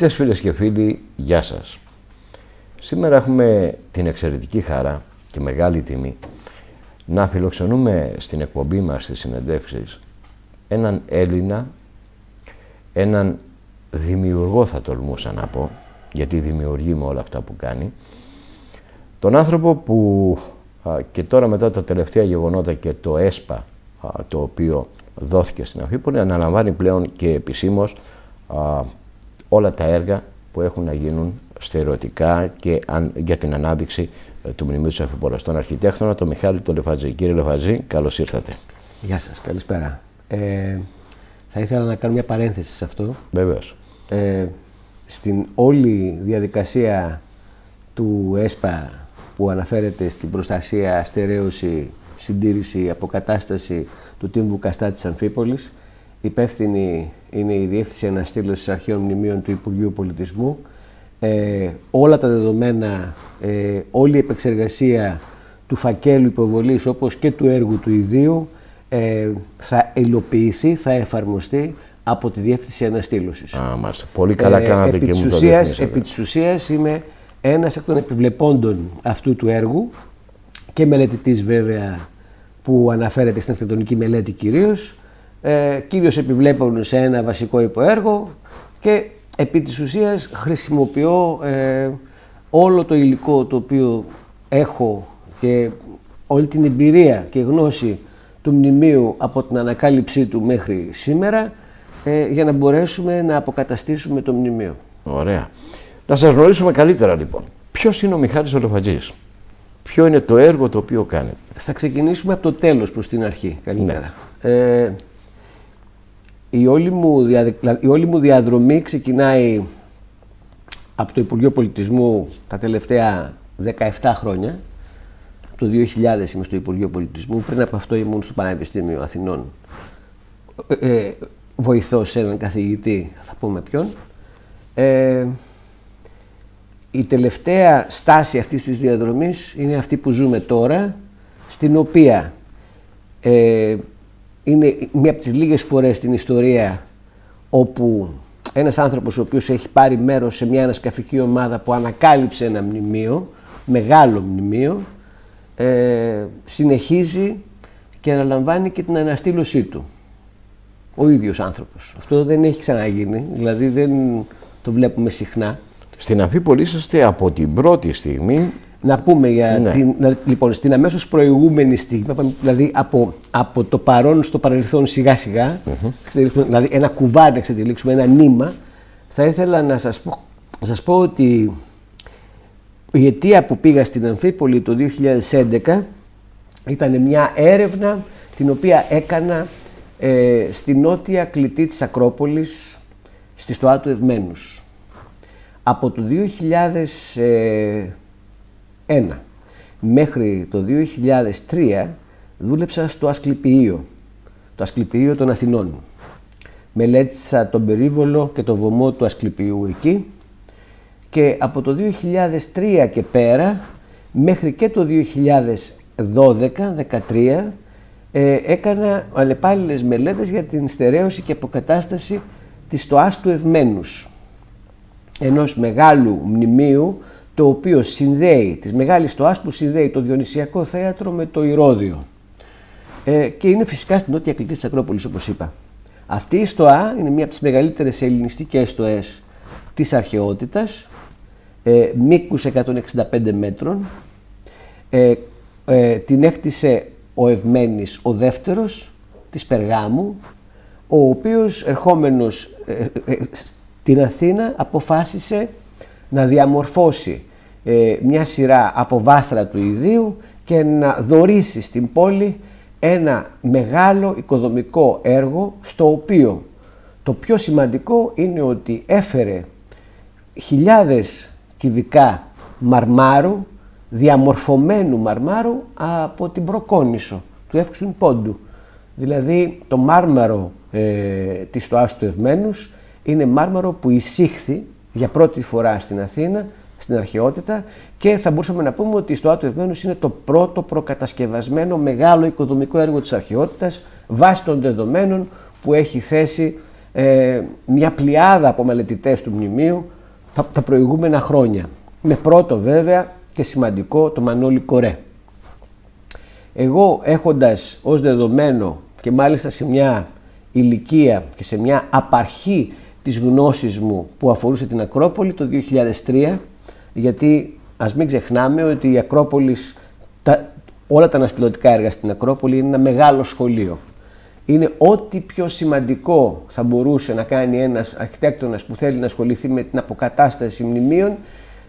Αγαπητές φίλες και φίλοι, γεια σας. Σήμερα έχουμε την εξαιρετική χαρά και μεγάλη τιμή να φιλοξενούμε στην εκπομπή μας στις συνεντεύξεις έναν Έλληνα, έναν δημιουργό θα τολμούσα να πω, γιατί δημιουργεί με όλα αυτά που κάνει, τον άνθρωπο που και τώρα μετά τα τελευταία γεγονότα και το ΕΣΠΑ το οποίο δόθηκε στην Αφίπολη αναλαμβάνει πλέον και επισήμως όλα τα έργα που έχουν να γίνουν στερεωτικά και για την ανάδειξη ε, του Μνημείου της Αφιπόλας. Τον αρχιτέκτονα, τον Μιχάλη τον Λεφατζή. Κύριε Λεφατζή, καλώς ήρθατε. Γεια σας, καλησπέρα. Ε, θα ήθελα να κάνω μια παρένθεση σε αυτό. Βεβαίως. Ε, στην όλη διαδικασία του ΕΣΠΑ που αναφέρεται στην προστασία, στερέωση, συντήρηση, αποκατάσταση του τύμβου Καστά της Αμφίπολης, υπεύθυνη είναι η Διεύθυνση Αναστήλωσης Αρχαίων Μνημείων του Υπουργείου Πολιτισμού. Ε, όλα τα δεδομένα, ε, όλη η επεξεργασία του φακέλου υποβολής όπως και του έργου του ιδίου ε, θα υλοποιηθεί, θα εφαρμοστεί από τη Διεύθυνση Αναστήλωσης. Α, μάλιστα. Πολύ καλά ε, κάνατε επί και μου ουσίας, το Επί της ουσίας είμαι ένας εκ των επιβλεπόντων αυτού του έργου και μελετητής βέβαια που αναφέρεται στην αρχιτεκτονική μελέτη κυρίως ε, κυρίως επιβλέπουν σε ένα βασικό υποέργο και επί της ουσίας χρησιμοποιώ ε, όλο το υλικό το οποίο έχω και όλη την εμπειρία και γνώση του μνημείου από την ανακάλυψή του μέχρι σήμερα ε, για να μπορέσουμε να αποκαταστήσουμε το μνημείο. Ωραία. Να σας γνωρίσουμε καλύτερα λοιπόν. Ποιος είναι ο Μιχάλης Ολοφατζής. Ποιο είναι το έργο το οποίο κάνετε; Θα ξεκινήσουμε από το τέλος προς την αρχή καλύτερα. Ναι. Ε, η όλη, μου η όλη μου διαδρομή ξεκινάει από το Υπουργείο Πολιτισμού τα τελευταία 17 χρόνια. Το 2000 είμαι στο Υπουργείο Πολιτισμού. Πριν από αυτό ήμουν στο Πανεπιστήμιο Αθηνών. Ε, ε βοηθός σε έναν καθηγητή, θα πούμε ποιον. Ε, η τελευταία στάση αυτής της διαδρομής είναι αυτή που ζούμε τώρα, στην οποία ε, είναι μία από τις λίγες φορές στην ιστορία όπου ένας άνθρωπος ο οποίος έχει πάρει μέρος σε μια ανασκαφική ομάδα που ανακάλυψε ένα μνημείο, μεγάλο μνημείο, ε, συνεχίζει και αναλαμβάνει και την αναστήλωσή του. Ο ίδιος άνθρωπος. Αυτό δεν έχει ξαναγίνει, δηλαδή δεν το βλέπουμε συχνά. Στην Αφίπολη είσαστε από την πρώτη στιγμή να πούμε για ναι. την. Λοιπόν, στην αμέσως προηγούμενη στιγμή, δηλαδή από, από το παρόν στο παρελθόν σιγά-σιγά, δηλαδή ένα κουβάρι να εξετυλίξουμε, ένα νήμα, θα ήθελα να σας πω, σας πω ότι η αιτία που πήγα στην Αμφίπολη το 2011 ήταν μια έρευνα την οποία έκανα ε, στη νότια κλητή της Ακρόπολης, στη Στοά του Ευμένους. Από το 2000, Μέχρι το 2003 δούλεψα στο Ασκληπιείο, το Ασκληπιείο των Αθηνών. Μελέτησα τον περίβολο και το βωμό του Ασκληπιού εκεί και από το 2003 και πέρα μέχρι και το 2012-2013 ε, έκανα αλλεπάλληλες μελέτες για την στερέωση και αποκατάσταση της στοάς του Ευμένους ενός μεγάλου μνημείου το οποίο συνδέει, της Μεγάλης Στοάς που συνδέει το Διονυσιακό Θέατρο με το Ηρώδιο. Ε, και είναι φυσικά στην νότια κλειδί της Ακρόπολης όπως είπα. Αυτή η στοά είναι μία από τις μεγαλύτερες ελληνιστικές στοές της αρχαιότητας, ε, μήκους 165 μέτρων, ε, ε, την έκτισε ο Ευμένης ο δεύτερος της Περγάμου, ο οποίος ερχόμενος ε, ε, στην Αθήνα αποφάσισε να διαμορφώσει ε, μια σειρά από βάθρα του ιδίου και να δωρήσει στην πόλη ένα μεγάλο οικοδομικό έργο στο οποίο το πιο σημαντικό είναι ότι έφερε χιλιάδες κυβικά μαρμάρου, διαμορφωμένου μαρμάρου από την Προκόνησο του Εύξουν Πόντου. Δηλαδή το μάρμαρο ε, της του Άστου Ευμένους είναι μάρμαρο που εισήχθη για πρώτη φορά στην Αθήνα στην αρχαιότητα και θα μπορούσαμε να πούμε ότι στο Άτο Ευμένους είναι το πρώτο προκατασκευασμένο μεγάλο οικοδομικό έργο της αρχαιότητας βάσει των δεδομένων που έχει θέσει ε, μια πλειάδα από μελετητές του μνημείου τα, τα προηγούμενα χρόνια. Με πρώτο βέβαια και σημαντικό το Μανώλη Κορέ. Εγώ έχοντας ως δεδομένο και μάλιστα σε μια ηλικία και σε μια απαρχή της γνώσης μου που αφορούσε την Ακρόπολη το 2003 γιατί ας μην ξεχνάμε ότι η Ακρόπολης, τα, όλα τα αναστηλωτικά έργα στην Ακρόπολη είναι ένα μεγάλο σχολείο. Είναι ό,τι πιο σημαντικό θα μπορούσε να κάνει ένας αρχιτέκτονας που θέλει να ασχοληθεί με την αποκατάσταση μνημείων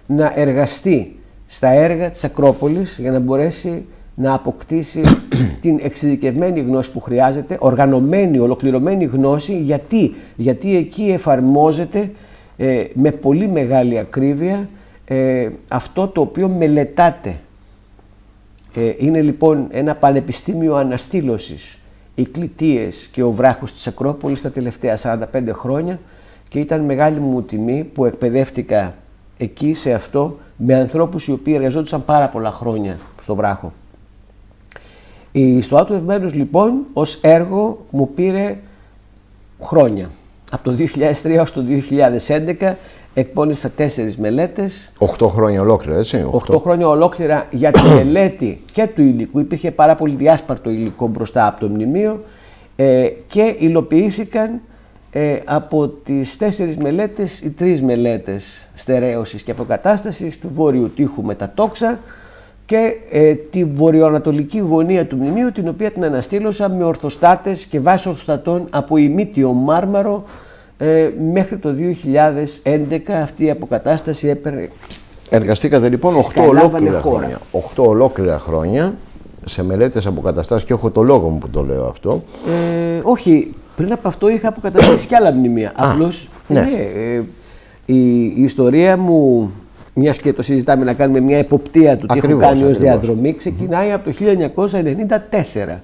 να εργαστεί στα έργα της Ακρόπολης για να μπορέσει να αποκτήσει την εξειδικευμένη γνώση που χρειάζεται, οργανωμένη, ολοκληρωμένη γνώση. Γιατί, Γιατί εκεί εφαρμόζεται ε, με πολύ μεγάλη ακρίβεια ε, αυτό το οποίο μελετάτε. Ε, είναι λοιπόν ένα πανεπιστήμιο αναστήλωσης οι κλητείες και ο βράχος της Ακρόπολης τα τελευταία 45 χρόνια και ήταν μεγάλη μου τιμή που εκπαιδεύτηκα εκεί σε αυτό με ανθρώπους οι οποίοι εργαζόντουσαν πάρα πολλά χρόνια στο βράχο. Η Στοά του Ευμένους λοιπόν ως έργο μου πήρε χρόνια. Από το 2003 έως το 2011 εκπώνησα τέσσερις μελέτες. Οχτώ χρόνια ολόκληρα, έτσι. Οχτώ χρόνια ολόκληρα για τη μελέτη και του υλικού. Υπήρχε πάρα πολύ διάσπαρτο υλικό μπροστά από το μνημείο ε, και υλοποιήθηκαν ε, από τις τέσσερις μελέτες οι τρεις μελέτες στερέωσης και αποκατάστασης του βόρειου τείχου με τα τόξα και ε, τη βορειοανατολική γωνία του μνημείου την οποία την αναστήλωσα με ορθοστάτες και βάσεις ορθοστατών από ημίτιο μάρμαρο ε, μέχρι το 2011 αυτή η αποκατάσταση έπαιρνε. Εργαστήκατε λοιπόν 8 ολόκληρα χρόνια. 8 ολόκληρα χρόνια σε μελέτες αποκαταστάσεις και έχω το λόγο μου που το λέω αυτό. Ε, όχι, πριν από αυτό είχα αποκαταστήσει και άλλα μνημεία. Απλώς, ναι. ναι ε, η, η ιστορία μου μιας και το συζητάμε να κάνουμε μια εποπτεία του τι έχω κάνει ως διαδρομή, ξεκινάει από το 1994.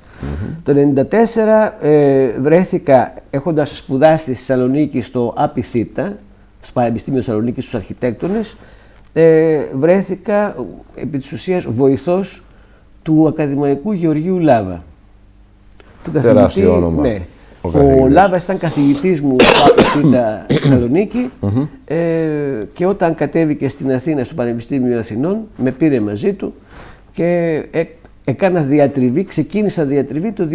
Το 1994 ε, βρέθηκα έχοντας σπουδάσει στη Θεσσαλονίκη στο ΑΠΙΘΙΤΑ, στο Πανεπιστήμιο Θεσσαλονίκης στους αρχιτέκτονες, ε, βρέθηκα επί της ουσίας βοηθός του Ακαδημαϊκού Γεωργίου Λάβα. Του Τεράστιο όνομα. Ναι, ο, ο Λάβας ήταν καθηγητής μου στο Θεσσαλονίκη ε, και όταν κατέβηκε στην Αθήνα στο Πανεπιστήμιο Αθηνών με πήρε μαζί του και ε, έκανα διατριβή, ξεκίνησα διατριβή το,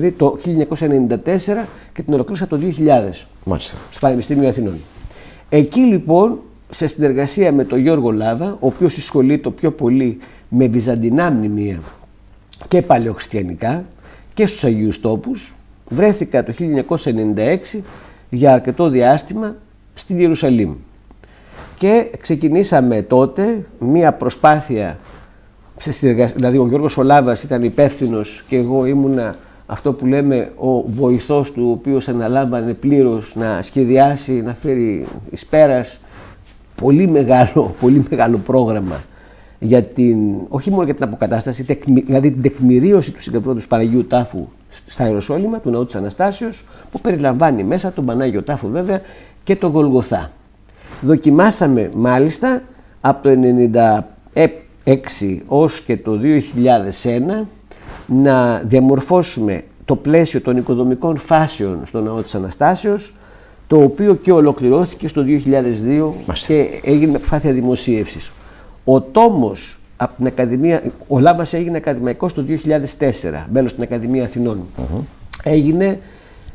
2000, το 1994 και την ολοκλήρωσα το 2000 Μάλιστα. στο Πανεπιστήμιο Αθηνών. Εκεί λοιπόν σε συνεργασία με τον Γιώργο Λάβα, ο οποίος το πιο πολύ με βυζαντινά μνημεία και παλαιοχριστιανικά και στους Αγίους Τόπους, βρέθηκα το 1996 για αρκετό διάστημα στην Ιερουσαλήμ. Και ξεκινήσαμε τότε μία προσπάθεια, σε δηλαδή ο Γιώργος Ολάβας ήταν υπεύθυνος και εγώ ήμουνα αυτό που λέμε ο βοηθός του, ο οποίος αναλάμβανε πλήρως να σχεδιάσει, να φέρει εις πέρας πολύ μεγάλο, πολύ μεγάλο πρόγραμμα για την, όχι μόνο για την αποκατάσταση, δηλαδή την τεκμηρίωση του συγκεντρώματος Παναγίου Τάφου στα Ιεροσόλυμα του Ναού της Αναστάσεως που περιλαμβάνει μέσα τον Πανάγιο Τάφο βέβαια και τον Γολγοθά. Δοκιμάσαμε μάλιστα από το 1996 ως και το 2001 να διαμορφώσουμε το πλαίσιο των οικοδομικών φάσεων στο Ναό της Αναστάσεως το οποίο και ολοκληρώθηκε στο 2002 και έγινε προσπάθεια δημοσίευσης. Ο τόμος από την Ακαδημία, ο Λάμπας έγινε ακαδημαϊκός το 2004, μέλος στην Ακαδημία Έγινε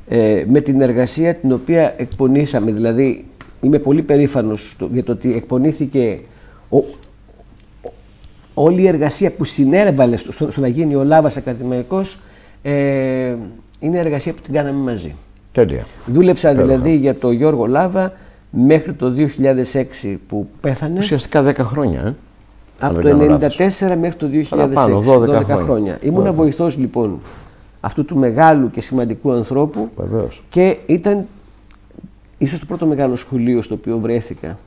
ε, με την εργασία την οποία εκπονήσαμε, δηλαδή είμαι πολύ περήφανος για το ότι εκπονήθηκε ο, όλη η εργασία που συνέβαλε στο, στο, να γίνει ο Λάβας ακαδημαϊκός ε, είναι εργασία που την κάναμε μαζί. Τέλεια. Δούλεψα δηλαδή για τον Γιώργο Λάβα μέχρι το 2006 που πέθανε. Ουσιαστικά 10 χρόνια, ε. Από το 1994 μέχρι το 2006, Παραπάνω, 12, 12 χρόνια. χρόνια. Ήμουνα βοηθός λοιπόν αυτού του μεγάλου και σημαντικού ανθρώπου Βεβαίως. και ήταν ίσως το πρώτο μεγάλο σχολείο στο οποίο βρέθηκα.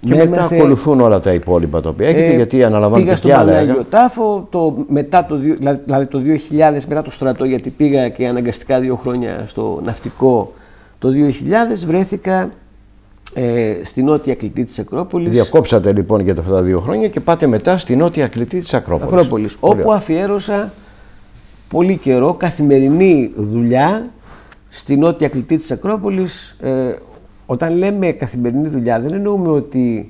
Και με μετά έμαθε... ακολουθούν όλα τα υπόλοιπα τα οποία έχετε, ε, γιατί αναλαμβάνετε και άλλα έργα. Πήγα Τάφο, το, μετά το, δηλαδή το 2000, μετά το στρατό, γιατί πήγα και αναγκαστικά δύο χρόνια στο ναυτικό το 2000, βρέθηκα ε, στη νότια κλητή της Ακρόπολης. Διακόψατε λοιπόν για αυτά τα δύο χρόνια και πάτε μετά στη νότια κλητή της Ακρόπολης. Ακρόπολης όπου αφιέρωσα πολύ καιρό καθημερινή δουλειά στη νότια κλητή της Ακρόπολης. Ε, όταν λέμε καθημερινή δουλειά δεν εννοούμε ότι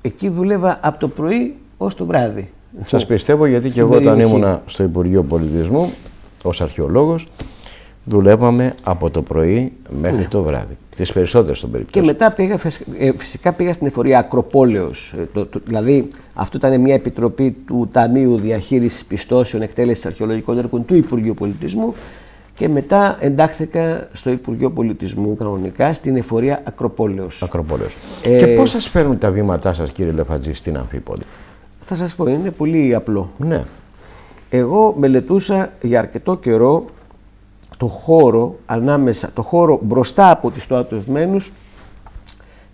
εκεί δούλευα από το πρωί ως το βράδυ. Σας πιστεύω γιατί και εγώ όταν ήμουνα στο Υπουργείο Πολιτισμού ως αρχαιολόγος δουλεύαμε από το πρωί μέχρι ναι. το βράδυ. Τις περισσότερες των περιπτώσεων. Και μετά πήγα, ε, φυσικά πήγα στην εφορία Ακροπόλεως. Ε, δηλαδή, αυτό ήταν μια επιτροπή του Ταμείου Διαχείρισης Πιστώσεων Εκτέλεσης Αρχαιολογικών Έργων του Υπουργείου Πολιτισμού. Και μετά εντάχθηκα στο Υπουργείο Πολιτισμού κανονικά στην εφορία Ακροπόλεως. Ακροπόλεως. Ε, και πώς σας φέρνουν τα βήματά σας, κύριε Λεφατζή, στην Αμφίπολη; Θα σας πω, είναι πολύ απλό. Ναι. Εγώ μελετούσα για αρκετό καιρό το χώρο ανάμεσα, το χώρο μπροστά από τις στοατευμένους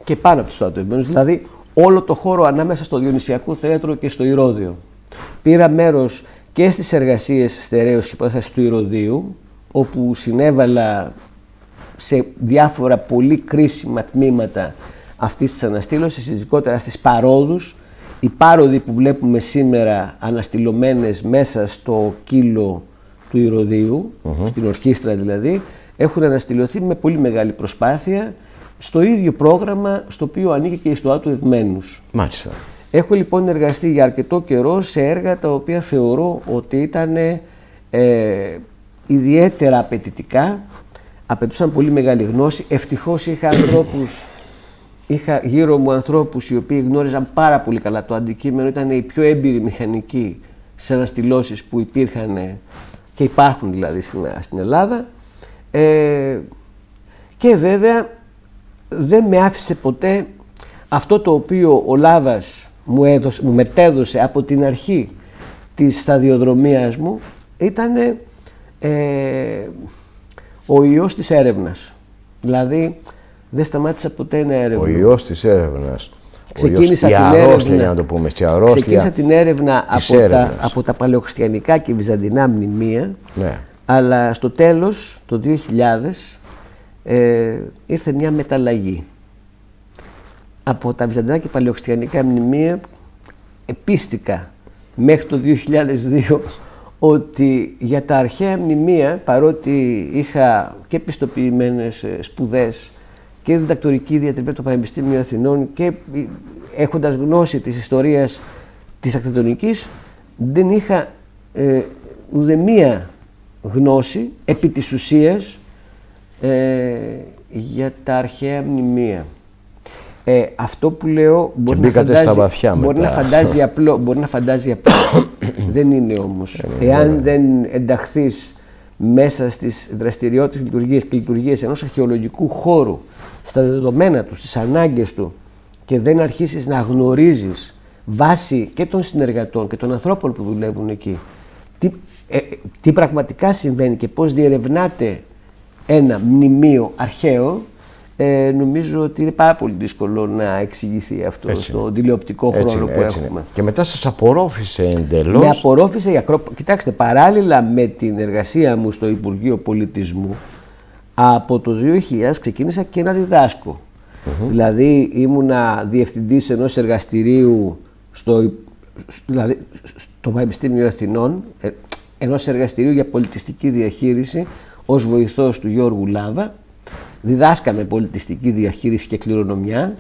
και πάνω από τους στοατευμένους, δηλαδή όλο το χώρο ανάμεσα στο Διονυσιακό Θέατρο και στο Ηρώδιο. Πήρα μέρος και στις εργασίες στερέωσης υπόθεσης του Ηρωδίου, όπου συνέβαλα σε διάφορα πολύ κρίσιμα τμήματα αυτής της αναστήλωσης, ειδικότερα στις παρόδους, οι πάροδοι που βλέπουμε σήμερα αναστηλωμένες μέσα στο κύλο του ηρωδιου στην ορχήστρα δηλαδή, έχουν αναστηλωθεί με πολύ μεγάλη προσπάθεια στο ίδιο πρόγραμμα στο οποίο ανήκει και η Ιστοά του Ευμένους. Μάλιστα. Έχω λοιπόν εργαστεί για αρκετό καιρό σε έργα τα οποία θεωρώ ότι ήταν ε, ιδιαίτερα απαιτητικά, απαιτούσαν πολύ μεγάλη γνώση. Ευτυχώς είχα ανθρώπους, είχα γύρω μου ανθρώπους οι οποίοι γνώριζαν πάρα πολύ καλά το αντικείμενο, ήταν οι πιο έμπειροι μηχανικοί σε αναστηλώσεις που υπήρχαν και υπάρχουν δηλαδή στην Ελλάδα ε, και βέβαια δεν με άφησε ποτέ αυτό το οποίο ο Λάβας μου, έδωσε, μου μετέδωσε από την αρχή της σταδιοδρομίας μου ήταν ε, ο ιός της έρευνας. Δηλαδή δεν σταμάτησα ποτέ να έρευνα. Ο ιός της έρευνας. Ξεκίνησα την αρρώστια, έρευνα, να το πούμε, αρρώστια ξεκίνησα την έρευνα από τα, από τα παλαιοχριστιανικά και βυζαντινά μνημεία, ναι. αλλά στο τέλος, το 2000, ε, ήρθε μια μεταλλαγή. Από τα βυζαντινά και παλαιοχριστιανικά μνημεία επίστηκα μέχρι το 2002 ότι για τα αρχαία μνημεία, παρότι είχα και πιστοποιημένες ε, σπουδές και διδακτορική διατριβή από το Πανεπιστήμιο Αθηνών και έχοντας γνώση της ιστορίας της ακτιτονικής δεν είχα ε, μία γνώση επί της ουσίας ε, για τα αρχαία μνημεία. Ε, αυτό που λέω μπορεί, να φαντάζει, βαθιά μπορεί, να φαντάζει απλό, μπορεί να φαντάζει απλό. δεν είναι όμως. Ε, Εάν δεν ενταχθείς μέσα στις δραστηριότητες λειτουργίες και λειτουργίες ενός αρχαιολογικού χώρου στα δεδομένα τους, στις ανάγκες του και δεν αρχίσεις να γνωρίζεις βάσει και των συνεργατών και των ανθρώπων που δουλεύουν εκεί τι, ε, τι πραγματικά συμβαίνει και πώς διερευνάται ένα μνημείο αρχαίο ε, νομίζω ότι είναι πάρα πολύ δύσκολο να εξηγηθεί αυτό έτσι στο τηλεοπτικό χρόνο που έχουμε. Και μετά σας απορρόφησε εντελώς. Με απορρόφησε η Ακρόπολη. Κοιτάξτε, παράλληλα με την εργασία μου στο Υπουργείο Πολιτισμού, από το 2000 ξεκίνησα και να διδάσκω. Δηλαδή ήμουνα διευθυντής ενός εργαστηρίου στο, δηλαδή, στο Πανεπιστήμιο Αθηνών, ε, ενός εργαστηρίου για πολιτιστική διαχείριση ως βοηθός του Γιώργου Λάβα. Διδάσκαμε πολιτιστική διαχείριση και κληρονομιά,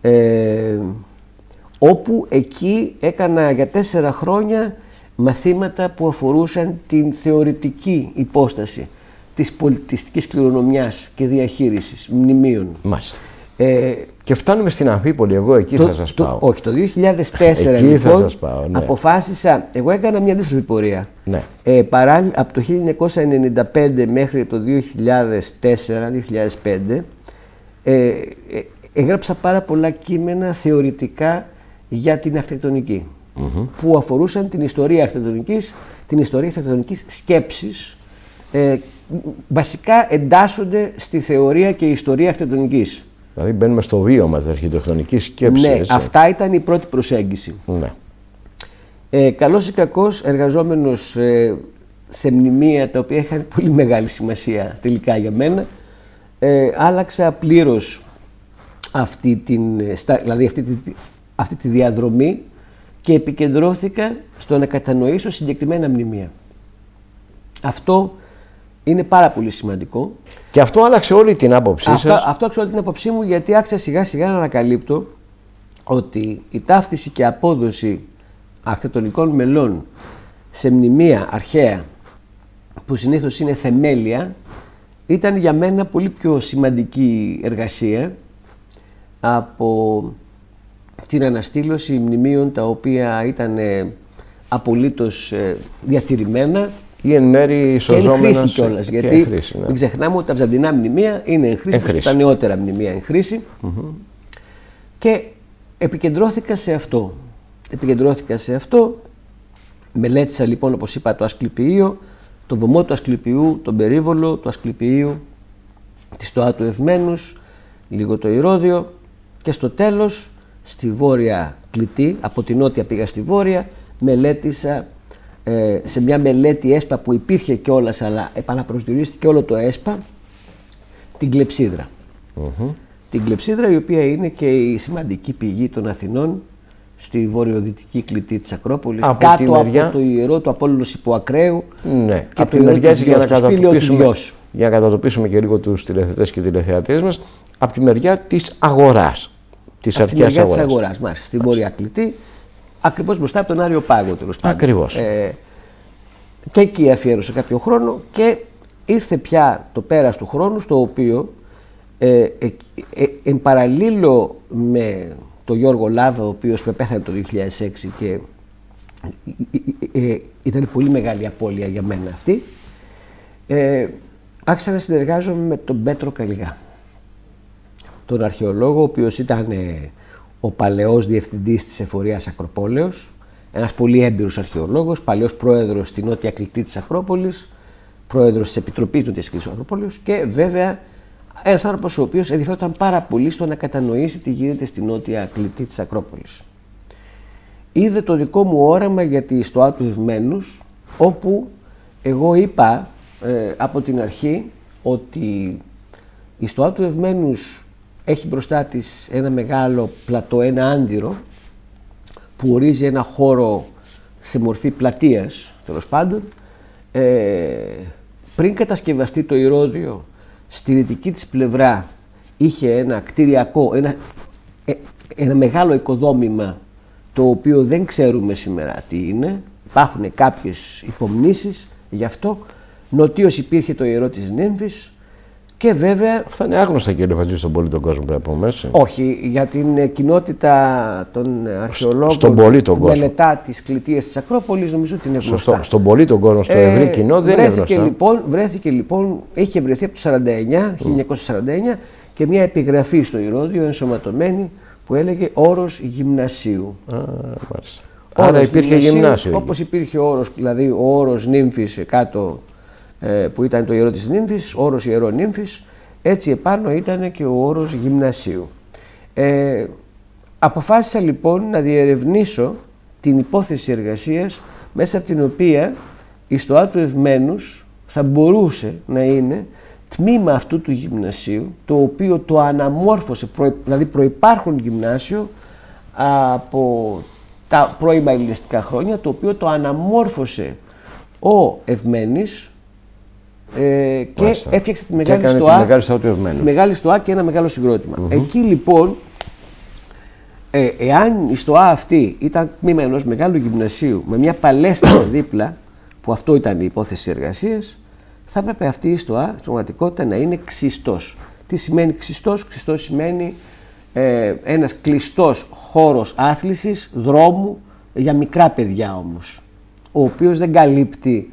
ε, όπου εκεί έκανα για τέσσερα χρόνια μαθήματα που αφορούσαν την θεωρητική υπόσταση της πολιτιστικής κληρονομιάς και διαχείρισης μνημείων. Μάλιστα. Ε, και φτάνουμε στην Αμφίπολη, εγώ εκεί θα σας πάω. Όχι, το 2004 εκεί θα λοιπόν, σας πάω, ναι. αποφάσισα, εγώ έκανα μια αντίστροφη πορεία. Ναι. Ε, παρά, από το 1995 μέχρι το 2004-2005 ε, ε, έγραψα πάρα πολλά κείμενα θεωρητικά για την αρχιτεκτονική που αφορούσαν την ιστορία αρχιτεκτονικής, την ιστορία αρχιτεκτονικής σκέψης ε, βασικά εντάσσονται στη θεωρία και ιστορία αρχιτεκτονικής. Δηλαδή μπαίνουμε στο βίωμα της αρχιτεκτονικής σκέψης. Ναι, αυτά ήταν η πρώτη προσέγγιση. Ναι. Ε, καλός ή κακός, εργαζόμενος ε, σε μνημεία τα οποία είχαν πολύ μεγάλη σημασία τελικά για μένα, ε, άλλαξα πλήρως αυτή, την, ε, δηλαδή αυτή, τη, αυτή τη διαδρομή και επικεντρώθηκα στο να κατανοήσω συγκεκριμένα μνημεία. Αυτό είναι πάρα πολύ σημαντικό Και αυτό άλλαξε όλη την άποψή αυτό, σας. Αυτό άλλαξε όλη την άποψή μου γιατί άρχισα σιγά σιγά να ανακαλύπτω ότι η ταύτιση και απόδοση αρχιτεκτονικών μελών σε μνημεία αρχαία που συνήθως είναι θεμέλια ήταν για μένα πολύ πιο σημαντική εργασία από την αναστήλωση μνημείων τα οποία ήταν ε, απολύτως ε, διατηρημένα ή εν μέρη σωζόμενα. Και εν χρήση κιόλας. Γιατί χρήση, ναι. μην ξεχνάμε ότι τα βυζαντινά μνημεία είναι εν χρήση, Εν χρήση. τα νεότερα μνημεία εν χρήση. Και επικεντρώθηκα σε αυτό. Επικεντρώθηκα σε αυτό. Μελέτησα λοιπόν, όπως είπα, το Ασκληπιείο, το βωμό του Ασκληπιού, τον περίβολο του Ασκληπιείου, τη στοά του Ευμένους, λίγο το Ηρώδιο και στο τέλος στη βόρεια κλητή, από την νότια πήγα στη βόρεια, μελέτησα ε, σε μια μελέτη ΕΣΠΑ που υπήρχε κιόλας, αλλά επαναπροσδιορίστηκε όλο το ΕΣΠΑ, την κλεψίδρα. Την κλεψίδρα η οποία είναι και η σημαντική πηγή των Αθηνών στη βορειοδυτική κλητή της Ακρόπολης, Από τη κάτω μεριά- από το ιερό του Απόλλωνος Υποακραίου Ναι, και από το τη ιερό μεριά του έτσι για να, Διός, το σπήλαιο του κατατοπίσουμε, Διός. για να κατατοπίσουμε και λίγο τους τηλεθετές και τηλεθεατές μας, από τη μεριά της αγοράς, της Από τη αρχαίας μεριά της αγοράς. αγοράς, μάλιστα, στην Βόρεια Κλητή, ακριβώς μπροστά από τον Άριο Πάγο τέλος πάντων. Ακριβώς. Ε, και εκεί αφιέρωσε κάποιο χρόνο και ήρθε πια το πέρας του χρόνου στο οποίο ε, ε, ε, εν παραλίλω με τον Γιώργο Λάβα ο οποίος πέθανε το 2006 και ε, ε, ε, ήταν πολύ μεγάλη απώλεια για μένα αυτή ε, άρχισα να συνεργάζομαι με τον Πέτρο Καλιγά τον αρχαιολόγο, ο οποίος ήταν ε, ο παλαιός διευθυντής της εφορίας Ακροπόλεως, ένας πολύ έμπειρος αρχαιολόγος, παλαιός πρόεδρος στη νότια κλητή της Ακρόπολης, πρόεδρος της Επιτροπής Νότιας Κλητής της Ακρόπολης και βέβαια ένας άνθρωπος ο οποίος ενδιαφέρονταν πάρα πολύ στο να κατανοήσει τι γίνεται στη νότια κλητή της Ακρόπολης. Είδε το δικό μου όραμα για τη στοά του Ευμένους, όπου εγώ είπα ε, από την αρχή ότι η στοά του Ευμένους έχει μπροστά της ένα μεγάλο πλατό, ένα άνδυρο, που ορίζει ένα χώρο σε μορφή πλατείας, τέλος πάντων. Ε, πριν κατασκευαστεί το Ηρώδιο, στη δυτική της πλευρά είχε ένα κτηριακό, ένα, ε, ένα μεγάλο οικοδόμημα το οποίο δεν ξέρουμε σήμερα τι είναι. Υπάρχουν κάποιες υπομνήσεις γι' αυτό. Νοτίως υπήρχε το ιερό της Νύμφης και βέβαια Αυτά είναι άγνωστα κύριε Φατζή στον πολύ τον κόσμο πρέπει να πούμε έτσι. όχι, για την ε, κοινότητα των ε, αρχαιολόγων στον πολύ τον που κόσμο. μελετά τις κλητείες της Ακρόπολης νομίζω ότι είναι γνωστά. Σωστό. Στον πολύ τον κόσμο, στο Ε, ευρύ κοινό δεν είναι βρέθηκε, γνωστό. Λοιπόν, βρέθηκε λοιπόν, είχε βρεθεί από το 49, 1949 και μια επιγραφή στο Ηρώδιο ενσωματωμένη που έλεγε όρος γυμνασίου. Α, μάλιστα. Άρα Όρος υπήρχε γυμνάσιο. εκεί. Όπως υπήρχε ο όρος, δηλαδή ο όρος νύμφης κάτω ε, που ήταν το ιερό της νύμφης, ο όρος ιερό νύμφης, έτσι επάνω ήταν και ο όρος γυμνασίου. Ε, αποφάσισα λοιπόν να διερευνήσω την υπόθεση εργασίας μέσα από την οποία η στοά του Ευμένους θα μπορούσε να είναι τμήμα αυτού του γυμνασίου το οποίο το αναμόρφωσε, προ- δηλαδή προϋπάρχον γυμνάσιο από τα πρώιμα ελληνιστικά χρόνια το οποίο το αναμόρφωσε ο Ευμένης ε, και Μάλιστα. έφτιαξε τη Και μεγάλη έκανε τη στοά, μεγάλη στοά του Ευμένους. τη μεγάλη στοά και ένα μεγάλο συγκρότημα. Εκεί λοιπόν ε, εάν η στοά αυτή ήταν τμήμα ενός μεγάλου γυμνασίου με μια παλέστρα δίπλα, που αυτό ήταν η υπόθεση εργασίας, θα έπρεπε αυτή η στοά στην πραγματικότητα να είναι ξιστό. Τι σημαίνει ξιστό, Ξιστό σημαίνει ε, ένας κλειστός χώρος άθλησης δρόμου για μικρά παιδιά όμως. Ο οποίος δεν καλύπτει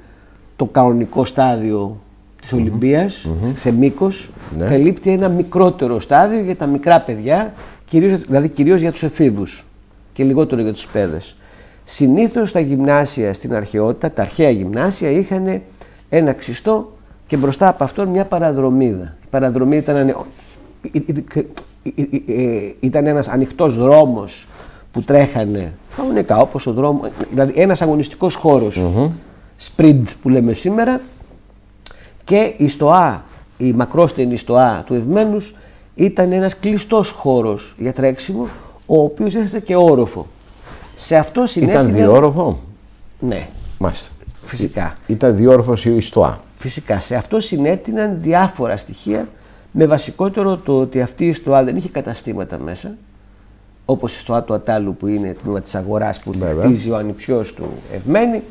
το κανονικό στάδιο της Ολυμπίας σε μήκος, Ναι. καλύπτει ένα μικρότερο στάδιο για τα μικρά παιδιά, κυρίως, δηλαδή κυρίως για τους εφήβους και λιγότερο για τους παιδες. Συνήθως τα γυμνάσια στην αρχαιότητα, τα αρχαία γυμνάσια είχαν ένα ξυστό και μπροστά από αυτόν μια παραδρομίδα. Η παραδρομίδα ήταν, ανε- ε, ε, ε, ε, ήταν ένας ανοιχτός δρόμος που τρέχανε κανονικά όπως ο δρόμος, δηλαδή ένας αγωνιστικός χώρος, sprint που λέμε σήμερα και η στοά, η μακρόστενη στοά του Ευμένους ήταν ένας κλειστός χώρος για τρέξιμο, ο οποίος έθετε και όροφο. Σε αυτό συνέβη... Ήταν διόροφο; Ναι, Μάλιστα. φυσικά. Ήταν διόροφος η στοά. Φυσικά, σε αυτό συνέτειναν διάφορα στοιχεία με βασικότερο το ότι αυτή η στοά δεν είχε καταστήματα μέσα, όπως η στοά του Ατάλου που είναι τμήμα της αγοράς που χτίζει ο ανιψιός του Ευμένη,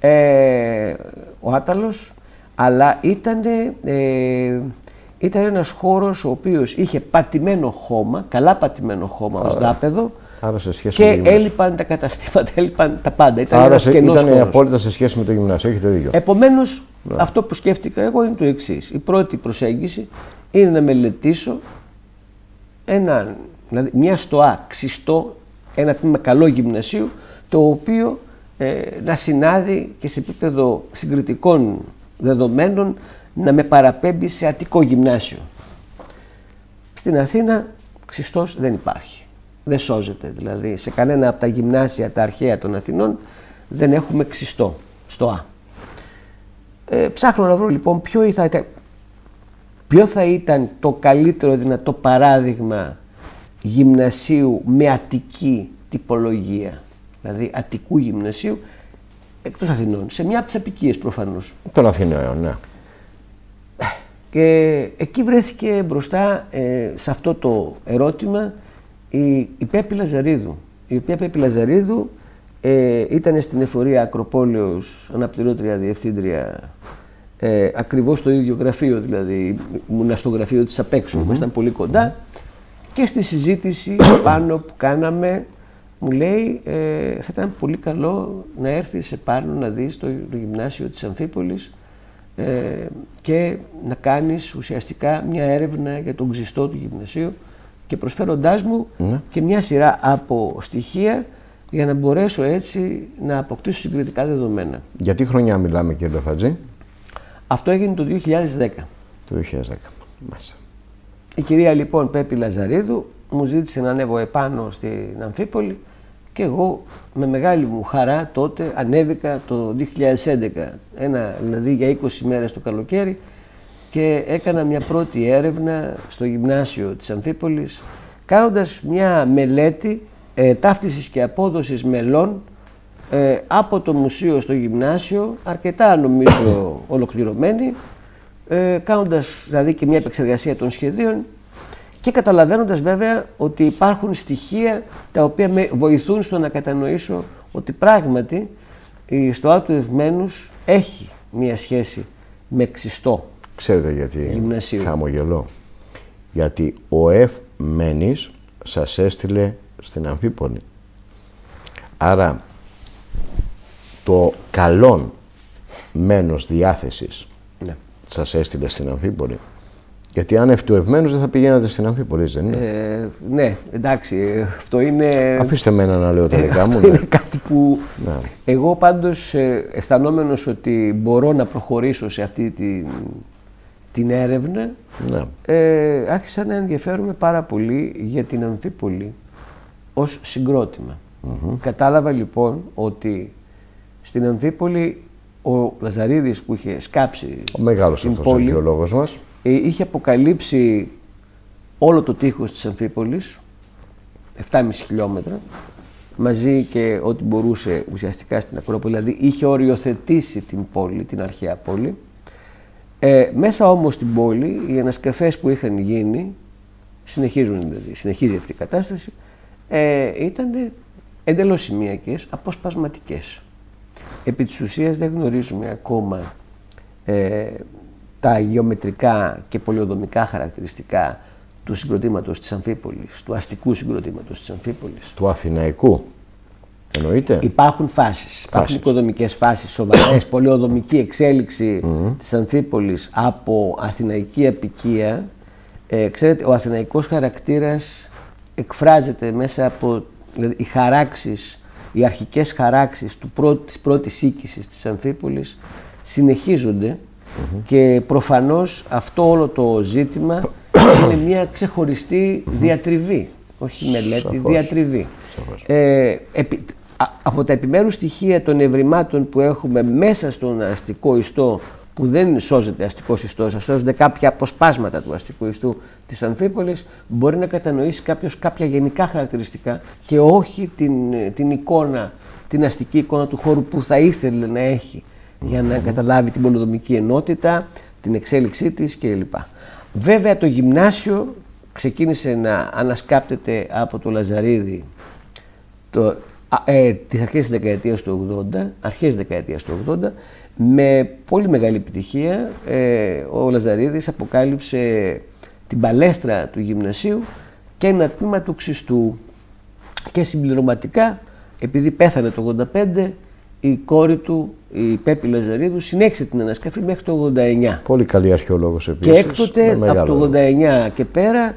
ε, ο Άταλος, αλλά ήταν, ε, ήταν ένας χώρος ο οποίος είχε πατημένο χώμα, καλά πατημένο χώμα ως δάπεδο, Άρα σε σχέση και με το έλειπαν τα καταστήματα, έλειπαν τα πάντα. Ήταν Άρα ένας σε, κενός ήταν χώρος. απόλυτα σε σχέση με το γυμνάσιο. Έχετε δίκιο. Επομένως, αυτό που σκέφτηκα εγώ είναι το εξής. Η πρώτη προσέγγιση είναι να μελετήσω ένα, δηλαδή μια στοά ξιστό, ένα τμήμα καλό γυμνασίου, το οποίο ε, να συνάδει και σε επίπεδο συγκριτικών δεδομένων να με παραπέμπει σε αττικό γυμνάσιο. Στην Αθήνα ξιστός δεν υπάρχει. Δεν σώζεται. Δηλαδή σε κανένα από τα γυμνάσια τα αρχαία των Αθηνών δεν έχουμε ξιστό στο Α. Ε, ψάχνω να βρω λοιπόν ποιο θα, ήταν, ποιο θα ήταν το καλύτερο δυνατό παράδειγμα γυμνασίου με αττική τυπολογία. Δηλαδή αττικού γυμνασίου εκτός Αθηνών. Σε μια από τις απικίες προφανώς. Των Αθηναίων, ναι. Και εκεί βρέθηκε μπροστά ε, σε αυτό το ερώτημα η, η Πέπη Λαζαρίδου. Η οποία Πέπη Λαζαρίδου ε, ήταν στην εφορία Ακροπόλεως αναπληρώτρια διευθύντρια ε, ακριβώς στο ίδιο γραφείο, δηλαδή ήμουν στο γραφείο της απ' έξω, ήμασταν πολύ κοντά και στη συζήτηση πάνω που κάναμε μου λέει ε, θα ήταν πολύ καλό να έρθεις επάνω να δεις το, το γυμνάσιο της Αμφίπολης ε, και να κάνεις ουσιαστικά μια έρευνα για τον ξυστό του γυμνασίου και προσφέροντάς μου Ναι. και μια σειρά από στοιχεία για να μπορέσω έτσι να αποκτήσω συγκριτικά δεδομένα. Για τι χρονιά μιλάμε κύριε Λεφατζή, Αυτό έγινε το 2010. το 2010. Μάλιστα. Η κυρία λοιπόν Πέπη Λαζαρίδου μου ζήτησε να ανέβω επάνω στην Αμφίπολη και εγώ με μεγάλη μου χαρά τότε ανέβηκα το 2011, ένα δηλαδή για 20 μέρες το καλοκαίρι και έκανα μια πρώτη έρευνα στο γυμνάσιο της Αμφίπολης κάνοντας μια μελέτη ε, ταύτισης και απόδοσης μελών ε, από το μουσείο στο γυμνάσιο, αρκετά νομίζω ολοκληρωμένη, ε, κάνοντας δηλαδή και μια επεξεργασία των σχεδίων και καταλαβαίνοντας βέβαια ότι υπάρχουν στοιχεία τα οποία με βοηθούν στο να κατανοήσω ότι πράγματι η στοά του Ευμένους έχει μια σχέση με ξιστό. Ξέρετε γιατί Γυμνασίου. χαμογελώ. Γιατί ο Εφ Μένης σας έστειλε στην Αμφίπολη. Άρα το καλόν μένος διάθεσης Ναι. σας έστειλε στην Αμφίπολη. Γιατί αν ευτουευμένος δεν θα πηγαίνατε στην Αμφίπολη, δεν είναι; Ε, ναι, εντάξει, ε, αυτό είναι, Αφήστε μένα να λέω τα ε, δικά μου. αυτό ναι. είναι κάτι που Ναι. εγώ πάντως ε, αισθανόμενος ότι μπορώ να προχωρήσω σε αυτή την, την έρευνα Ναι. ε, άρχισα να ενδιαφέρομαι πάρα πολύ για την Αμφίπολη ως συγκρότημα. Κατάλαβα λοιπόν ότι στην Αμφίπολη ο Λαζαρίδης που είχε σκάψει Ο μεγάλος την αυτός πόλη αρχαιολόγος μας. Ε, είχε αποκαλύψει όλο το τείχος της Αμφίπολης, 7,5 χιλιόμετρα, μαζί και ό,τι μπορούσε ουσιαστικά στην Ακρόπολη, δηλαδή είχε οριοθετήσει την πόλη, την αρχαία πόλη. Ε, μέσα όμως στην πόλη, οι ανασκαφές που είχαν γίνει, συνεχίζουν, δηλαδή, συνεχίζει αυτή η κατάσταση, ε, ήταν εντελώς σημειακές, αποσπασματικές. Επί της ουσίας δεν γνωρίζουμε ακόμα ε, τα γεωμετρικά και πολιοδομικά χαρακτηριστικά του συγκροτήματος της Αμφίπολης, του αστικού συγκροτήματος της Αμφίπολης. Του Αθηναϊκού. Εννοείται. Υπάρχουν φάσεις. Υπάρχουν οικοδομικές φάσεις σοβαρές, πολεοδομική εξέλιξη της Αμφίπολης από αθηναϊκή απικία. Ε, ξέρετε, ο αθηναϊκός χαρακτήρας εκφράζεται μέσα από δηλαδή, οι χαράξεις, οι αρχικές χαράξεις του πρώτη, της πρώτης οίκησης της Αμφίπολης συνεχίζονται και προφανώς αυτό όλο το ζήτημα είναι μια ξεχωριστή διατριβή, όχι μελέτη, Σαφώς. διατριβή. Σαφώς. Ε, επί- α- από τα επιμέρους στοιχεία των ευρημάτων που έχουμε μέσα στον αστικό ιστό που δεν σώζεται αστικός ιστός, σώζονται κάποια αποσπάσματα του αστικού ιστού της Αμφίπολης, μπορεί να κατανοήσει κάποιος κάποια γενικά χαρακτηριστικά και όχι την, την εικόνα, την αστική εικόνα του χώρου που θα ήθελε να έχει για να καταλάβει την πολυδομική ενότητα, την εξέλιξή της κλπ. Βέβαια το γυμνάσιο ξεκίνησε να ανασκάπτεται από το Λαζαρίδη το, ε, τις αρχές της δεκαετίας του 80, αρχές δεκαετίας του 80, με πολύ μεγάλη επιτυχία ε, ο Λαζαρίδης αποκάλυψε την παλέστρα του γυμνασίου και ένα τμήμα του ξυστού και συμπληρωματικά επειδή πέθανε το 85 η κόρη του, η Πέπη Λαζαρίδου, συνέχισε την ανασκαφή μέχρι το 89. Πολύ καλή αρχαιολόγος επίσης. Και έκτοτε από το 89 και πέρα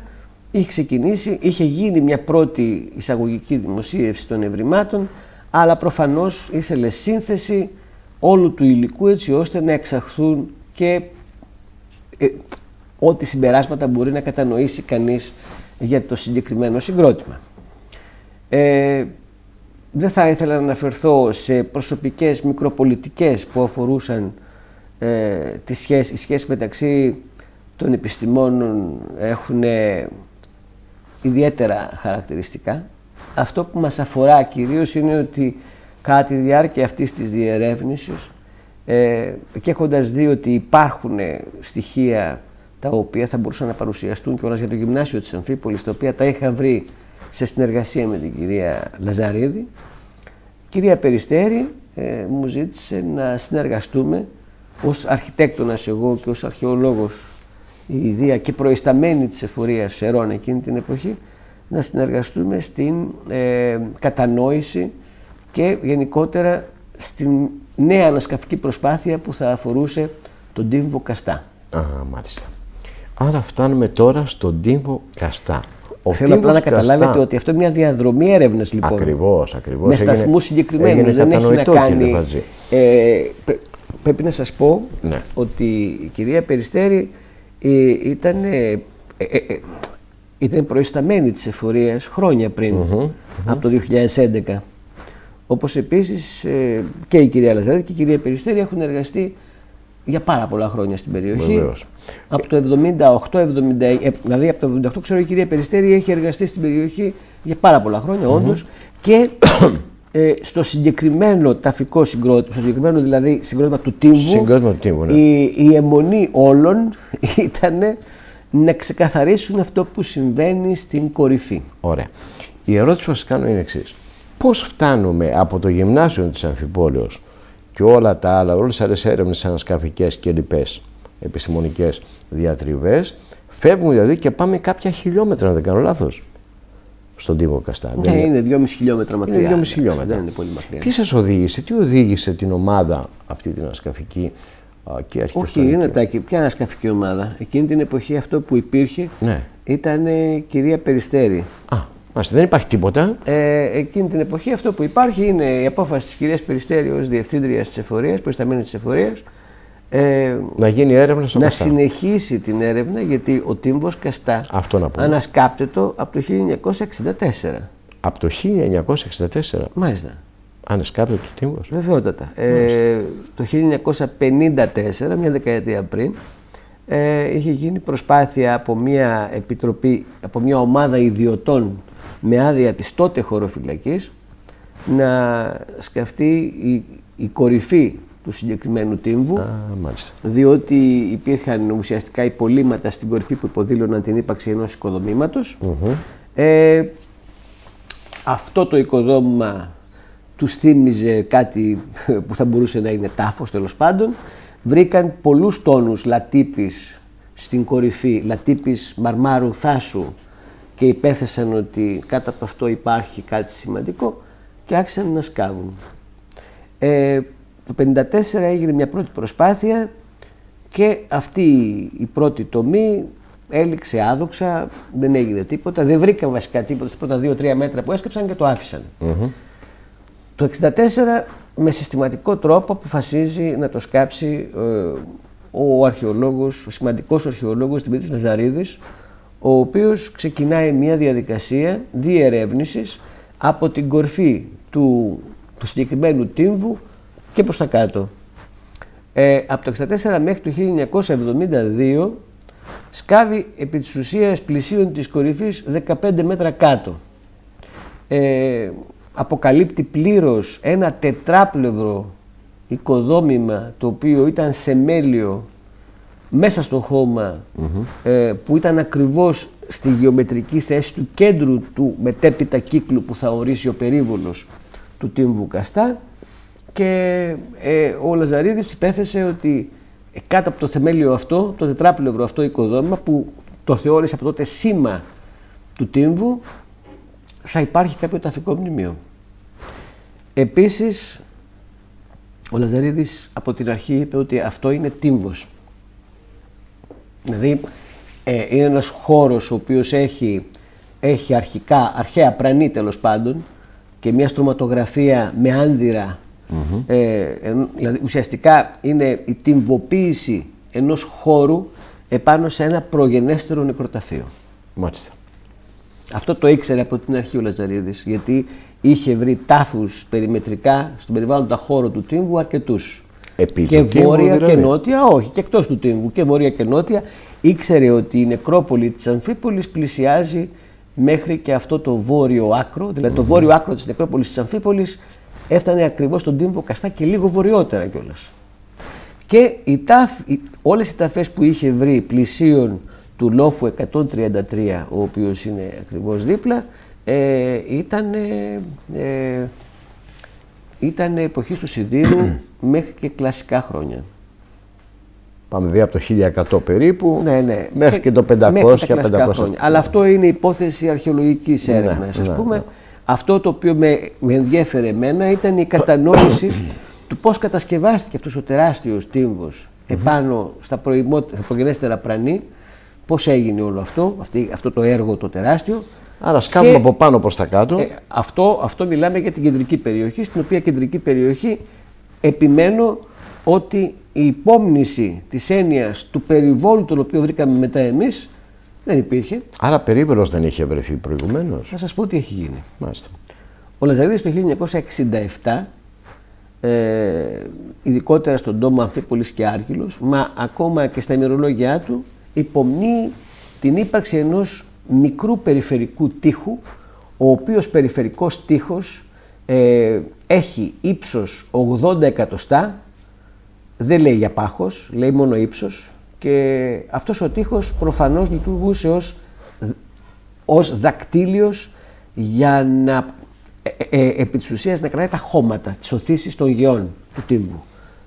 είχε ξεκινήσει, είχε γίνει μια πρώτη εισαγωγική δημοσίευση των ευρημάτων, αλλά προφανώς ήθελε σύνθεση όλου του υλικού έτσι ώστε να εξαχθούν και ε, ό,τι συμπεράσματα μπορεί να κατανοήσει κανείς για το συγκεκριμένο συγκρότημα. Ε, δεν θα ήθελα να αναφερθώ σε προσωπικές μικροπολιτικές που αφορούσαν ε, τις σχέσεις, οι σχέσεις μεταξύ των επιστημόνων έχουν ιδιαίτερα χαρακτηριστικά. Αυτό που μας αφορά κυρίως είναι ότι κατά τη διάρκεια αυτής της διερεύνησης ε, και έχοντας δει ότι υπάρχουν στοιχεία τα οποία θα μπορούσαν να παρουσιαστούν και για το γυμνάσιο της Αμφίπολης, τα οποία τα είχα βρει σε συνεργασία με την κυρία Λαζαρίδη. Η κυρία Περιστέρη ε, μου ζήτησε να συνεργαστούμε ως αρχιτέκτονας εγώ και ως αρχαιολόγος η ιδέα και προϊσταμένη της εφορίας Σερών εκείνη την εποχή να συνεργαστούμε στην ε, κατανόηση και γενικότερα στην νέα ανασκαφική προσπάθεια που θα αφορούσε τον τύμβο Καστά. Α, μάλιστα. Άρα φτάνουμε τώρα στον τύμβο Καστά. Ο Θέλω απλά να καταλάβετε ότι αυτό είναι μια διαδρομή έρευνα λοιπόν. Ακριβώς, ακριβώς. Με σταθμούς συγκεκριμένους. Δεν έχει να κάνει. Ε, πρέπει να σας πω ναι. ότι η κυρία Περιστέρη ε, ήταν, ε, ε, ε ήταν προϊσταμένη της εφορίας χρόνια πριν, από το 2011. Όπως επίσης και η κυρία Λαζαρίδη και η κυρία Περιστέρη έχουν εργαστεί για πάρα πολλά χρόνια στην περιοχή. Βεβαίως. Από το 78, 79, δηλαδή από το 78 ξέρω η κυρία Περιστέρη έχει εργαστεί στην περιοχή για πάρα πολλά χρόνια mm όντως και ε, στο συγκεκριμένο ταφικό συγκρότημα, στο συγκεκριμένο δηλαδή συγκρότημα του Τύμβου, του τύμβου ναι. η, η αιμονή όλων ήταν να ξεκαθαρίσουν αυτό που συμβαίνει στην κορυφή. Ωραία. Η ερώτηση που σας κάνω είναι εξής. Πώς φτάνουμε από το γυμνάσιο της Αμφιπόλεως και όλα τα άλλα, όλες τις άλλες έρευνες ανασκαφικές και λοιπές επιστημονικές διατριβές, φεύγουμε δηλαδή και πάμε κάποια χιλιόμετρα, αν δεν κάνω λάθος στον Τίμο Καστά. Ναι, είναι 2,5 χιλιόμετρα μακριά. Είναι 2,5 χιλιόμετρα. Δεν είναι πολύ μακριά. Τι σας οδήγησε, τι οδήγησε την ομάδα αυτή την ασκαφική και αρχιτεκτονική. Όχι, είναι τα, ποια ασκαφική ομάδα; Εκείνη την εποχή αυτό που υπήρχε ναι. ήταν κυρία Περιστέρη. Α, μάλιστα, δεν υπάρχει τίποτα. Ε, εκείνη την εποχή αυτό που υπάρχει είναι η απόφαση της κυρίας Περιστέρη ως διευθύντριας της εφορίας, προϊσταμένης της εφορίας, ε, να γίνει έρευνα στο Να συνεχίσει την έρευνα γιατί ο τύμβος Καστά Αυτό ανασκάπτεται από το 1964. Από το 1964. Μάλιστα. Ανασκάπτεται το τύμβος. Βεβαιότατα. Ε, το 1954, μια δεκαετία πριν, ε, είχε γίνει προσπάθεια από μια επιτροπή, από μια ομάδα ιδιωτών με άδεια της τότε χωροφυλακής να σκαφτεί η, η κορυφή του συγκεκριμένου τύμβου. Α, διότι υπήρχαν ουσιαστικά υπολείμματα στην κορυφή που υποδήλωναν την ύπαρξη ενός οικοδομήματος. Ε, αυτό το οικοδόμημα τους θύμιζε κάτι που θα μπορούσε να είναι τάφος τέλος πάντων. Βρήκαν πολλούς τόνους λατύπης στην κορυφή, λατύπης μαρμάρου θάσου και υπέθεσαν ότι κάτω από αυτό υπάρχει κάτι σημαντικό και άρχισαν να σκάβουν. Ε, το 1954 έγινε μια πρώτη προσπάθεια και αυτή η πρώτη τομή έληξε άδοξα, δεν έγινε τίποτα, δεν βρήκαν βασικά τίποτα στα πρώτα δύο-τρία μέτρα που έσκαψαν και το αφησαν Το 1964 με συστηματικό τρόπο αποφασίζει να το σκάψει ε, ο αρχαιολόγος, ο σημαντικός αρχαιολόγος Δημήτρης Λαζαρίδης, ο οποίος ξεκινάει μια διαδικασία διερεύνησης από την κορφή του, του συγκεκριμένου τύμβου και προς τα κάτω. Ε, από το 1964 μέχρι το 1972 σκάβει επί της ουσίας πλησίων της κορυφής 15 μέτρα κάτω. Ε, αποκαλύπτει πλήρως ένα τετράπλευρο οικοδόμημα το οποίο ήταν θεμέλιο μέσα στο χωμα ε, που ήταν ακριβώς στη γεωμετρική θέση του κέντρου του μετέπειτα κύκλου που θα ορίσει ο περίβολος του τύμβου Καστά και ε, ο Λαζαρίδης υπέθεσε ότι κάτω από το θεμέλιο αυτό, το τετράπλευρο αυτό οικοδόμημα που το θεώρησε από τότε σήμα του τύμβου θα υπάρχει κάποιο ταφικό μνημείο. Επίσης, ο Λαζαρίδης από την αρχή είπε ότι αυτό είναι τύμβος. Δηλαδή, ε, είναι ένας χώρος ο οποίος έχει, έχει αρχικά, αρχαία πρανή τέλος πάντων και μια στρωματογραφία με άνδυρα. Ε, δηλαδή, ουσιαστικά είναι η τυμβοποίηση ενός χώρου επάνω σε ένα προγενέστερο νεκροταφείο. Μάλιστα. Αυτό το ήξερε από την αρχή ο Λαζαρίδης, γιατί είχε βρει τάφους περιμετρικά στον περιβάλλοντα χώρο του Τύμβου αρκετού. και βόρεια και δηλαδή; νότια, όχι, και εκτός του Τύμβου, και βόρεια και νότια. Ήξερε ότι η νεκρόπολη της Αμφίπολης πλησιάζει μέχρι και αυτό το βόρειο άκρο, δηλαδή το βόρειο άκρο της νεκρόπολης της Αμφίπολης έφτανε ακριβώς στον Τύμβο Καστά και λίγο βορειότερα κιόλας. Και οι τάφ, όλες οι ταφές που είχε βρει πλησίων του λόφου 133, ο οποίος είναι ακριβώς δίπλα, ε, ήταν, ε, ήταν εποχή του Σιδήρου μέχρι και κλασικά χρόνια. Πάμε δει από το 1100 περίπου ναι, ναι. μέχρι και, το 500 500 χρόνια. Αλλά αυτό είναι υπόθεση αρχαιολογικής ναι, έρευνας. Ναι, πούμε. Ναι. Αυτό το οποίο με, με ενδιέφερε εμένα ήταν η κατανόηση του πώς κατασκευάστηκε αυτός ο τεράστιος τύμβος επάνω στα, προγενέστερα πρανή, πώς έγινε όλο αυτό, αυτό το έργο το τεράστιο Άρα σκάβουμε από πάνω προς τα κάτω. Ε, αυτό, αυτό μιλάμε για την κεντρική περιοχή, στην οποία κεντρική περιοχή επιμένω ότι η υπόμνηση της έννοιας του περιβόλου τον οποίο βρήκαμε μετά εμείς δεν υπήρχε. Άρα περίπερος δεν είχε βρεθεί προηγουμένως. Θα σας πω τι έχει γίνει. Μάλιστα. Ο Λαζαρίδης το 1967 ε, ειδικότερα στον τόμο Αμφίπολης και Άργυλος, μα ακόμα και στα ημερολόγια του, υπομνεί την ύπαρξη ενός μικρού περιφερικού τείχου, ο οποίος περιφερικός τείχος ε, έχει ύψος 80 εκατοστά, δεν λέει για πάχος, λέει μόνο ύψος και αυτός ο τείχος προφανώς λειτουργούσε ως, ως δακτύλιος για να ε, ε, ε επί της ουσίας να κρατάει τα χώματα, τις οθήσεις των γεών του τύμβου.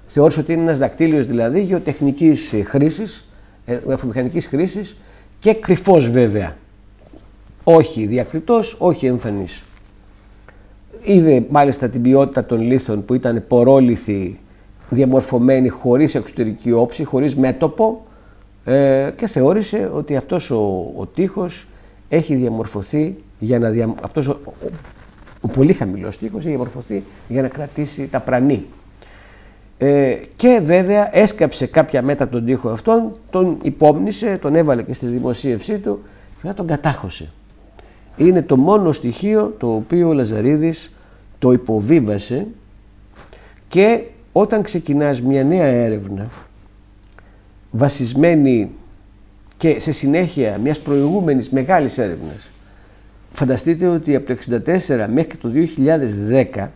Θεώρησε ότι είναι ένας δακτύλιος δηλαδή γεωτεχνικής χρήσης, ε, χρήση χρήσης και κρυφός βέβαια. Όχι διακριτός, όχι εμφανής. Είδε μάλιστα την ποιότητα των λίθων που ήταν πορόλιθοι διαμορφωμένοι χωρίς εξωτερική όψη, χωρίς μέτωπο ε, και θεώρησε ότι αυτός ο, ο τείχος έχει διαμορφωθεί για να δια... αυτός ο, ο, πολύ χαμηλός τείχος έχει διαμορφωθεί για να κρατήσει τα πρανή. Ε, και βέβαια έσκαψε κάποια μέτρα τον τοίχο αυτόν, τον υπόμνησε, τον έβαλε και στη δημοσίευσή του και τον κατάχωσε. Είναι το μόνο στοιχείο το οποίο ο Λαζαρίδης το υποβίβασε και όταν ξεκινάς μια νέα έρευνα βασισμένη και σε συνέχεια μιας προηγούμενης μεγάλης έρευνας φανταστείτε ότι από το 1964 μέχρι το 2010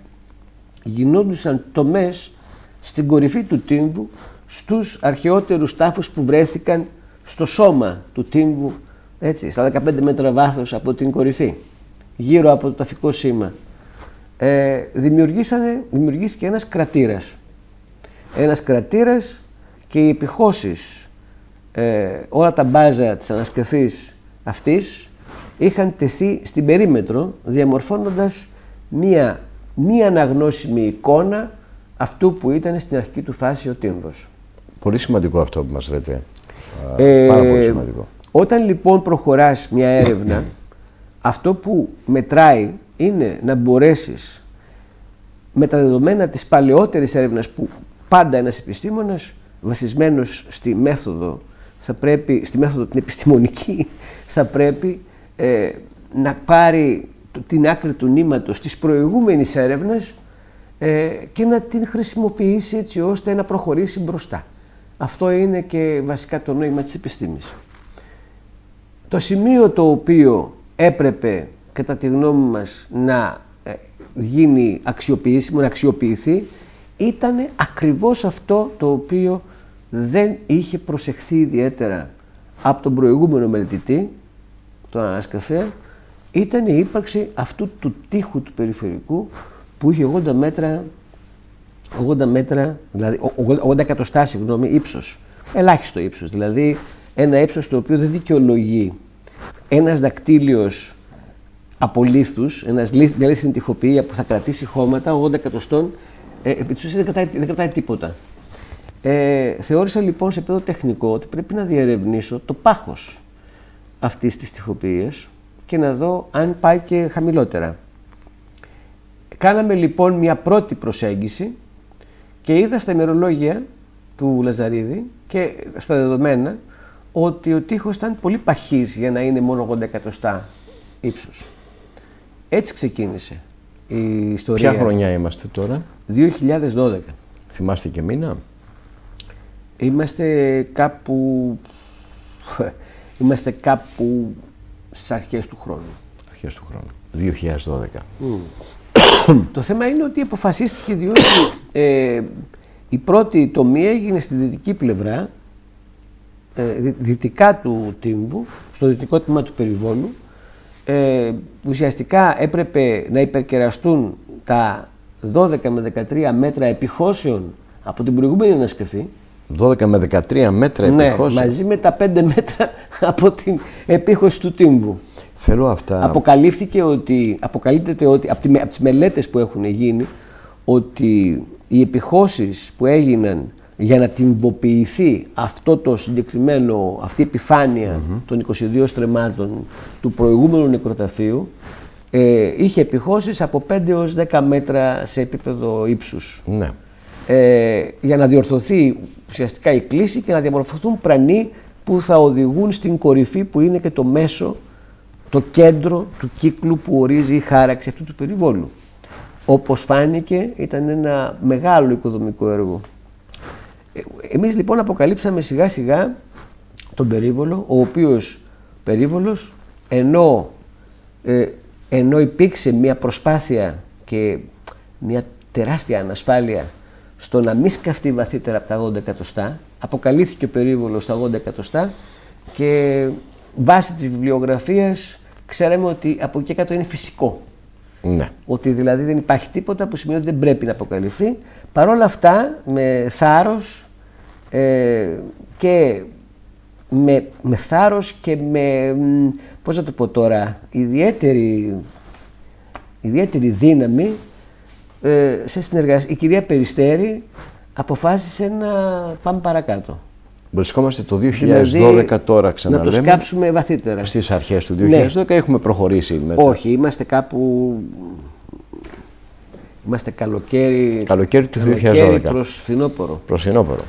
γινόντουσαν τομές στην κορυφή του τύμβου στους αρχαιότερους τάφους που βρέθηκαν στο σώμα του τύμβου έτσι, στα 15 μέτρα βάθος από την κορυφή, γύρω από το ταφικό σήμα, ε, δημιουργήθηκε ένας κρατήρας. Ένας κρατήρας και οι επιχώσεις, ε, όλα τα μπάζα της ανασκαφής αυτής, είχαν τεθεί στην περίμετρο, διαμορφώνοντας μία, μία αναγνώσιμη εικόνα αυτού που ήταν στην αρχική του φάση ο τύμβος. Πολύ σημαντικό αυτό που μας λέτε. Ε, Πάρα πολύ σημαντικό. Όταν λοιπόν προχωράς μια έρευνα, αυτό που μετράει είναι να μπορέσεις με τα δεδομένα της παλαιότερης έρευνας που πάντα ένας επιστήμονας βασισμένος στη μέθοδο, θα πρέπει, στη μέθοδο την επιστημονική θα πρέπει ε, να πάρει την άκρη του νήματος της προηγούμενης έρευνας ε, και να την χρησιμοποιήσει έτσι ώστε να προχωρήσει μπροστά. Αυτό είναι και βασικά το νόημα της επιστήμης. Το σημείο το οποίο έπρεπε κατά τη γνώμη μας να ε, γίνει αξιοποιήσιμο, να αξιοποιηθεί ήταν ακριβώς αυτό το οποίο δεν είχε προσεχθεί ιδιαίτερα από τον προηγούμενο μελετητή, τον ανασκαφέα, ήταν η ύπαρξη αυτού του τείχου του περιφερικού που είχε 80 μέτρα, 80 μέτρα, δηλαδή 80 εκατοστά, συγγνώμη, ύψος. Ελάχιστο ύψος, δηλαδή ένα ύψος το οποίο δεν δικαιολογεί ένας δακτύλιος απολύθους, ένας, μια λίθινη τυχοποιία που θα κρατήσει χώματα 80 εκατοστών, ε, επί της δεν κρατάει, δεν κρατάει τίποτα. Ε, θεώρησα λοιπόν σε επίπεδο τεχνικό ότι πρέπει να διερευνήσω το πάχος αυτής της τυχοποιίας και να δω αν πάει και χαμηλότερα. Κάναμε λοιπόν μια πρώτη προσέγγιση και είδα στα ημερολόγια του Λαζαρίδη και στα δεδομένα ότι ο τείχος ήταν πολύ παχής για να είναι μόνο 80 εκατοστά ύψος. Έτσι ξεκίνησε η ιστορία. Ποια χρονιά είμαστε τώρα; 2012. Θυμάστε και μήνα; Είμαστε κάπου... Είμαστε κάπου στις αρχές του χρόνου. Αρχές του χρόνου. 2012. Το θέμα είναι ότι αποφασίστηκε διότι ε, η πρώτη τομή έγινε στη δυτική πλευρά, ε, δυτικά του τύμβου, στο δυτικό τμήμα του περιβόλου. Ε, ουσιαστικά έπρεπε να υπερκεραστούν τα 12 με 13 μέτρα επιχώσεων από την προηγούμενη ανασκαφή. 12 με 13 μέτρα ναι, μαζί με τα 5 μέτρα από την επίχωση του τύμβου. Θέλω αυτά. Αποκαλύφθηκε ότι, αποκαλύπτεται ότι από, τη, από τις μελέτες που έχουν γίνει ότι οι επιχώσεις που έγιναν για να τυμβοποιηθεί αυτό το συγκεκριμένο, αυτή η επιφάνεια των 22 στρεμάτων του προηγούμενου νεκροταφείου ε, είχε επιχώσεις από 5 έως 10 μέτρα σε επίπεδο ύψους. Ναι. Ε, για να διορθωθεί ουσιαστικά η κλίση και να διαμορφωθούν πρανοί που θα οδηγούν στην κορυφή που είναι και το μέσο, το κέντρο του κύκλου που ορίζει η χάραξη αυτού του περιβόλου. Όπως φάνηκε ήταν ένα μεγάλο οικοδομικό έργο. Ε, εμείς λοιπόν αποκαλύψαμε σιγά σιγά τον περίβολο, ο οποίος περίβολος ενώ, ε, ενώ υπήρξε μια προσπάθεια και μια τεράστια ανασφάλεια στο να μην σκαφτεί βαθύτερα από τα 80 εκατοστά, αποκαλύφθηκε ο περίβολος στα 80 εκατοστά και βάσει της βιβλιογραφίας ξέραμε ότι από εκεί κάτω είναι φυσικό. Ναι. Ότι δηλαδή δεν υπάρχει τίποτα που σημαίνει ότι δεν πρέπει να αποκαλυφθεί. Παρ' όλα αυτά, με θάρρος ε, και με, με θάρρος και με, πώς να το πω τώρα, ιδιαίτερη, ιδιαίτερη δύναμη ε, σε συνεργασία. Η κυρία Περιστέρη αποφάσισε να πάμε παρακάτω. Βρισκόμαστε το 2012 δηλαδή, τώρα ξαναλέμε. Να το σκάψουμε βαθύτερα. Στις αρχές του 2012 ναι. έχουμε προχωρήσει. Μετά. Όχι, είμαστε κάπου... Είμαστε καλοκαίρι... Καλοκαίρι του 2012. Προς φθινόπωρο. Προς φθινόπωρο.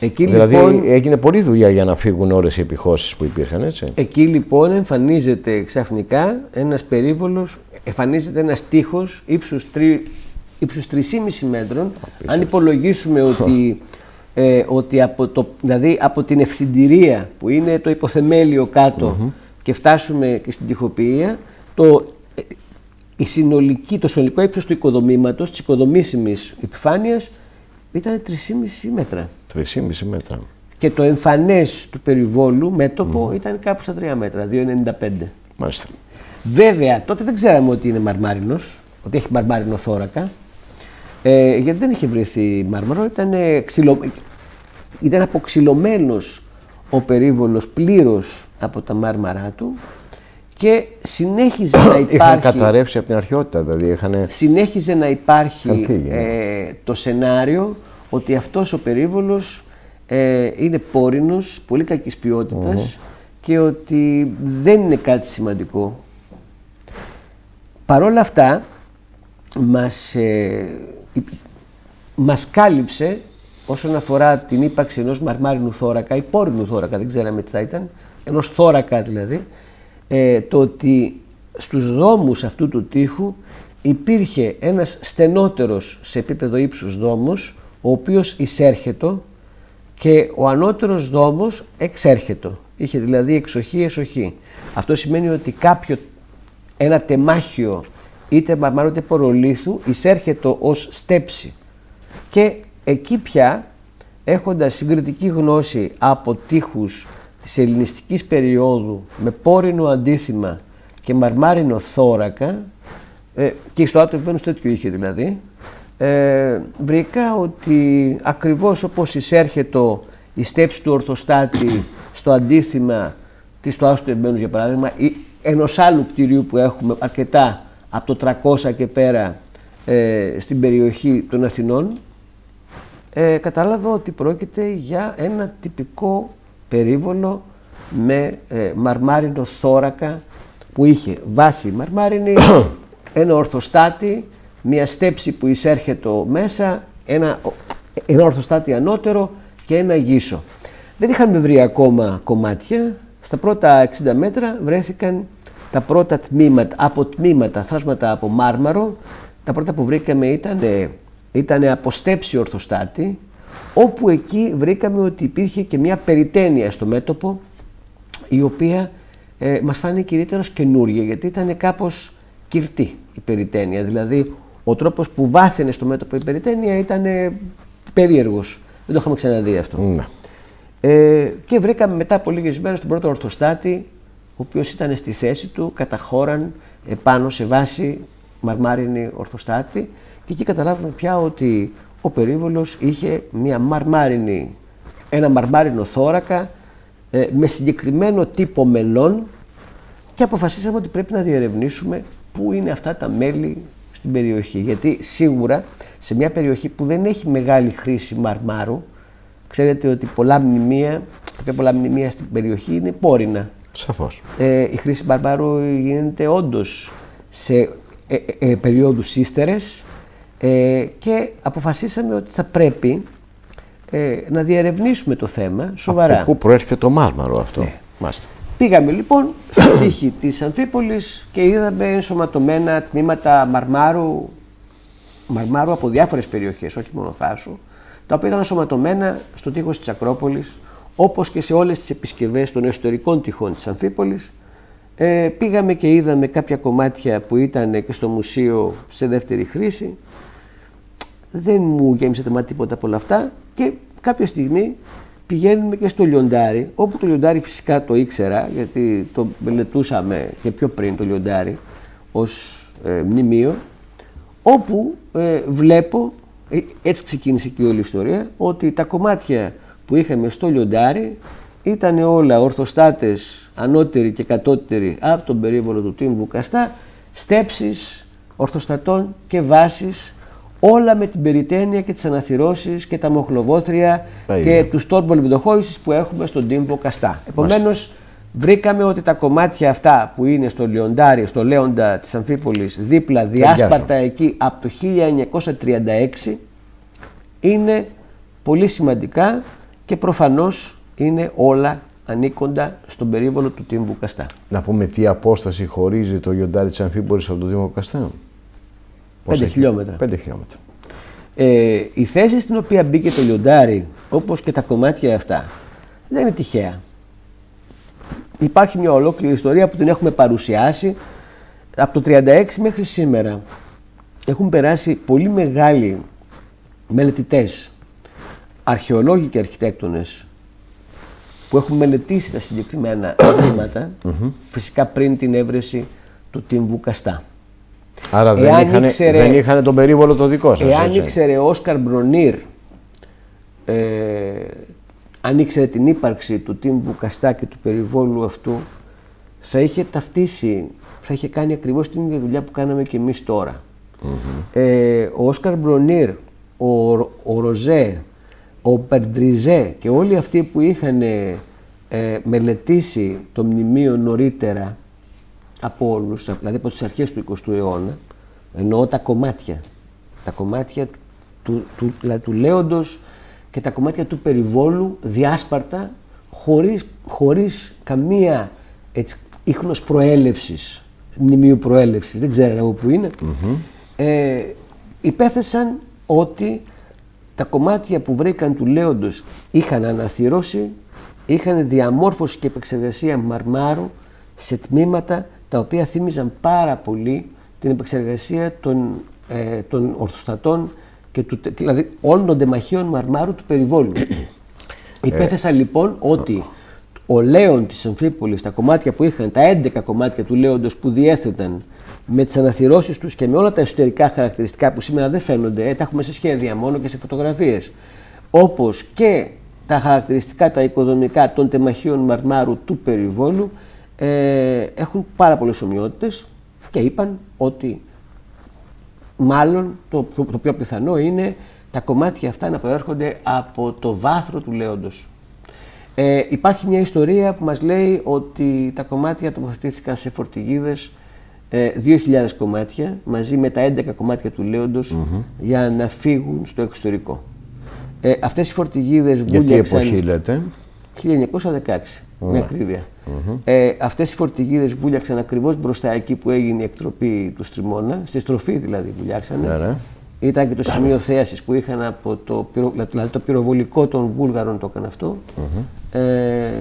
Εκεί, δηλαδή λοιπόν, έγινε πολλή δουλειά για να φύγουν όλες οι επιχώσεις που υπήρχαν, έτσι. Εκεί λοιπόν εμφανίζεται ξαφνικά ένας περίβολος, εμφανίζεται ένας τείχος ύψους, 3, ύψους 3,5 μέτρων. Αν υπολογίσουμε ότι ε, ότι από, το, δηλαδή από την ευθυντηρία που είναι το υποθεμέλιο και φτάσουμε και στην τυχοποιία, το, ε, η συνολική, το συνολικό ύψος του οικοδομήματος, της οικοδομήσιμης επιφάνειας, ήταν 3,5 μέτρα. 3,5 μέτρα. Και το εμφανές του περιβόλου μέτωπο ήταν κάπου στα 3 μέτρα, 2,95. Μάλιστα. Βέβαια, τότε δεν ξέραμε ότι είναι μαρμάρινος, ότι έχει μαρμάρινο θώρακα. Ε, γιατί δεν είχε βρεθεί μάρμαρο, ήταν, ξυλο... ήταν αποξυλωμένος ο περίβολος πλήρως από τα μάρμαρά του και συνέχιζε να υπάρχει... Είχαν καταρρεύσει από την αρχαιότητα, δηλαδή είχαν... Συνέχιζε να υπάρχει ε, το σενάριο ότι αυτός ο περίβολος ε, είναι πόρινος, πολύ κακής και ότι δεν είναι κάτι σημαντικό. Παρ' όλα αυτά, μας ε, μας κάλυψε όσον αφορά την ύπαρξη ενός μαρμάρινου θώρακα ή πόρινου θώρακα, δεν ξέραμε τι θα ήταν, ενός θώρακα δηλαδή, ε, το ότι στους δόμους αυτού του τείχου υπήρχε ένας στενότερος σε επίπεδο ύψους δόμος, ο οποίος εισέρχετο και ο ανώτερος δόμος εξέρχετο. Είχε δηλαδή εξοχή-εσοχή. Αυτό σημαίνει ότι κάποιο, ένα τεμάχιο είτε μαρμάρο είτε πορολίθου εισέρχεται ως στέψη. Και εκεί πια, έχοντας συγκριτική γνώση από τείχους της ελληνιστικής περίοδου με πόρινο αντίθυμα και μαρμάρινο θώρακα, ε, και στο άτομο Βένους τέτοιο είχε δηλαδή, ε, βρήκα ότι ακριβώς όπως εισέρχεται η στέψη του ορθοστάτη στο αντίθυμα της του Άστου Εμπένους για παράδειγμα ή ενός άλλου κτηρίου που έχουμε αρκετά από το 300 και πέρα ε, στην περιοχή των Αθηνών ε, κατάλαβα ότι πρόκειται για ένα τυπικό περίβολο με ε, μαρμάρινο θώρακα που είχε βάση μαρμάρινη, ένα ορθοστάτη, μια στέψη που εισέρχεται μέσα, ένα, ένα ορθοστάτη ανώτερο και ένα γύσο. Δεν είχαμε βρει ακόμα κομμάτια. Στα πρώτα 60 μέτρα βρέθηκαν τα πρώτα τμήματα, από τμήματα, φάσματα από μάρμαρο. Τα πρώτα που βρήκαμε ήταν, ήταν από στέψη ορθοστάτη, όπου εκεί βρήκαμε ότι υπήρχε και μια περιτένεια στο μέτωπο, η οποία ε, μας φάνηκε ιδιαίτερος καινούργια, γιατί ήταν κάπως κυρτή η περιτένεια. Δηλαδή, ο τρόπος που βάθαινε στο μέτωπο η περιτένεια ήταν περίεργος. Δεν το είχαμε ξαναδεί αυτό. Ναι. Ε, και βρήκαμε μετά από λίγες μέρες τον πρώτο ορθοστάτη, ο οποίος ήταν στη θέση του, καταχώραν επάνω σε βάση μαρμάρινη ορθοστάτη και εκεί καταλάβαμε πια ότι ο περίβολος είχε μια μαρμάρινη, ένα μαρμάρινο θώρακα ε, με συγκεκριμένο τύπο μελών και αποφασίσαμε ότι πρέπει να διερευνήσουμε πού είναι αυτά τα μέλη στην περιοχή. Γιατί σίγουρα σε μια περιοχή που δεν έχει μεγάλη χρήση μαρμάρου, ξέρετε ότι πολλά μνημεία, πολλά μνημεία στην περιοχή είναι πόρινα. Σαφώς. Ε, η χρήση μαρμάρου γίνεται όντως σε ε, ε, ε περιόδους ύστερες ε, και αποφασίσαμε ότι θα πρέπει ε, να διερευνήσουμε το θέμα σοβαρά. Από πού προέρχεται το μάρμαρο αυτό; Ναι. Πήγαμε λοιπόν στην τύχη της Αμφίπολης και είδαμε ενσωματωμένα τμήματα μαρμάρου, μαρμάρου από διάφορες περιοχές, όχι μόνο θάσου, τα οποία ήταν ενσωματωμένα στο τείχος της Ακρόπολης, όπως και σε όλες τις επισκευές των εσωτερικών τυχών της Αμφίπολης. Ε, πήγαμε και είδαμε κάποια κομμάτια που ήταν και στο μουσείο σε δεύτερη χρήση. Δεν μου γέμισε το μάτι τίποτα από όλα αυτά και κάποια στιγμή πηγαίνουμε και στο λιοντάρι, όπου το λιοντάρι φυσικά το ήξερα, γιατί το μελετούσαμε και πιο πριν το λιοντάρι ως ε, μνημείο, όπου ε, βλέπω, ε, έτσι ξεκίνησε και όλη η ιστορία, ότι τα κομμάτια που είχαμε στο λιοντάρι ήταν όλα ορθοστάτες ανώτεροι και κατώτεροι από τον περίβολο του Τίμου Καστά, στέψεις ορθοστατών και βάσεις όλα με την περιτένεια και τις αναθυρώσεις και τα μοχλοβόθρια και τους τόρμπολ βιδοχώησης που έχουμε στον Τίμβο Καστά. Επομένως, βρήκαμε ότι τα κομμάτια αυτά που είναι στο Λιοντάρι, στο Λέοντα της Αμφίπολης, δίπλα διάσπαρτα εκεί από το 1936, είναι πολύ σημαντικά και προφανώς είναι όλα ανήκοντα στον περίβολο του Τίμβου Καστά. Να πούμε τι απόσταση χωρίζει το λιοντάρι της Αμφίπολης από τον Τίμβο Καστά. 5 χιλιόμετρα. 5 χιλιόμετρα. Ε, η θέση στην οποία μπήκε το λιοντάρι, όπως και τα κομμάτια αυτά, δεν είναι τυχαία. Υπάρχει μια ολόκληρη ιστορία που την έχουμε παρουσιάσει από το 36 μέχρι σήμερα. Έχουν περάσει πολύ μεγάλοι μελετητές, αρχαιολόγοι και αρχιτέκτονες που έχουν μελετήσει τα συγκεκριμένα βήματα, φυσικά πριν την έβρεση του Τιμβού Καστά. Άρα δεν, είχαν, ήξερε, δεν είχαν τον περίβολο το δικό σας. Εάν ήξερε ο Όσκαρ Μπρονίρ, ε, αν ήξερε την ύπαρξη του Τίμβου Καστά και του περιβόλου αυτού, θα είχε ταυτίσει, θα είχε κάνει ακριβώς την ίδια δουλειά που κάναμε και εμείς τώρα. Ε, ο Όσκαρ Μπρονίρ, ο, ο Ροζέ, ο Περντριζέ και όλοι αυτοί που είχαν ε, μελετήσει το μνημείο νωρίτερα από όλους, δηλαδή από τις αρχές του 20ου αιώνα, εννοώ τα κομμάτια. Τα κομμάτια του, του, δηλαδή του λέοντος και τα κομμάτια του περιβόλου διάσπαρτα, χωρίς, χωρίς καμία έτσι, ίχνος προέλευσης, μνημείου προέλευσης, δεν ξέρω από πού είναι, ε, υπέθεσαν ότι τα κομμάτια που βρήκαν του λέοντος είχαν αναθυρώσει, είχαν διαμόρφωση και επεξεργασία μαρμάρου σε τμήματα τα οποία θύμιζαν πάρα πολύ την επεξεργασία των, ε, των ορθοστατών και του, δηλαδή όλων των τεμαχίων μαρμάρου του περιβόλου. Υπέθεσαν λοιπόν ότι ο Λέον της Αμφίπολης, τα κομμάτια που είχαν, τα 11 κομμάτια του Λέοντος που διέθεταν με τις αναθυρώσεις τους και με όλα τα εσωτερικά χαρακτηριστικά που σήμερα δεν φαίνονται, ε, τα έχουμε σε σχέδια μόνο και σε φωτογραφίες, όπως και τα χαρακτηριστικά, τα οικοδομικά των τεμαχίων μαρμάρου του περιβόλου, ε, έχουν πάρα πολλές ομοιότητες και είπαν ότι μάλλον το, το πιο πιθανό είναι τα κομμάτια αυτά να προέρχονται από το βάθρο του Λέοντος. Ε, υπάρχει μια ιστορία που μας λέει ότι τα κομμάτια τοποθετήθηκαν σε φορτηγίδες, ε, 2.000 κομμάτια, μαζί με τα 11 κομμάτια του λεοντος για να φύγουν στο εξωτερικό. Ε, αυτές οι φορτηγίδες βούλιαξαν... Γιατί εποχή λέτε; 1916, με ακρίβεια. Ε, αυτές οι φορτηγίδες βούλιαξαν ακριβώς μπροστά εκεί που έγινε η εκτροπή του Στριμώνα, στη στροφή δηλαδή βουλιάξανε. Ναι, ναι. Ήταν και το σημείο θέασης που είχαν από το, δηλαδή το πυροβολικό των Βούλγαρων το έκανε Ε,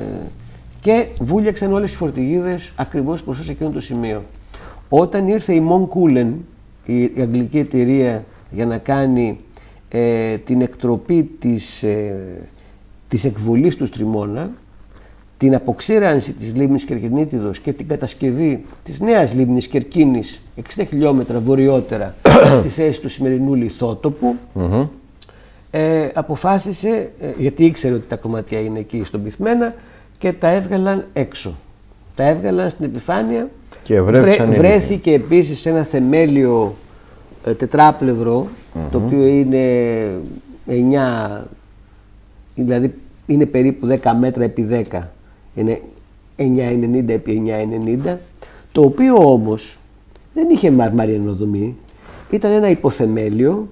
και βούλιαξαν όλες οι φορτηγίδες ακριβώς προς εκείνο το σημείο. Όταν ήρθε η Mon Coolen, η, η αγγλική εταιρεία, για να κάνει ε, την εκτροπή της, ε, της εκβολής του Στριμώνα, την αποξήρανση της λίμνης Κερκινήτιδος και την κατασκευή της νέας λίμνης Κερκίνης 60 χιλιόμετρα βορειότερα στη θέση του σημερινού λιθότοπου ε, αποφάσισε, ε, γιατί ήξερε ότι τα κομμάτια είναι εκεί στον πυθμένα και τα έβγαλαν έξω. Τα έβγαλαν στην επιφάνεια και Βρέ, βρέθηκε επίσης ένα θεμέλιο ε, τετράπλευρο το οποίο είναι 9, δηλαδή είναι περίπου 10 μέτρα επί 10 είναι 9,90 επί 9,90 το οποίο όμως δεν είχε μαρμαριανό δομή. Ήταν ένα υποθεμέλιο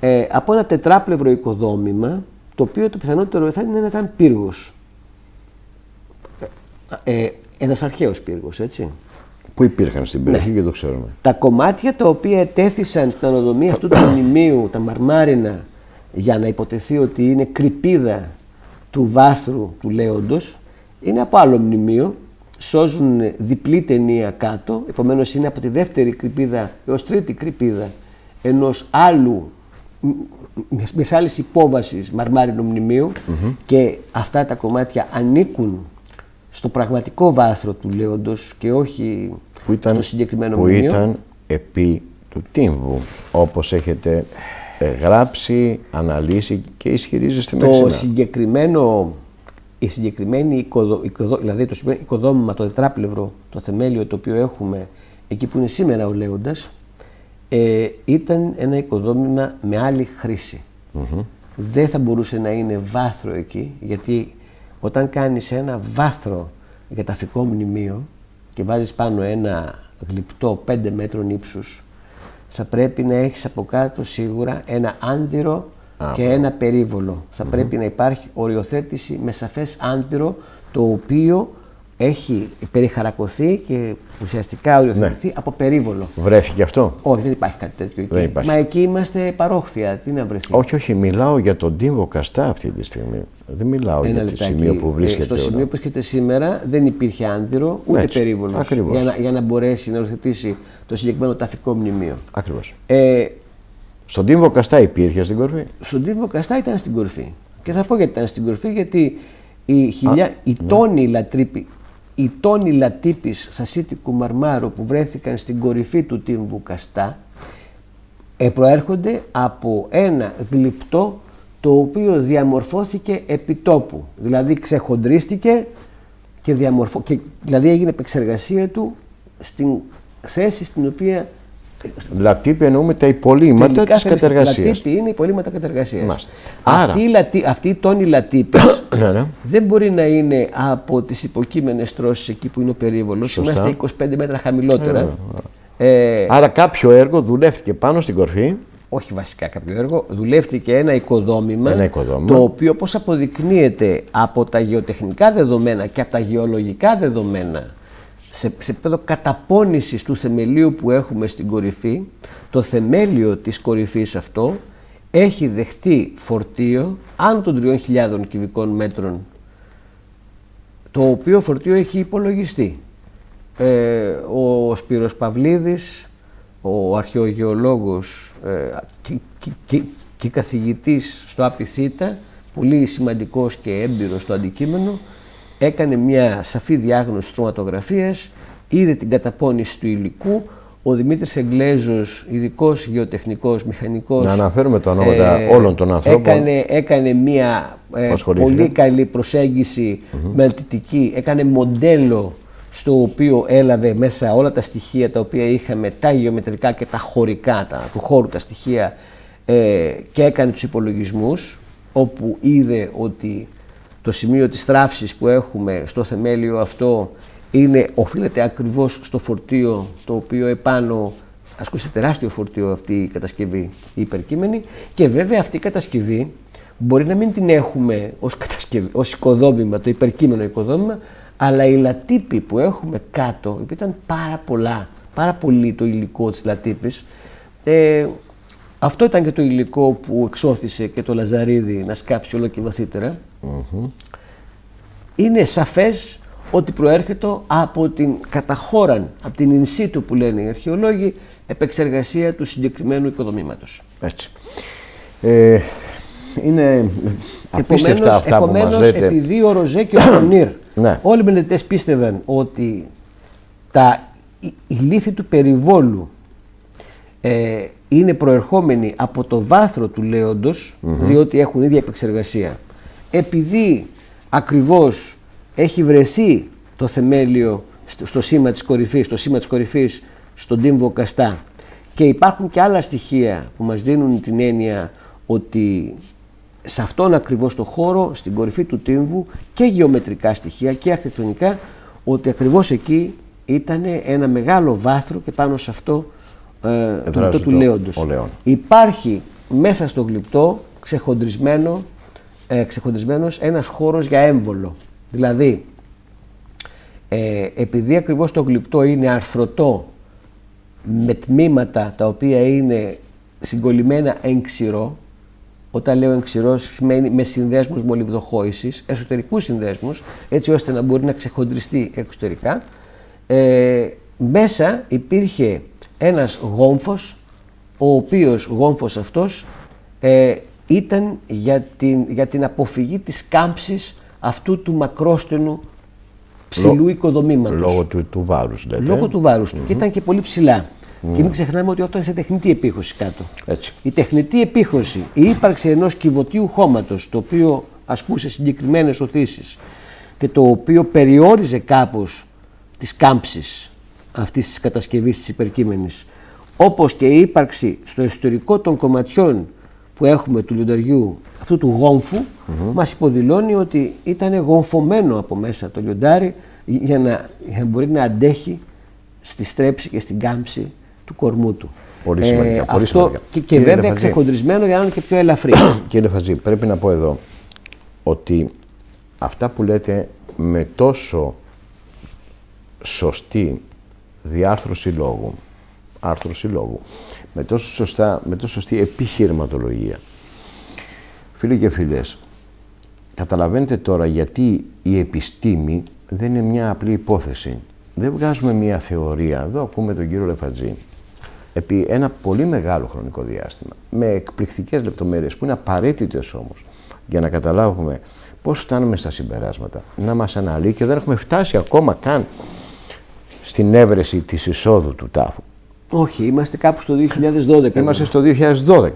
ε, από ένα τετράπλευρο οικοδόμημα το οποίο το πιθανότερο θα είναι να ήταν πύργος. Ε, ένας αρχαίος πύργος, έτσι. Που υπήρχαν στην περιοχή ναι. και το ξέρουμε. Τα κομμάτια τα οποία ετέθησαν στην ανοδομή αυτού του μνημείου, τα μαρμάρινα, για να υποτεθεί ότι είναι κρυπίδα του βάθρου του Λέοντος είναι από άλλο μνημείο, σώζουν διπλή ταινία κάτω, επομένως είναι από τη δεύτερη κρυπίδα έως τρίτη κρυπίδα ενός άλλου με άλλης υπόβασης μαρμάρινου και αυτά τα κομμάτια ανήκουν στο πραγματικό βάθρο του Λέοντος και όχι που ήταν, στο συγκεκριμένο που ήταν επί του τύμβου όπως έχετε ε, γράψει, αναλύσει και ισχυρίζεστε μέχρι Το συγκεκριμένο, η συγκεκριμένη οικοδο, δηλαδή το οικοδόμημα, το τετράπλευρο, το θεμέλιο το οποίο έχουμε εκεί που είναι σήμερα ο Λέοντας, ε, ήταν ένα οικοδόμημα με άλλη Δεν θα μπορούσε να είναι βάθρο εκεί, γιατί όταν κάνεις ένα βάθρο για ταφικό μνημείο και βάζεις πάνω ένα γλυπτό 5 μέτρων ύψους, θα πρέπει να έχεις από κάτω σίγουρα ένα άνδυρο και ένα περίβολο. Θα πρέπει να υπάρχει οριοθέτηση με σαφές άνδυρο το οποίο έχει περιχαρακωθεί και ουσιαστικά οριοθετηθεί ναι. από περίβολο. Βρέθηκε αυτό; Όχι, δεν υπάρχει κάτι τέτοιο εκεί. Δεν Μα εκεί είμαστε παρόχθια. Τι να βρεθεί; Όχι, όχι, μιλάω για τον τύμβο Καστά αυτή τη στιγμή. Δεν μιλάω για το σημείο που βρίσκεται. Στο σημείο που βρίσκεται σήμερα δεν υπήρχε άνδυρο ούτε περίβολος. Για, να, για να μπορέσει να οριοθετήσει το συγκεκριμένο ταφικό μνημείο. Ακριβώς. Ε, στον τύμβο Καστά υπήρχε στην κορφή. Στον τύμβο Καστά ήταν στην κορφή. Και θα πω γιατί ήταν στην κορφή, γιατί η, χιλιά, Α, η ναι. τόνη λατρύπη, οι τόνοι λατύπης θασίτικου μαρμάρου που βρέθηκαν στην κορυφή του τύμβου Καστά προέρχονται από ένα γλυπτό το οποίο διαμορφώθηκε επί τόπου. Δηλαδή ξεχοντρίστηκε και, διαμορφώ... και δηλαδή έγινε επεξεργασία του στην θέση στην οποία Λατύπη εννοούμε τα υπολείμματα της κατεργασίας. Λατύπη είναι υπολείμματα κατεργασίας. Αυτή, λατή, αυτή η τόνη λατύπης ναι, ναι. δεν μπορεί να είναι από τις υποκείμενες τρώσεις εκεί που είναι ο περίβολος. Είμαστε 25 μέτρα χαμηλότερα. Ε, Άρα κάποιο έργο δουλεύτηκε πάνω στην κορφή; Όχι βασικά κάποιο έργο, δουλεύτηκε ένα οικοδόμημα, ένα οικοδόμημα. το οποίο όπως αποδεικνύεται από τα γεωτεχνικά δεδομένα και από τα γεωλογικά δεδομένα σε, σε επίπεδο καταπώνησης του θεμελίου που έχουμε στην κορυφή, το θεμέλιο της κορυφής αυτό έχει δεχτεί φορτίο άνω των 3.000 κυβικών μέτρων, το οποίο φορτίο έχει υπολογιστεί. Ε, ο Σπύρος Παυλίδης ο αρχαιογεωλόγος ε, και, και, και, καθηγητής στο ΑΠΙΘΙΤΑ, πολύ σημαντικός και έμπειρος στο αντικείμενο, έκανε μια σαφή διάγνωση στρωματογραφίας, είδε την καταπώνηση του υλικού, ο Δημήτρης Εγγλέζος, ειδικός γεωτεχνικός, μηχανικός... Να αναφέρουμε τα ονόματα ε, όλων των ανθρώπων. Έκανε, έκανε μια ε, πολύ καλή προσέγγιση μελτητική, έκανε μοντέλο στο οποίο έλαβε μέσα όλα τα στοιχεία τα οποία είχαμε, τα γεωμετρικά και τα χωρικά, τα, του χώρου τα στοιχεία ε, και έκανε τους υπολογισμούς όπου είδε ότι το σημείο της στράφσης που έχουμε στο θεμέλιο αυτό είναι, οφείλεται ακριβώς στο φορτίο το οποίο επάνω ασκούσε τεράστιο φορτίο αυτή η κατασκευή η υπερκείμενη. Και βέβαια αυτή η κατασκευή μπορεί να μην την έχουμε ως, κατασκευή, ως οικοδόμημα, το υπερκείμενο οικοδόμημα, αλλά οι λατύποι που έχουμε κάτω, ήταν πάρα πολλά, πάρα πολύ το υλικό της λατύπης, ε, αυτό ήταν και το υλικό που εξώθησε και το Λαζαρίδι να σκάψει όλο και βαθυτερα Είναι σαφές ότι προέρχεται από την καταχώραν, από την in situ που λένε οι αρχαιολόγοι, επεξεργασία του συγκεκριμένου οικοδομήματος. Έτσι. Ε, είναι απίστευτα αυτά επομένως, που μας λέτε. επειδή ο Ροζέ και ο Φωνήρ, ναι. όλοι οι μελετητές πίστευαν ότι τα, η, λύθη του περιβόλου ε, είναι προερχόμενη από το βάθρο του λέοντος, διότι έχουν ίδια επεξεργασία. Επειδή ακριβώς έχει βρεθεί το θεμέλιο στο σήμα της κορυφής, το σήμα της κορυφής στον τύμβο Καστά και υπάρχουν και άλλα στοιχεία που μας δίνουν την έννοια ότι σε αυτόν ακριβώς το χώρο, στην κορυφή του τύμβου και γεωμετρικά στοιχεία και αρχιτεκτονικά ότι ακριβώς εκεί ήταν ένα μεγάλο βάθρο και πάνω σε αυτό ε, το του Λέοντος. Υπάρχει μέσα στο γλυπτό ξεχοντρισμένο, ε, ξεχοντρισμένος ένας χώρος για έμβολο. Δηλαδή, ε, επειδή ακριβώς το γλυπτό είναι αρθρωτό με τμήματα τα οποία είναι συγκολλημένα εν ξηρό, όταν λέω εν ξηρό σημαίνει με συνδέσμους μολυβδοχώησης, εσωτερικούς συνδέσμους, έτσι ώστε να μπορεί να ξεχοντριστεί εξωτερικά, ε, μέσα υπήρχε ένας γόμφος, ο οποίος γόμφος αυτός ε, ήταν για την, για την αποφυγή της κάμψης αυτού του μακρόστενου ψηλού Λό, οικοδομήματος. Λόγω του, του βάρους, λέτε. Λόγω του βάρους του. Και ήταν και πολύ ψηλά. Και μην ξεχνάμε ότι όταν σε τεχνητή επίχωση κάτω. Έτσι. Η τεχνητή επίχωση, η ύπαρξη ενός κυβωτίου χώματος, το οποίο ασκούσε συγκεκριμένες οθήσεις και το οποίο περιόριζε κάπως τις κάμψεις αυτής της κατασκευής της υπερκείμενης, όπως και η ύπαρξη στο εσωτερικό των κομματιών που έχουμε του λιονταριού, αυτού του γόμφου, mm-hmm. μας υποδηλώνει ότι ήταν γομφωμένο από μέσα το λιοντάρι για να, για να μπορεί να αντέχει στη στρέψη και στην κάμψη του κορμού του. Πολύ σημαντικά. Ε, πολύ αυτό, σημαντικά. Και, και βέβαια Λεφαζή. ξεχοντρισμένο για να είναι και πιο ελαφρύ. Κύριε Λεφαζή, πρέπει να πω εδώ ότι αυτά που λέτε με τόσο σωστή διάρθρωση λόγου, άρθρωση λόγου, με τόσο, σωστά, με τόσο σωστή επιχειρηματολογία. Φίλοι και φίλες, καταλαβαίνετε τώρα γιατί η επιστήμη δεν είναι μια απλή υπόθεση. Δεν βγάζουμε μια θεωρία, εδώ ακούμε τον κύριο Λεφατζή, επί ένα πολύ μεγάλο χρονικό διάστημα, με εκπληκτικές λεπτομέρειες που είναι απαραίτητες όμως για να καταλάβουμε πώς φτάνουμε στα συμπεράσματα, να μας αναλύει και δεν έχουμε φτάσει ακόμα καν στην έβρεση της εισόδου του τάφου. Όχι, είμαστε κάπου στο 2012. Είμαστε στο 2012.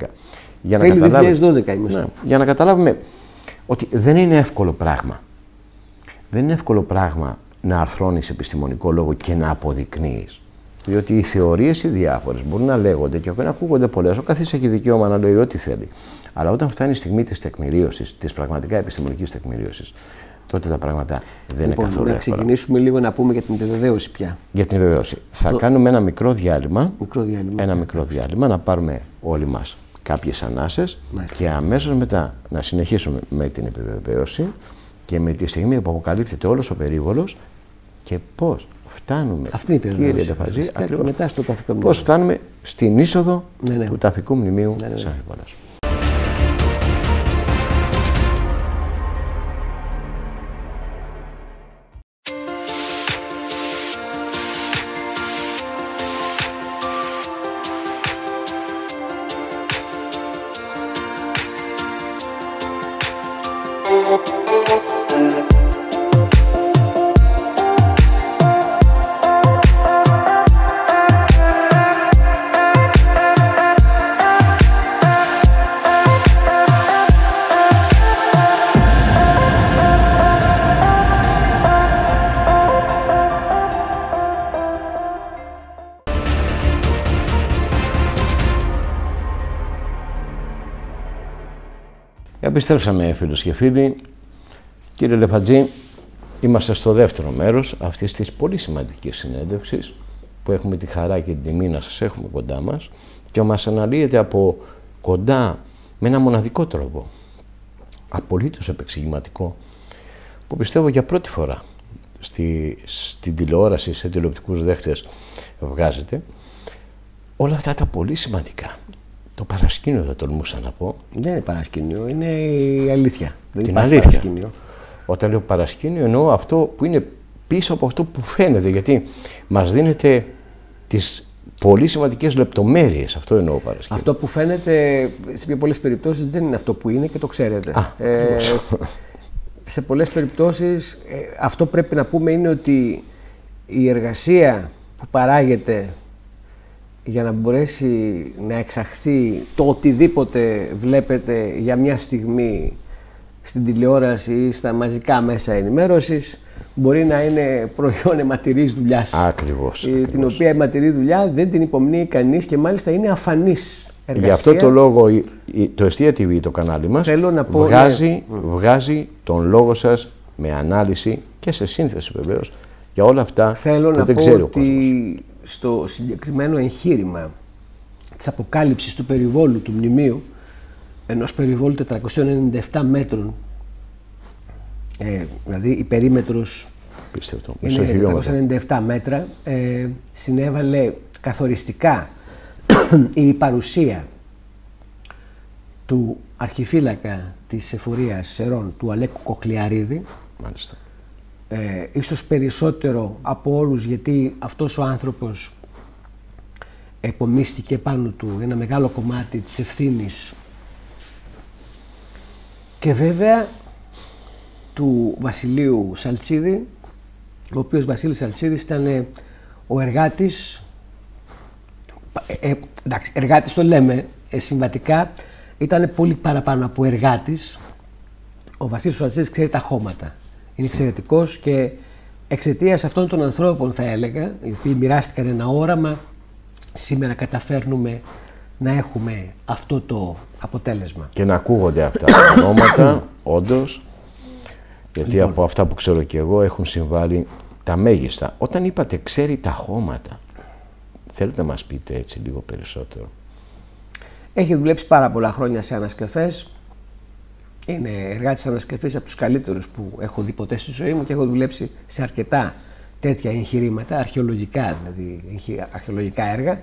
Για να, καταλάβουμε, 2012 είμαστε. Ναι, για να καταλάβουμε ότι δεν είναι εύκολο πράγμα. Δεν είναι εύκολο πράγμα να αρθρώνεις επιστημονικό λόγο και να αποδεικνύεις. Διότι οι θεωρίες οι διάφορες μπορούν να λέγονται και να ακούγονται πολλές. Ο καθένας έχει δικαίωμα να λέει ό,τι θέλει. Αλλά όταν φτάνει η στιγμή της τεκμηρίωσης, της πραγματικά επιστημονικής τεκμηρίωσης, τότε τα πράγματα δεν λοιπόν, είναι καθόλου Να ξεκινήσουμε λίγο να πούμε για την επιβεβαίωση πια. Για την επιβεβαίωση. Θα κάνουμε ένα μικρό διάλειμμα. Μικρό διάλειμμα. Ένα μικρό διάλειμμα να πάρουμε όλοι μας κάποιες ανάσες και αμέσως μετά να συνεχίσουμε με την επιβεβαίωση και με τη στιγμή που αποκαλύπτεται όλος ο περίβολος και πώς φτάνουμε, Αυτή είναι η κύριε Ντεφαζή, μετά στο πώς φτάνουμε στην είσοδο ναι, ναι. του ταφικού μνημείου ναι, ναι, της Επιστρέψαμε φίλους και φίλοι. Κύριε Λεφατζή, είμαστε στο δεύτερο μέρος αυτής της πολύ σημαντικής συνέντευξης που έχουμε τη χαρά και την τιμή να σας έχουμε κοντά μας και μας αναλύεται από κοντά με ένα μοναδικό τρόπο, απολύτως επεξηγηματικό, που πιστεύω για πρώτη φορά στη, στην τηλεόραση, σε τηλεοπτικούς δέχτες βγάζετε, όλα αυτά τα πολύ σημαντικά το παρασκήνιο θα τολμούσα να πω. Δεν είναι παρασκήνιο, είναι η αλήθεια. Δεν Την αλήθεια. Παρασκήνιο. Όταν λέω παρασκήνιο εννοώ αυτό που είναι πίσω από αυτό που φαίνεται. Γιατί μας δίνεται τις πολύ σημαντικές λεπτομέρειες. Αυτό εννοώ παρασκήνιο. Αυτό που φαίνεται σε πιο πολλές περιπτώσεις δεν είναι αυτό που είναι και το ξέρετε. Α, ε, σε πολλές περιπτώσεις ε, αυτό πρέπει να πούμε είναι ότι η εργασία που παράγεται για να μπορέσει να εξαχθεί το οτιδήποτε βλέπετε για μια στιγμή στην τηλεόραση ή στα μαζικά μέσα ενημέρωσης μπορεί να είναι προϊόν αιματηρής δουλειάς. Ακριβώς. Την οποία αιματηρή δουλειά δεν την υπομνεί κανείς και μάλιστα είναι αφανής εργασία. Γι' αυτό το λόγο το Εστία TV, το κανάλι μας, να πω, βγάζει, ναι. βγάζει τον λόγο σας με ανάλυση και σε σύνθεση βεβαίως για όλα αυτά Θέλω που να δεν πω ξέρει ο ότι στο συγκεκριμένο εγχείρημα της αποκάλυψης του περιβόλου του μνημείου, ενός περιβόλου 497 μέτρων, ε, δηλαδή η περίμετρος Πίστευτο. είναι 497 μέτρα, ε, συνέβαλε καθοριστικά η παρουσία του αρχιφύλακα της εφορίας Σερών, του Αλέκου Κοχλιαρίδη, Μάλιστα ε, ίσως περισσότερο από όλους γιατί αυτός ο άνθρωπος επομίστηκε πάνω του ένα μεγάλο κομμάτι της ευθύνης. Και βέβαια του Βασιλείου Σαλτσίδη ο οποίος Βασίλης Σαλτσίδης ήταν ο εργάτης ε, ε, εντάξει, εργάτης το λέμε ε, συμβατικά ήταν πολύ παραπάνω από εργάτης. Ο Βασίλης Σαλτσίδης ξέρει τα χώματα είναι εξαιρετικός και εξαιτίας αυτών των ανθρώπων, θα έλεγα, οι οποίοι μοιράστηκαν ένα όραμα, σήμερα καταφέρνουμε να έχουμε αυτό το αποτέλεσμα. Και να ακούγονται αυτά τα ονόματα, όντως, γιατί λοιπόν. από αυτά που ξέρω και εγώ έχουν συμβάλει τα μέγιστα. Όταν είπατε ξέρει τα χώματα, θέλετε να μας πείτε έτσι λίγο περισσότερο. Έχει δουλέψει πάρα πολλά χρόνια σε ανασκαφές, είναι εργάτης ανασκαφής από τους καλύτερους που έχω δει ποτέ στη ζωή μου και έχω δουλέψει σε αρκετά τέτοια εγχειρήματα, αρχαιολογικά δηλαδή, αρχαιολογικά έργα.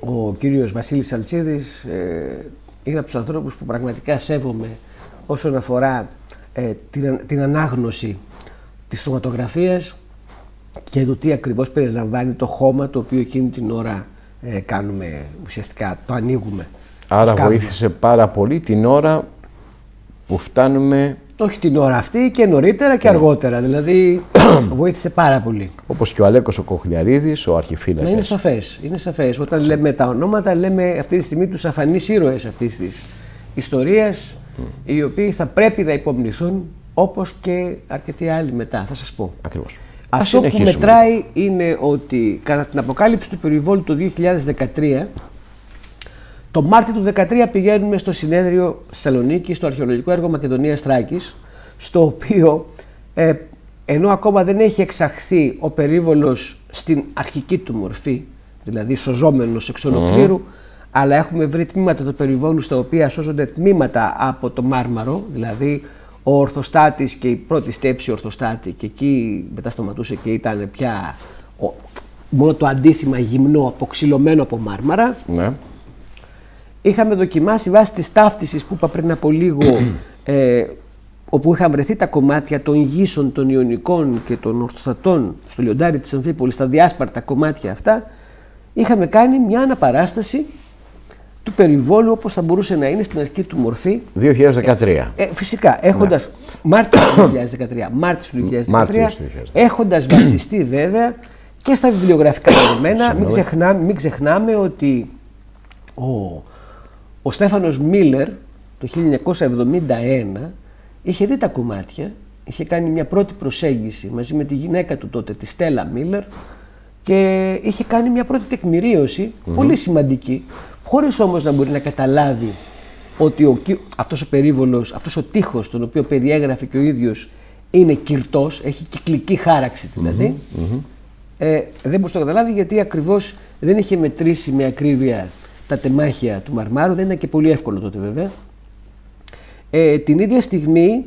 Ο κύριος Βασίλης Αλτσίδης ε, είναι από τους ανθρώπους που πραγματικά σέβομαι όσον αφορά ε, την, την ανάγνωση της στρωματογραφίας και το τι ακριβώς περιλαμβάνει το χώμα το οποίο εκείνη την ώρα ε, κάνουμε ουσιαστικά, το ανοίγουμε. Άρα βοήθησε πάρα πολύ την ώρα που φτάνουμε. Όχι την ώρα αυτή και νωρίτερα και, αργότερα. Δηλαδή βοήθησε πάρα πολύ. Όπως και ο Αλέκος ο Κοχλιαρίδης, ο αρχιφύλακας. είναι σαφές. Είναι σαφές. Όταν λέμε τα ονόματα, λέμε αυτή τη στιγμή τους αφανείς ήρωες αυτής της ιστορίας, οι οποίοι θα πρέπει να υπομνηθούν όπως και αρκετοί άλλοι μετά. Θα σας πω. Ακριβώς. Αυτό που μετράει είναι ότι κατά την αποκάλυψη του περιβόλου το 2013 το Μάρτιο του 2013 πηγαίνουμε στο συνέδριο Θεσσαλονίκη, στο αρχαιολογικό έργο Μακεδονίας Τράκη, στο οποίο ε, ενώ ακόμα δεν έχει εξαχθεί ο περίβολος στην αρχική του μορφή, δηλαδή σωζόμενος εξ ολοκλήρου, αλλά έχουμε βρει τμήματα του περιβόλου στα οποία σώζονται τμήματα από το μάρμαρο, δηλαδή ο ορθοστάτης και η πρώτη στέψη ορθοστάτη και εκεί μετά σταματούσε και ήταν πια ο, μόνο το αντίθυμα γυμνό αποξυλωμένο από μάρμαρα. Ναι είχαμε δοκιμάσει βάσει της ταύτισης που είπα πριν από λίγο, ε, όπου είχαν βρεθεί τα κομμάτια των γύσων, των Ιωνικών και των Ορθοστατών στο λιοντάρι της Αμφίπολης, τα διάσπαρτα κομμάτια αυτά, είχαμε κάνει μια αναπαράσταση του περιβόλου όπως θα μπορούσε να είναι στην αρχή του μορφή. 2013. Ε, φυσικά, έχοντας Μάρτιος του 2013, Μάρτιος του 2013, Μάρτιος του 2013. έχοντας βασιστεί βέβαια και στα βιβλιογραφικά δεδομένα, μην Συγγνώμη. ξεχνάμε, μην ξεχνάμε ότι ο, ο Στέφανος Μίλλερ το 1971 είχε δει τα κομμάτια, είχε κάνει μια πρώτη προσέγγιση μαζί με τη γυναίκα του τότε, τη Στέλλα Μίλλερ και είχε κάνει μια πρώτη τεκμηρίωση, πολύ σημαντική, χωρίς όμως να μπορεί να καταλάβει ότι ο, κυ- αυτός ο περίβολος, αυτός ο τείχος τον οποίο περιέγραφε και ο ίδιος είναι κυρτός, έχει κυκλική χάραξη δηλαδή, ε, δεν μπορούσε να το καταλάβεις γιατί ακριβώς δεν είχε μετρήσει με ακρίβεια τα τεμάχια του μαρμάρου, δεν ήταν και πολύ εύκολο τότε βέβαια. Ε, την ίδια στιγμή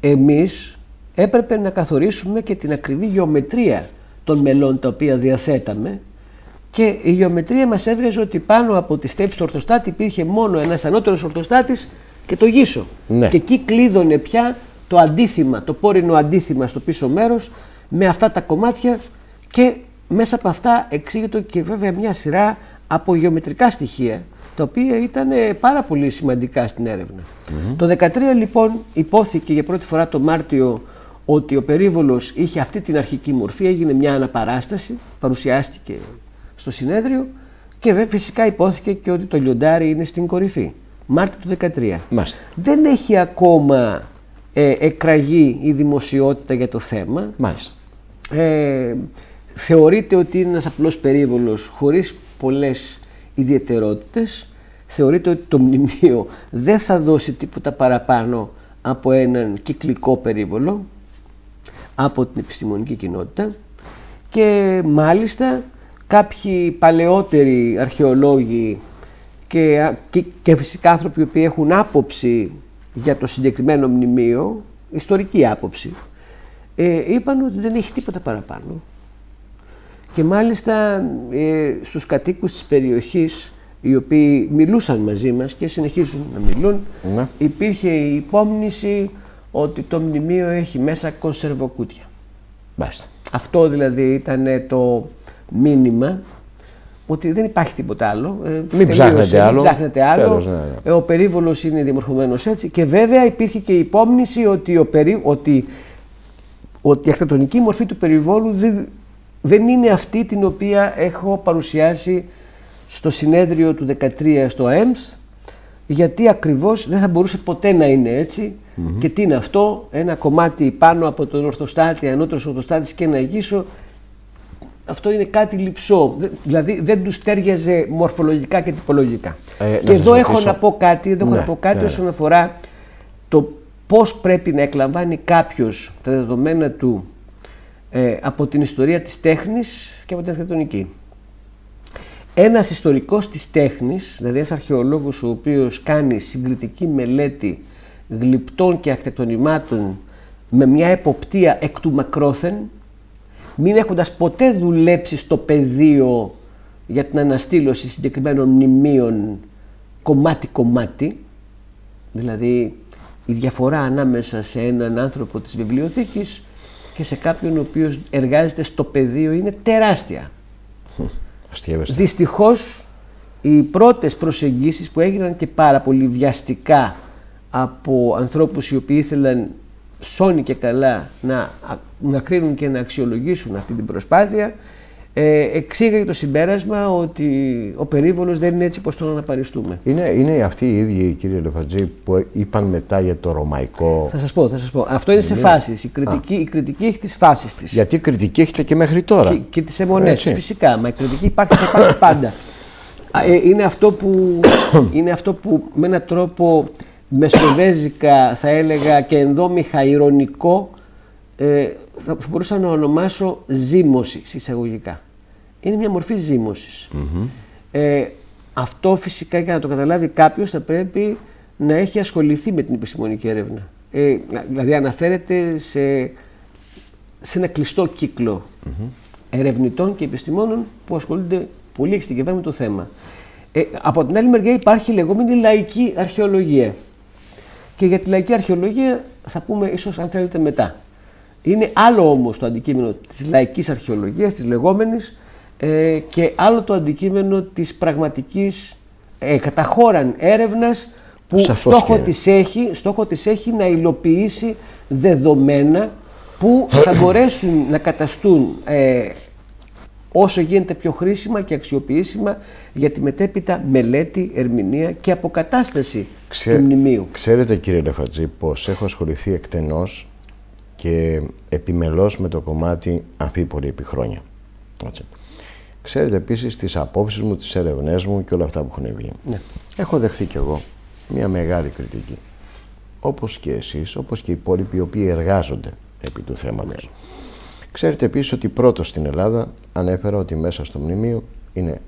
εμείς έπρεπε να καθορίσουμε και την ακριβή γεωμετρία των μελών τα οποία διαθέταμε και η γεωμετρία μας έβγαζε ότι πάνω από τη στέψη του ορθοστάτη υπήρχε μόνο ένας ανώτερος ορθοστάτης και το γύσο. Ναι. Και εκεί κλείδωνε πια το αντίθυμα, το πόρινο αντίθυμα στο πίσω μέρος με αυτά τα κομμάτια και μέσα από αυτά εξήγητο και βέβαια μια σειρά από γεωμετρικά στοιχεία τα οποία ήταν ε, πάρα πολύ σημαντικά στην ερευνα Το 2013 λοιπόν υπόθηκε για πρώτη φορά το Μάρτιο ότι ο περίβολος είχε αυτή την αρχική μορφή, έγινε μια αναπαράσταση, παρουσιάστηκε στο συνέδριο και βέβαια φυσικά υπόθηκε και ότι το λιοντάρι είναι στην κορυφή. Μάρτιο του 2013. Μάλιστα. Δεν έχει ακόμα ε, εκραγεί η δημοσιότητα για το θέμα. Μάλιστα. Ε, θεωρείται ότι είναι ένας απλός περίβολος χωρίς πολλές ιδιαιτερότητες. Θεωρείται ότι το μνημείο δεν θα δώσει τίποτα παραπάνω από έναν κυκλικό περίβολο από την επιστημονική κοινότητα και μάλιστα κάποιοι παλαιότεροι αρχαιολόγοι και, και, και φυσικά άνθρωποι οι οποίοι έχουν άποψη για το συγκεκριμένο μνημείο, ιστορική άποψη, ε, είπαν ότι δεν έχει τίποτα παραπάνω. Και μάλιστα ε, στους κατοίκους της περιοχής, οι οποίοι μιλούσαν μαζί μας και συνεχίζουν να μιλούν, Ναι. υπήρχε η υπόμνηση ότι το μνημείο έχει μέσα κονσερβοκούτια. Μάλιστα. Αυτό δηλαδή ήταν το μήνυμα ότι δεν υπάρχει τίποτα άλλο. Ε, τελείωσε, ψάχνετε άλλο. Μην ψάχνετε άλλο. Τέλος, ναι, ναι. Ε, ο περίβολος είναι διαμορφωμένος έτσι. Και βέβαια υπήρχε και η υπόμνηση ότι, ο περί, ότι, ότι η αρχιτεκτονική μορφή του περιβόλου δεν, δεν είναι αυτή την οποία έχω παρουσιάσει στο συνέδριο του 13 στο ΑΕΜΣ γιατί ακριβώς δεν θα μπορούσε ποτέ να είναι έτσι και τι είναι αυτό, ένα κομμάτι πάνω από τον ορθοστάτη, ανώτερος ορθοστάτης και ένα γύσο αυτό είναι κάτι λυψό. Δε- Δηλαδή δεν τους τέριαζε μορφολογικά και τυπολογικά. Ε, να και σας εδώ έχω ρωτήσω- να πω κάτι, εδώ έχω Ναι, να πω κάτι ναι. όσον αφορά το πώς πρέπει να εκλαμβάνει κάποιος τα δεδομένα του ε, από την ιστορία της τέχνης και από την αρχιτεκτονική. Ένας ιστορικός της τέχνης, δηλαδή ένας αρχαιολόγος ο οποίος κάνει συγκριτική μελέτη γλυπτών και αρχιτεκτονημάτων με μια εποπτεία εκ του μακρόθεν, μην έχοντας ποτέ δουλέψει στο πεδίο για την αναστήλωση συγκεκριμένων μνημείων κομμάτι-κομμάτι, δηλαδή η διαφορά ανάμεσα σε έναν άνθρωπο της βιβλιοθήκης και σε κάποιον ο οποίος εργάζεται στο πεδίο είναι τεράστια. Αστείευεστε. Δυστυχώς οι πρώτες προσεγγίσεις που έγιναν και πάρα πολύ βιαστικά από ανθρώπους οι οποίοι ήθελαν σώνει και καλά να, να κρίνουν και να αξιολογήσουν αυτή την προσπάθεια ε, εξήγαγε το συμπέρασμα ότι ο περίβολος δεν είναι έτσι πως τον αναπαριστούμε. Είναι, είναι αυτοί οι ίδιοι, κύριε Λεφατζή, που είπαν μετά για το ρωμαϊκό; Θα σας πω, θα σας πω. Αυτό είναι σε φάσεις. Η κριτική, η κριτική έχει τις φάσεις της. Γιατί κριτική έχετε και μέχρι τώρα. Και, και τις αιμονές Έτσι. της, φυσικά. Μα η κριτική υπάρχει, θα υπάρχει πάντα. Α, ε, είναι, αυτό που, είναι αυτό που με έναν τρόπο μεσοβέζικα θα έλεγα και ενδόμηχα ηρωνικό ε, θα μπορούσα να ονομάσω ζήμωση εισαγωγικά. Είναι μια μορφή ζήμωσης. Ε, αυτό φυσικά για να το καταλάβει κάποιος θα πρέπει να έχει ασχοληθεί με την επιστημονική έρευνα. Ε, δηλαδή αναφέρεται σε, σε ένα κλειστό κύκλο ερευνητών και επιστημόνων που ασχολούνται πολύ εξειδικευμένα με το θέμα. Ε, από την άλλη μεριά υπάρχει η λεγόμενη λαϊκή αρχαιολογία. Και για τη λαϊκή αρχαιολογία θα πούμε ίσως αν θέλετε μετά. Είναι άλλο όμως το αντικείμενο της λαϊκής αρχαιολογίας, της λεγόμενης, ε, και άλλο το αντικείμενο της πραγματικής ε, καταχώραν έρευνας που στόχο της, έχει, στόχο της έχει να υλοποιήσει δεδομένα που θα μπορέσουν να καταστούν ε, όσο γίνεται πιο χρήσιμα και αξιοποιήσιμα για τη μετέπειτα μελέτη, ερμηνεία και αποκατάσταση του μνημείου. Ξέρετε κύριε Λεφατζή πως έχω ασχοληθεί εκτενώς και επιμελώς με το κομμάτι αμφίπολη επί χρόνια. Έτσι. Ξέρετε επίσης τις απόψεις μου, τις έρευνές μου και όλα αυτά που έχουν βγει. Ναι. Έχω δεχθεί κι εγώ μια μεγάλη κριτική. Όπως και εσείς, όπως και οι υπόλοιποι οι οποίοι εργάζονται επί του θέματος. Ναι. Ξέρετε επίσης ότι πρώτος στην Ελλάδα ανέφερα ότι μέσα στο μνημείο είναι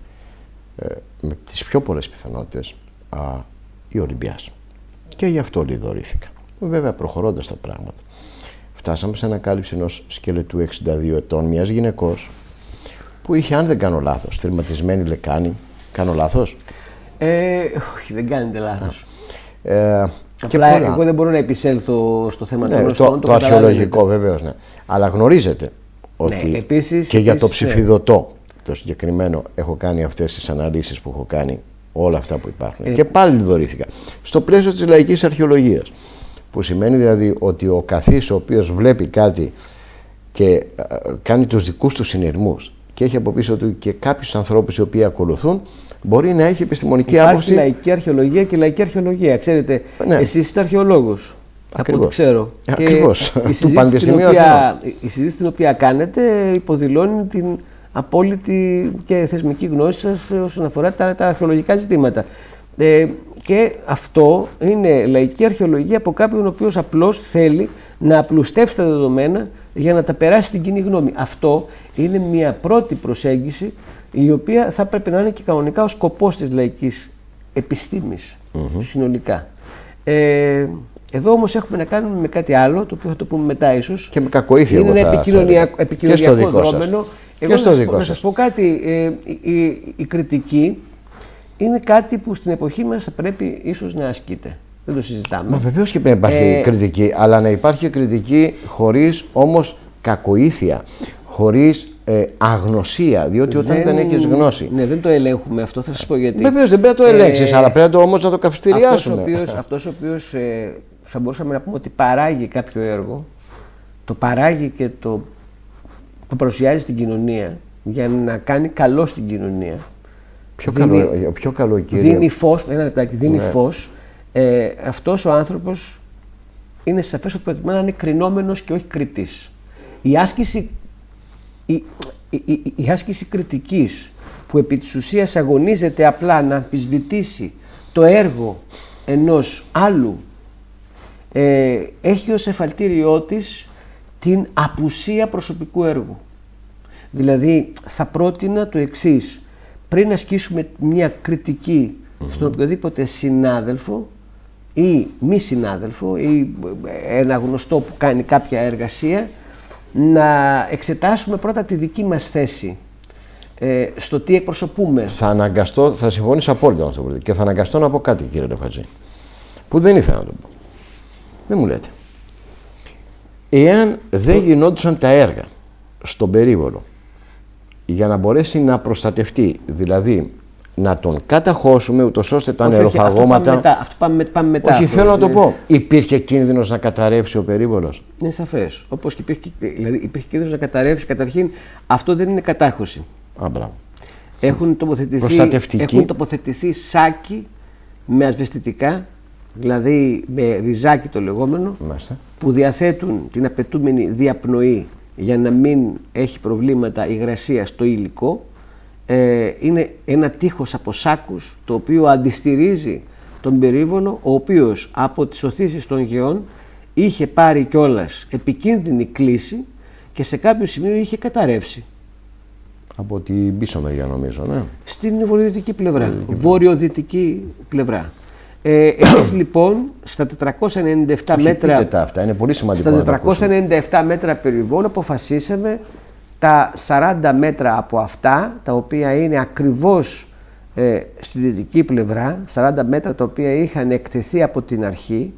ε, με τις πιο πολλές πιθανότητες α, η Ολυμπιάς. Και γι' αυτό λιδωρήθηκα. Βέβαια προχωρώντας τα πράγματα. Φτάσαμε σε ανακάλυψη ενός σκελετού 62 ετών μιας γυναικός που είχε, αν δεν κάνω λάθος, θερματισμένη λεκάνη. Κάνω λάθος; Ε, όχι, δεν κάνετε λάθος. Ε, Απλά εγώ δεν μπορώ να επισέλθω στο θέμα ναι, των γνωστών. Το, το, αρχαιολογικό βεβαίως, ναι. Αλλά γνωρίζετε ναι, ότι επίσης, και για το ναι. ψηφιδωτό το συγκεκριμένο έχω κάνει αυτές τις αναλύσεις που έχω κάνει όλα αυτά που υπάρχουν. Ε. Και πάλι δωρήθηκα. Στο πλαίσιο της λαϊκής αρχαιολογίας. Που σημαίνει δηλαδή ότι ο καθής ο οποίος βλέπει κάτι και ε, κάνει τους δικούς του συνειρμούς και έχει από πίσω του και κάποιους ανθρώπους οι οποίοι ακολουθούν μπορεί να έχει επιστημονική Υπάρχει άποψη. Υπάρχει λαϊκή αρχαιολογία και λαϊκή αρχαιολογία. Ξέρετε, ναι. εσείς είστε αρχαιολόγος. Από ό,τι ξέρω. Ακριβώς. Και η συζήτηση, οποία, η συζήτηση την οποία κάνετε υποδηλώνει την απόλυτη και θεσμική γνώση σας όσον αφορά τα, τα αρχαιολογικά ζητήματα. Ε, και αυτό είναι λαϊκή αρχαιολογία από κάποιον ο οποίος απλώς θέλει να απλουστεύσει τα δεδομένα για να τα περάσει στην κοινή γνώμη. Αυτό είναι μια πρώτη προσέγγιση η οποία θα πρέπει να είναι και κανονικά ο σκοπός της λαϊκής επιστήμης συνολικά. Ε, εδώ όμως έχουμε να κάνουμε με κάτι άλλο, το οποίο θα το πούμε μετά ίσως. Και με κακοήθεια Είναι ένα επικοινωνιακό, επικοινωνιακό δρόμενο. Εγώ και στο δικό σας. Να σας πω κάτι, ε, η, η, κριτική είναι κάτι που στην εποχή μας θα πρέπει ίσως να ασκείται. Δεν το συζητάμε. Μα βεβαίως και πρέπει να υπάρχει ε, κριτική, αλλά να υπάρχει κριτική χωρίς όμως κακοήθεια, χωρίς ε, αγνωσία, διότι όταν δεν, δεν έχεις γνώση. Ναι, δεν το ελέγχουμε αυτό, θα σας πω γιατί. Βεβαίως δεν πρέπει να το ελέγξεις, ε, αλλά πρέπει όμως να το καυστηριάσουμε. Αυτός ο οποίο ε, θα μπορούσαμε να πούμε ότι παράγει κάποιο έργο, το παράγει και το, το παρουσιάζει στην κοινωνία για να κάνει καλό στην κοινωνία. Πιο, δίνει, καλό, πιο καλό κύριε. Δίνει φως, ένα λεπτάκι, δίνει ναι. φως. Ε, αυτός ο άνθρωπος είναι σαφές ότι προτιμά να είναι κρινόμενος και όχι κριτής. Η άσκηση, η, η, η, η άσκηση κριτικής που επί της ουσίας αγωνίζεται απλά να αμφισβητήσει το έργο ενός άλλου ε, έχει ως εφαλτήριό της την απουσία προσωπικού έργου. Δηλαδή θα πρότεινα το εξής, πριν ασκήσουμε μια κριτική στον οποιοδήποτε συνάδελφο ή μη συνάδελφο ή ένα γνωστό που κάνει κάποια εργασία, να εξετάσουμε πρώτα τη δική μας θέση ε, στο τι εκπροσωπούμε. Θα αναγκαστώ, θα συμφωνήσω απόλυτα με αυτό και θα αναγκαστώ να πω κάτι κύριε Λεφατζή, που δεν ήθελα να το πω. Δεν μου λέτε. Εάν δεν γινόντουσαν τα έργα στον περίβολο για να μπορέσει να προστατευτεί, δηλαδή να τον καταχώσουμε ούτως ώστε τα νεροφαγώματα. Αυτό πάμε μετά. Αυτό πάμε, πάμε μετά όχι, θέλω να το πω. Υπήρχε κίνδυνος να καταρρεύσει ο περίβολο. Είναι σαφές. Όπως και υπήρχε, δηλαδή υπήρχε κίνδυνος να καταρρεύσει. Καταρχήν, αυτό δεν είναι κατάχωση. Α, μπράβο. Έχουν τοποθετηθεί, έχουν τοποθετηθεί σάκι με ασβεστητικά δηλαδή με ριζάκι το λεγόμενο, που διαθέτουν την απαιτούμενη διαπνοή για να μην έχει προβλήματα υγρασίας στο υλικό. Ε, είναι ένα τείχος από σάκους το οποίο αντιστηρίζει τον περίβολο, ο οποίος από τις οθήσεις των γεών είχε πάρει κιόλας επικίνδυνη κλίση και σε κάποιο σημείο είχε καταρρεύσει. Από την πίσω μεριά νομίζω, ναι. Στην βορειοδυτική πλευρά, βορειοδυτική πλευρά. Ε, εμείς λοιπόν στα 497 μέτρα. Τα αυτά, είναι πολύ σημαντικό. Στα 497 μέτρα περιβόλου αποφασίσαμε τα 40 μέτρα από αυτά, τα οποία είναι ακριβώς ε, στη δυτική πλευρά, 40 μέτρα τα οποία είχαν εκτεθεί από την αρχή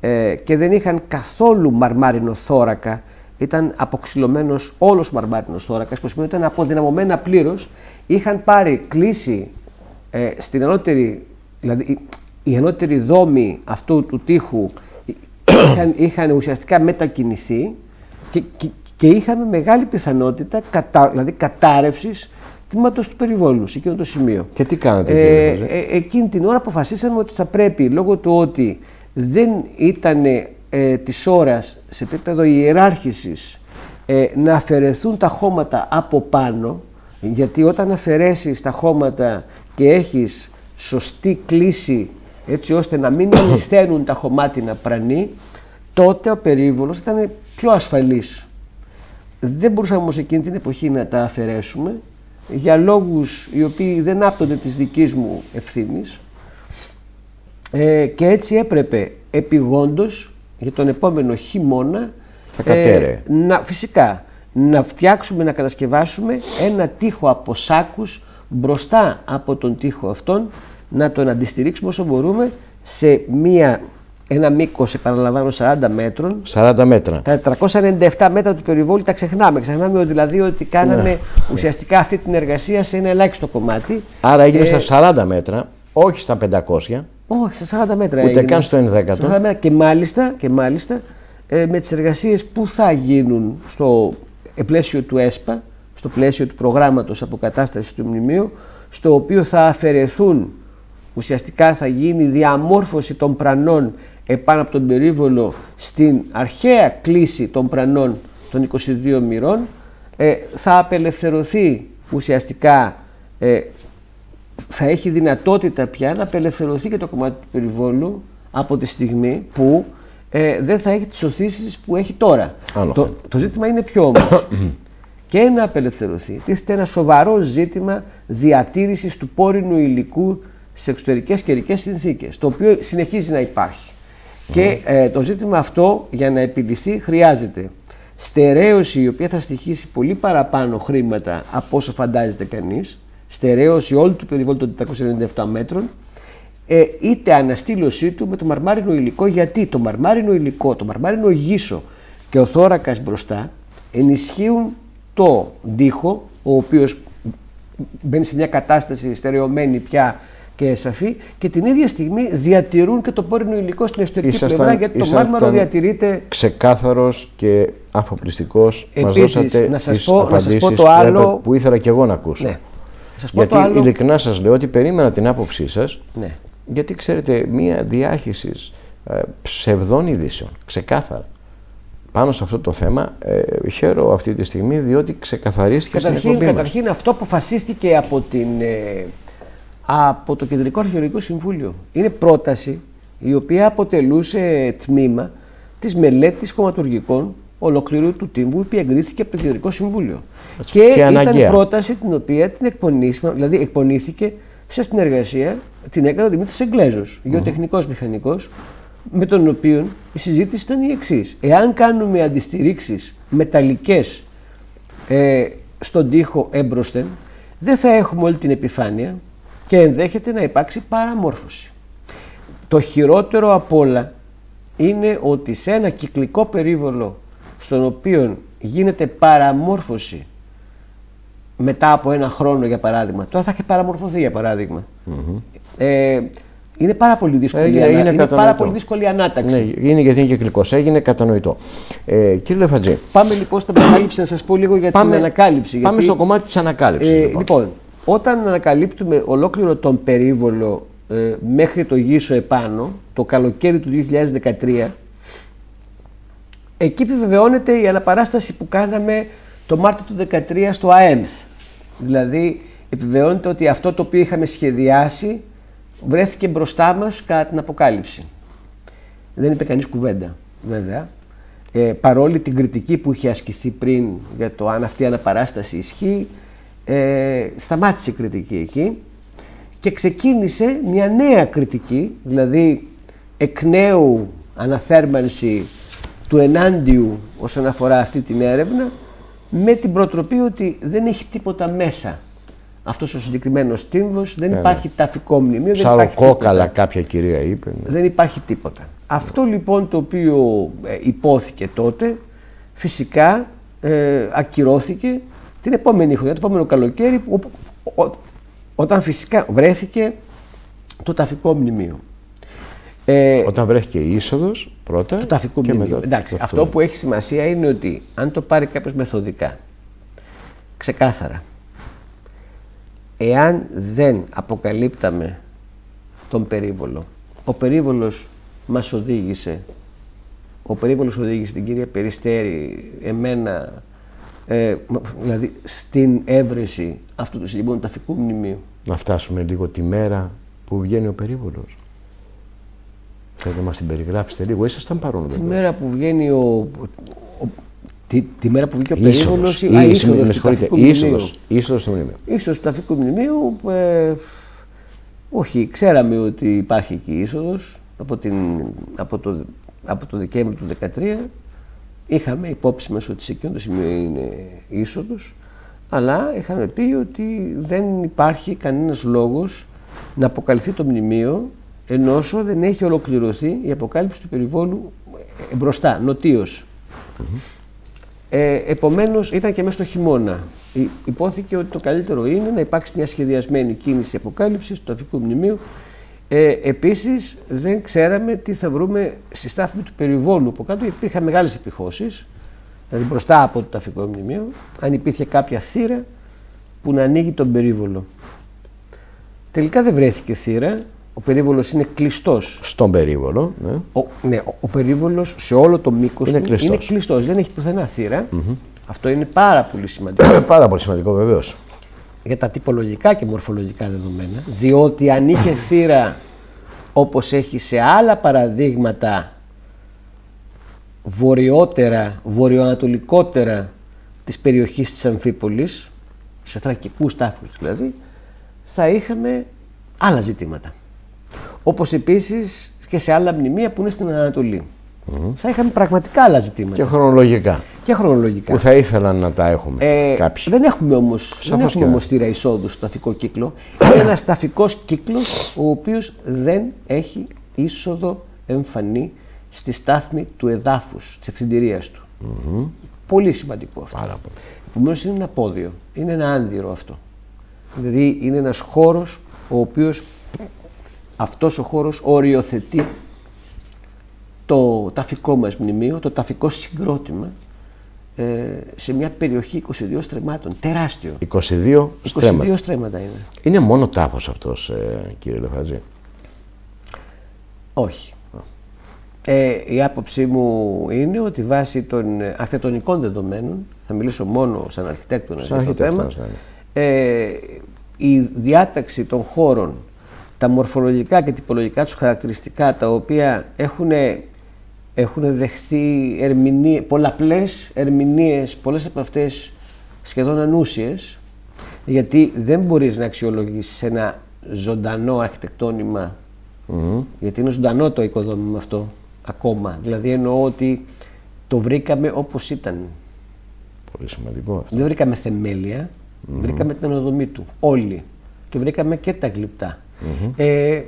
ε, και δεν είχαν καθόλου μαρμάρινο θώρακα, ήταν αποξυλωμένος όλος μαρμάρινος θώρακας, που σημαίνει ότι ήταν αποδυναμωμένα πλήρως, είχαν πάρει κλίση ε, στην ανώτερη δηλαδή η, η ενώτερη δόμη αυτού του τείχου είχαν, είχαν ουσιαστικά μετακινηθεί και, και, και είχαμε μεγάλη πιθανότητα κατα, δηλαδή κατάρρευσης τμήματος του περιβόλου σε εκείνο το σημείο. Και τι κάνατε, ε, κύριε ε, Εκείνη την ώρα αποφασίσαμε ότι θα πρέπει λόγω του ότι δεν ήταν ε, της ώρας σε επίπεδο ιεράρχησης ε, να αφαιρεθούν τα χώματα από πάνω γιατί όταν αφαιρέσεις τα χώματα και έχεις σωστή κλίση έτσι ώστε να μην ανισθαίνουν τα χωμάτινα πρανή τότε ο περίβολος ήταν πιο ασφαλής. Δεν μπορούσαμε όμως εκείνη την εποχή να τα αφαιρέσουμε για λόγους οι οποίοι δεν άπτονται της δικής μου ευθύνης. Ε, και έτσι έπρεπε επιγόντως για τον επόμενο χειμώνα ε, να, φυσικά να φτιάξουμε, να κατασκευάσουμε ένα τείχο από σάκους μπροστά από τον τείχο αυτόν να τον αντιστηρίξουμε όσο μπορούμε σε μία, ένα μήκος, επαναλαμβάνω, 40 μέτρων. 40 μέτρα. Τα 497 μέτρα του περιβόλου τα ξεχνάμε. Ξεχνάμε δηλαδή ότι κάναμε ναι. ουσιαστικά αυτή την εργασία σε ένα ελάχιστο κομμάτι. Άρα έγινε ε, στα 40 μέτρα, όχι στα 500. Όχι, στα 40 μέτρα. Ούτε έγινε. καν στο 11. Και μάλιστα, και μάλιστα ε, με τις εργασίες που θα γίνουν στο πλαίσιο του ΕΣΠΑ, στο πλαίσιο του προγράμματος αποκατάστασης του μνημείου, στο οποίο θα αφαιρεθούν, ουσιαστικά θα γίνει διαμόρφωση των πρανών επάνω από τον περίβολο στην αρχαία κλίση των πρανών των 22 μοιρών, ε, θα απελευθερωθεί ουσιαστικά, ε, θα έχει δυνατότητα πια να απελευθερωθεί και το κομμάτι του περιβόλου από τη στιγμή που ε, δεν θα έχει τις οθήσεις που έχει τώρα. Το, το ζήτημα είναι πιο όμως. και να απελευθερωθεί. Τίθεται ένα σοβαρό ζήτημα διατήρησης του πόρινου υλικού σε εξωτερικές καιρικές συνθήκες, το οποίο συνεχίζει να υπάρχει. Και ε, το ζήτημα αυτό για να επιληθεί χρειάζεται στερέωση η οποία θα στοιχήσει πολύ παραπάνω χρήματα από όσο φαντάζεται κανείς, στερέωση όλου του περιβόλου των 497 μέτρων, ε, είτε αναστήλωσή του με το μαρμάρινο υλικό. Γιατί το μαρμάρινο υλικό, το μαρμάρινο γύσο και ο θώρακας μπροστά ενισχύουν το δίχο, ο οποίος μπαίνει σε μια κατάσταση στερεωμένη πια και σαφή και την ίδια στιγμή διατηρούν και το πόρινο υλικό στην εσωτερική ήσασταν, πλευρά γιατί το μάρμαρο διατηρείται... Ξεκάθαρος και αφοπλιστικός. Μας δώσατε να σας τις πω, να σας πω το άλλο... που ήθελα και εγώ να ακούσω. Ναι. Σας γιατί το άλλο... ειλικρινά σας λέω ότι περίμενα την άποψή σας ναι. γιατί ξέρετε μία διάχυσης ε, ψευδών ειδήσεων, ξεκάθαρα πάνω σε αυτό το θέμα ε, χαίρομαι αυτή τη στιγμή διότι ξεκαθαρίστηκε καταρχήν, στην εκπομπή Καταρχήν μας. αυτό αποφασίστηκε από, την, ε, από το Κεντρικό Αρχαιολογικό Συμβούλιο. Είναι πρόταση η οποία αποτελούσε τμήμα της μελέτης κομματουργικών ολοκλήρου του τύμβου που εγκρίθηκε από το Κεντρικό Συμβούλιο. και, και ήταν αναγκαία. πρόταση την οποία την εκπονήσαμε, δηλαδή εκπονήθηκε σε συνεργασία, την έκανε ο Δημήτρης Εγγλέζος, mm-hmm. γεωτεχνικός μηχανικός, με τον οποίο η συζήτηση ήταν η εξής. Εάν κάνουμε αντιστηρίξεις μεταλλικές ε, στον τοίχο έμπροσθεν, δεν θα έχουμε όλη την επιφάνεια και ενδέχεται να υπάρξει παραμόρφωση. Το χειρότερο απ' όλα είναι ότι σε ένα κυκλικό περίβολο στον οποίο γίνεται παραμόρφωση μετά από ένα χρόνο για παράδειγμα, τώρα θα έχει παραμορφωθεί για παράδειγμα, ε, είναι πάρα πολύ δύσκολη, Έγινε, ανα... είναι είναι πάρα πολύ δύσκολη ανάταξη. Ναι, είναι γιατί είναι κυκλικός. Έγινε κατανοητό. Ε, κύριε Λεφατζή. Πάμε λοιπόν στην ανακάλυψη να σας πω λίγο για πάμε, την ανακάλυψη. Πάμε στο κομμάτι της ανακάλυψης. Ε, λοιπόν. λοιπόν, όταν ανακαλύπτουμε ολόκληρο τον περίβολο ε, μέχρι το γύσο επάνω, το καλοκαίρι του 2013, εκεί επιβεβαιώνεται η αναπαράσταση που κάναμε το Μάρτιο του 2013 στο ΑΕΜΘ. Δηλαδή, επιβεβαιώνεται ότι αυτό το οποίο είχαμε σχεδιάσει βρέθηκε μπροστά μας κατά την αποκάλυψη. Δεν είπε κανείς κουβέντα, βέβαια. Ε, παρόλη την κριτική που είχε ασκηθεί πριν για το αν αυτή η αναπαράσταση ισχύει, ε, σταμάτησε η κριτική εκεί και ξεκίνησε μια νέα κριτική, δηλαδή εκ νέου αναθέρμανση του ενάντιου όσον αφορά αυτή την έρευνα, με την προτροπή ότι δεν έχει τίποτα μέσα αυτός ο συγκεκριμένος τύμβος, δεν ναι, υπάρχει ταφικό μνημείο, δεν υπάρχει τίποτα. κάποια κυρία είπε. Ναι. Δεν υπάρχει τίποτα. Αυτό λοιπόν το οποίο ε, υπόθηκε τότε, φυσικά ε, ακυρώθηκε την επόμενη χρονιά, το επόμενο καλοκαίρι, όταν φυσικά βρέθηκε το ταφικό μνημείο. Ε, Όταν βρέθηκε η είσοδος πρώτα. Το ταφικό και μνημείο. μετά. Εντάξει, αυτό που έχει σημασία είναι ότι αν το πάρει κάποιος μεθοδικά, ξεκάθαρα, εάν δεν αποκαλύπταμε τον περίβολο, ο περίβολος μας οδήγησε, ο περίβολος οδήγησε την κυρία Περιστέρη, εμένα, ε, δηλαδή στην έβρεση αυτού του συγκεκριμένου ταφικού μνημείου. Να φτάσουμε λίγο τη μέρα που βγαίνει ο περίβολος. Θέλετε να μας την περιγράψετε λίγο. Ήσασταν παρόν Τη βέβαια. μέρα που βγαίνει ο, ο- τη, τη μέρα που βγήκε ο Η είσοδος. περίβολος, Η- α, με- είσοδος με του συγχωρείτε, ταφικού η μνημείου. είσοδος. Η είσοδος του μνημείου. Ίσως του ταφικού μνημείου, ε, όχι, ξέραμε ότι υπάρχει εκεί η είσοδος από, την, από, το, από το Δεκέμβριο του 2013. Είχαμε υπόψη μας ότι σε εκείνο το σημείο είναι η είσοδος, αλλά είχαμε πει ότι δεν υπάρχει κανένας λόγος να αποκαλυφθεί το μνημείο ενώ όσο δεν έχει ολοκληρωθεί η αποκάλυψη του περιβόλου ε, μπροστά, νοτίως. Ε, Επομένως, ήταν και μέσα στο χειμώνα. Υ- Υπόθηκε ότι το καλύτερο είναι να υπάρξει μια σχεδιασμένη κίνηση αποκάλυψης του ταφικού μνημείου. Ε, Επίσης, δεν ξέραμε τι θα βρούμε στη στάθμη του περιβόλου από κάτω, γιατί υπήρχαν μεγάλες επιχώσεις, δηλαδή μπροστά από το ταφικό μνημείο, αν υπήρχε κάποια θύρα που να ανοίγει τον περίβολο. Τελικά δεν βρέθηκε θύρα. Ο περίβολος είναι κλειστός Στον περίβολο. Ναι. ο, ναι, ο, ο περίβολος σε όλο το μήκος Είναι του κλειστός. είναι κλειστός, δεν έχει πουθενά θύρα. Αυτό είναι πάρα πολύ σημαντικό Πάρα πολύ σημαντικό βεβαίως. Για τα τυπολογικά και μορφολογικά δεδομένα, διότι αν είχε θύρα όπως έχει σε άλλα παραδείγματα βορειότερα, βορειοανατολικότερα της περιοχής της Αμφίπολης, σε θρακικούς τάφους δηλαδή, θα είχαμε άλλα ζητήματα. Όπως επίσης και σε άλλα μνημεία που είναι στην Ανατολή. Θα είχαμε πραγματικά άλλα ζητήματα. Και χρονολογικά. Και χρονολογικά. Που θα ήθελαν να τα έχουμε Ε, κάποιοι. δεν έχουμε όμως, δεν Σαφώς και έχουμε δεν. όμως θύρα εισόδου στο ταφικό κύκλο. Είναι ένας ταφικός κύκλος ο οποίος δεν έχει είσοδο εμφανή στη στάθμη του εδάφους, της ευθυντηρίας του. Πολύ σημαντικό αυτό. Πάρα πολύ. Επομένως είναι ένα πόδιο, είναι ένα άνδυρο αυτό. Δηλαδή είναι ένας χώρος ο οποίος αυτός ο χώρος οριοθετεί το ταφικό μας μνημείο, το ταφικό συγκρότημα ε, σε μια περιοχή 22 στρεμμάτων, τεράστιο. 22 22 στρέμματα. στρέμματα είναι. Είναι μόνο τάφος αυτός, ε, κύριε Λεφατζή. Όχι. Ε, η άποψή μου είναι ότι βάσει των ε, αρχιτεκτονικών δεδομένων, θα μιλήσω μόνο σαν αρχιτέκτονα Σαν για το θέμα, αρχιτέκτονας, ναι, ε, η διάταξη των χώρων, τα μορφολογικά και τυπολογικά τους χαρακτηριστικά, τα οποία έχουν, έχουν δεχθεί ερμηνείες, πολλαπλές ερμηνείες, πολλές από αυτές σχεδόν ανούσιες, γιατί δεν μπορείς να αξιολογήσεις ένα ζωντανό αρχιτεκτόνημα γιατί είναι ζωντανό το οικοδόμημα αυτό ακόμα. Δηλαδή εννοώ ότι το βρήκαμε όπως ήταν. Πολύ σημαντικό αυτό. Δεν βρήκαμε θεμέλια, βρήκαμε την οδομή του. Όλοι. Και βρήκαμε και τα γλυπτα Ε,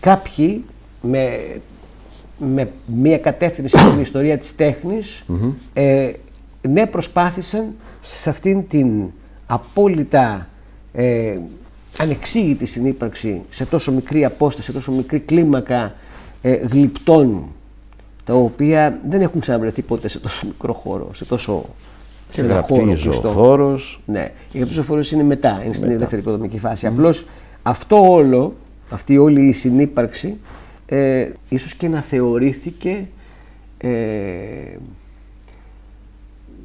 κάποιοι με, με μία κατεύθυνση στην ιστορία της τεχνης ε, ναι προσπάθησαν σε αυτήν την απόλυτα ε, ανεξήγητη συνύπαρξη σε τόσο μικρή απόσταση, σε τόσο μικρή κλίμακα ε, γλυπτών τα οποία δεν έχουν ξαναβρεθεί ποτέ σε τόσο μικρό χώρο, σε τόσο Και σε ένα χώρο γραπτίζει ο κλειστό. χώρος. Ναι, η γραπτός είναι μετά, είναι στην δεύτερη οικοδομική φάση. Απλώς αυτό όλο, αυτή όλη η συνύπαρξη, ε, ίσως και να θεωρήθηκε ε,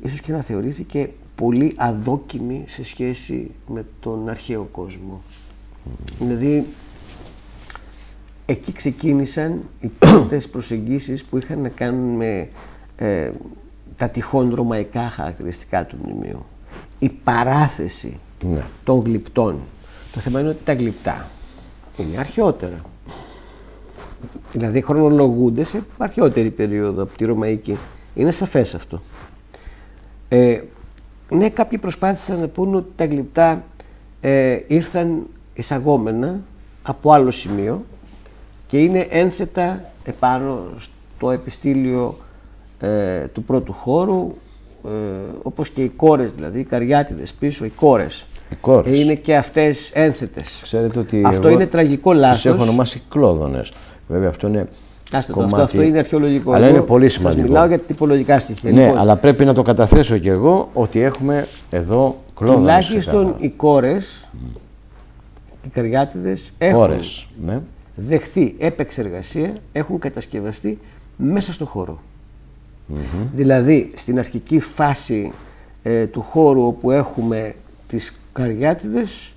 ίσως και να θεωρήθηκε πολύ αδόκιμη σε σχέση με τον αρχαίο κόσμο. Δηλαδή, εκεί ξεκίνησαν οι πρώτες προσεγγίσεις που είχαν να κάνουν με ε, τα τυχόν ρωμαϊκά χαρακτηριστικά του μνημείου. Η παράθεση Ναι. των γλυπτών. Το θέμα είναι ότι τα γλυπτά είναι αρχαιότερα. Δηλαδή χρονολογούνται σε αρχαιότερη περίοδο από τη Ρωμαϊκή. Είναι σαφές αυτό. Ε, ναι, κάποιοι προσπάθησαν να πούν ότι τα γλυπτά ε, ήρθαν εισαγόμενα από άλλο σημείο και είναι ένθετα επάνω στο επιστήλιο ε, του πρώτου χώρου, ε, όπως και οι κόρες δηλαδή, οι καριάτιδες πίσω, οι κόρες Οι κόρες. Ε, είναι και αυτές ένθετες. Ξέρετε ότι Αυτό εγώ είναι τραγικό τις λάθος. έχω ονομάσει κλόδονες. Βέβαια αυτό είναι Άστε το, κομμάτι... αυτό, αυτό είναι αρχαιολογικό. Αλλά Εγώ είναι πολύ Σας σημαντικό. μιλάω για τυπολογικά στοιχεία. Ναι, Λοιπόν, αλλά πρέπει να το καταθέσω κι εγώ ότι έχουμε εδώ κλόδονες. τουλάχιστον οι κόρες, οι καριάτιδες έχουν Κόρες. Ναι. δεχθεί επεξεργασία, έχουν κατασκευαστεί μέσα στο χώρο. Δηλαδή, στην αρχική φάση ε, του χώρου όπου έχουμε τις καριάτιδες,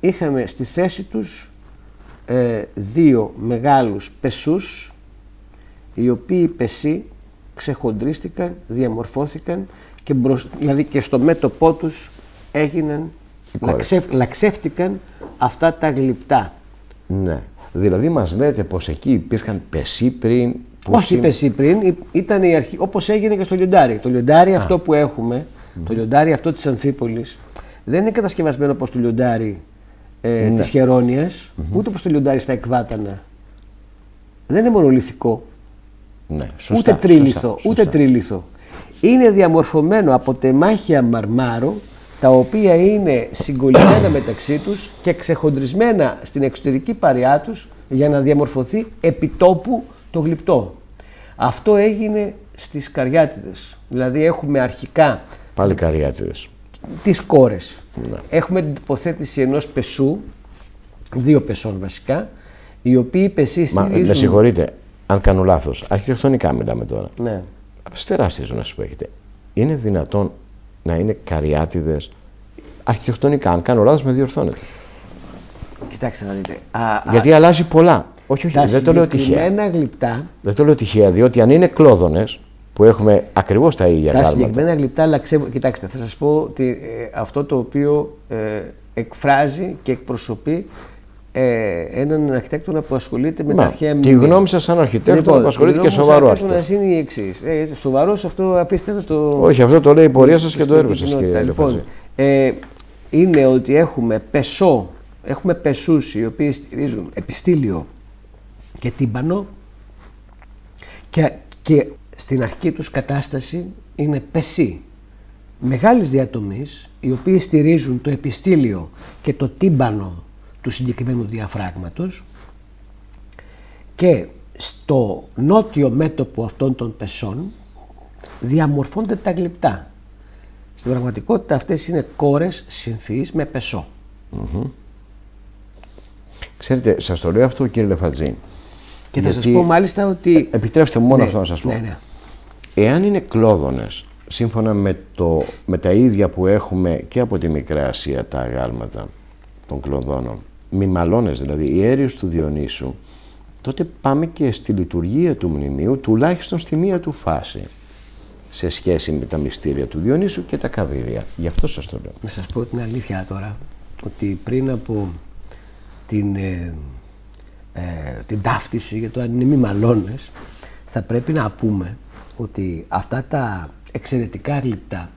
είχαμε στη θέση τους ε, δύο μεγάλους πεσούς, οι οποίοι πεσοί ξεχοντρίστηκαν, διαμορφώθηκαν και, μπροσ- δηλαδή και στο μέτωπό τους έγιναν, κόρες. λαξεύ- λαξεύτηκαν αυτά τα γλυπτά. ναι. Δηλαδή μας λέτε πως εκεί υπήρχαν πεσί πριν. που Όχι συν- είπε εσύ πριν, ή- ήταν η αρχή, όπως έγινε και στο λιοντάρι. Το λιοντάρι αυτό που έχουμε, το λιοντάρι αυτό της Αμφίπολης, δεν είναι κατασκευασμένο όπως το λιοντάρι ε, της χερονιας ούτε όπως το λιοντάρι στα εκβάτανα. Δεν είναι μονολυθικό, Ναι, σωστά, ούτε τρίλιθο, σωστά, ούτε σωστά. τρίλιθο. Είναι διαμορφωμένο από τεμάχια μαρμάρου, τα οποία είναι συγκολλημένα μεταξύ τους και ξεχοντρισμένα στην εξωτερική παρειά τους για να διαμορφωθεί επιτόπου το γλυπτό. Αυτό έγινε στις Καριάτιδες. Δηλαδή έχουμε αρχικά Πάλι καριάτιδες. Τις κόρες. Ναι. Έχουμε την τοποθέτηση ενός πεσού, δύο πεσών βασικά, οι οποίοι πεσοί Μα στηρίζουν... με συγχωρείτε, αν κάνω λάθος. Αρχιτεκτονικά μιλάμε τώρα. Ναι. Από τις τεράστιες ζώνες που έχετε. Είναι δυνατόν να είναι καριάτιδες; Αρχιτεκτονικά. Αν κάνω λάθος με διορθώνετε. Κοιτάξτε να δείτε. Α, α, Γιατί αλλάζει πολλά. Όχι, όχι, τα δεν το λέω τυχαία. συγκεκριμένα γλυπτά, Δεν το λέω τυχαία, διότι αν είναι κλόδονες που έχουμε ακριβώς τα ίδια τα γάλματα. συγκεκριμένα γλυπτά αλλαξεύουν. Κοιτάξτε, θα σας πω ότι ε, αυτό το οποίο ε, εκφράζει και εκπροσωπεί ε, έναν αρχιτέκτονα που ασχολείται με Μα, τα αρχαία τη μνημεία. γνώμη σας σαν αρχιτέκτονα Λοιπόν, που ασχολείται η και γνώμη μου σοβαρό σαν αρχιτέκτονα. αρχιτέκτονας είναι η εξής. Ε, Σοβαρός αυτό αφήστε να το. Όχι, αυτό το λέει η πορεία σας και το στην έργο σας, κοινότητα. κύριε Λοιπόν, Λεφαζή. ε, είναι ότι έχουμε πεσό, έχουμε πεσούς οι οποίοι στηρίζουν επιστήλιο και τύμπανο και, και στην αρχική τους κατάσταση είναι πεσί μεγάλης διατομής οι οποίοι στηρίζουν το επιστήλιο και το τύμπανο του συγκεκριμένου διαφράγματος και στο νότιο μέτωπο αυτών των πεσών διαμορφώνται τα γλυπτά. Στην πραγματικότητα αυτές είναι κόρες συμφυής με πεσό. Ξέρετε, σας το λέω αυτό κύριε Λεφατζή. Και θα σας γιατί- πω μάλιστα ότι... Επιτρέψτε μου μόνο Ναι, αυτό να σας πω. Ναι, ναι. Εάν είναι κλόδονες, σύμφωνα με, το, με τα ίδια που έχουμε και από τη Μικρά Ασία τα αγάλματα των κλοδόνων, μημαλώνες δηλαδή, οι αίριος του Διονύσου, τότε πάμε και στη λειτουργία του μνημείου, τουλάχιστον στη μία του φάση, σε σχέση με τα μυστήρια του Διονύσου και τα καβύρια. Γι' αυτό σας το λέω. Να σας πω την αλήθεια τώρα, ότι πριν από την, ε, ε, την ταύτιση για το αν είναι μη μαλώνες, θα πρέπει να πούμε ότι αυτά τα εξαιρετικά γλυπτά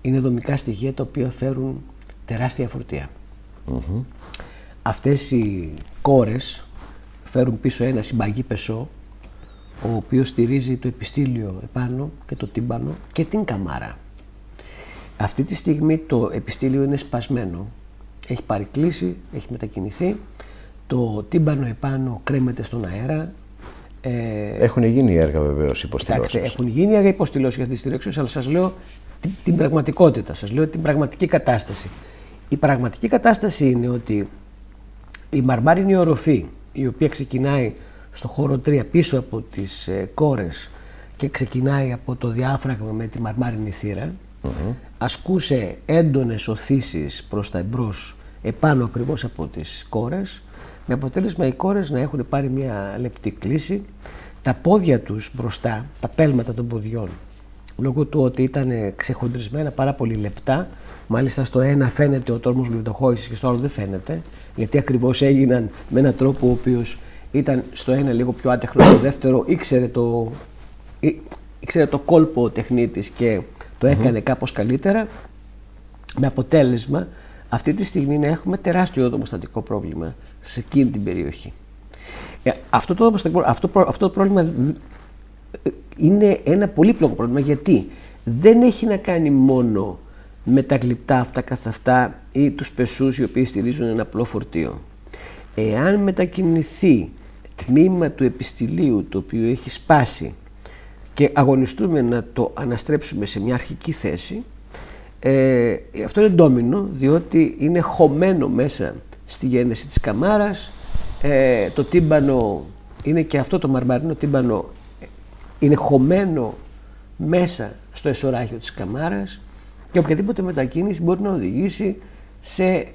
είναι δομικά στοιχεία τα οποία φέρουν τεράστια φορτία. Αυτές οι κόρες φέρουν πίσω ένα συμπαγή πεσό ο οποίος στηρίζει το επιστήλιο επάνω και το τύμπανο και την καμάρα. Αυτή τη στιγμή το επιστήλιο είναι σπασμένο. Έχει πάρει κλίση, έχει μετακινηθεί. Το τύμπανο επάνω κρέμεται στον αέρα. Ε, Έχουν γίνει έργα βεβαίως κοιτάξτε, υποστηρώσεις. έχουν γίνει έργα υποστηλώσεις για τη στηρίξη, αλλά σας λέω την, την πραγματικότητα, σας λέω την πραγματική κατάσταση. Η πραγματική κατάσταση είναι ότι η μαρμάρινη οροφή, η οποία ξεκινάει στο χώρο 3 πίσω από τις ε, κόρες και ξεκινάει από το διάφραγμα με τη μαρμάρινη θύρα, ασκούσε έντονες οθήσεις προς τα εμπρός επάνω ακριβώς από τις κόρες, με αποτέλεσμα οι κόρες να έχουν πάρει μια λεπτή κλίση, τα πόδια τους μπροστά, τα πέλματα των ποδιών, λόγω του ότι ήταν ξεχοντρισμένα πάρα πολύ λεπτά, μάλιστα στο ένα φαίνεται ο τόρμος λιβδοχώησης και στο άλλο δεν φαίνεται, γιατί ακριβώς έγιναν με έναν τρόπο ο οποίος ήταν στο ένα λίγο πιο άτεχνο, στο δεύτερο ήξερε το, ή- ήξερε το κόλπο ο τεχνίτης και το έκανε κάπως καλύτερα, με αποτέλεσμα αυτή τη στιγμή να έχουμε τεράστιο οδομοστατικό πρόβλημα σε εκείνη την περιοχή. Ε, αυτό, το, οδομοστατικό- αυτό, προ- αυτό το πρόβλημα ε, είναι ένα πολύπλοκο πρόβλημα γιατί δεν έχει να κάνει μόνο με τα γλυπτά αυτά καθ' αυτά ή τους πεσούς οι οποίοι στηρίζουν ένα απλό φορτίο. Εάν μετακινηθεί τμήμα του επιστηλίου το οποίο έχει σπάσει και αγωνιστούμε να το αναστρέψουμε σε μια αρχική θέση, ε, αυτό είναι ντόμινο διότι είναι χωμένο μέσα στη γέννηση της καμάρας, ε, το τύμπανο είναι και αυτό το μαρμαρίνο τύμπανο είναι χωμένο μέσα στο εσωράχιο της καμάρας και οποιαδήποτε μετακίνηση μπορεί να οδηγήσει σε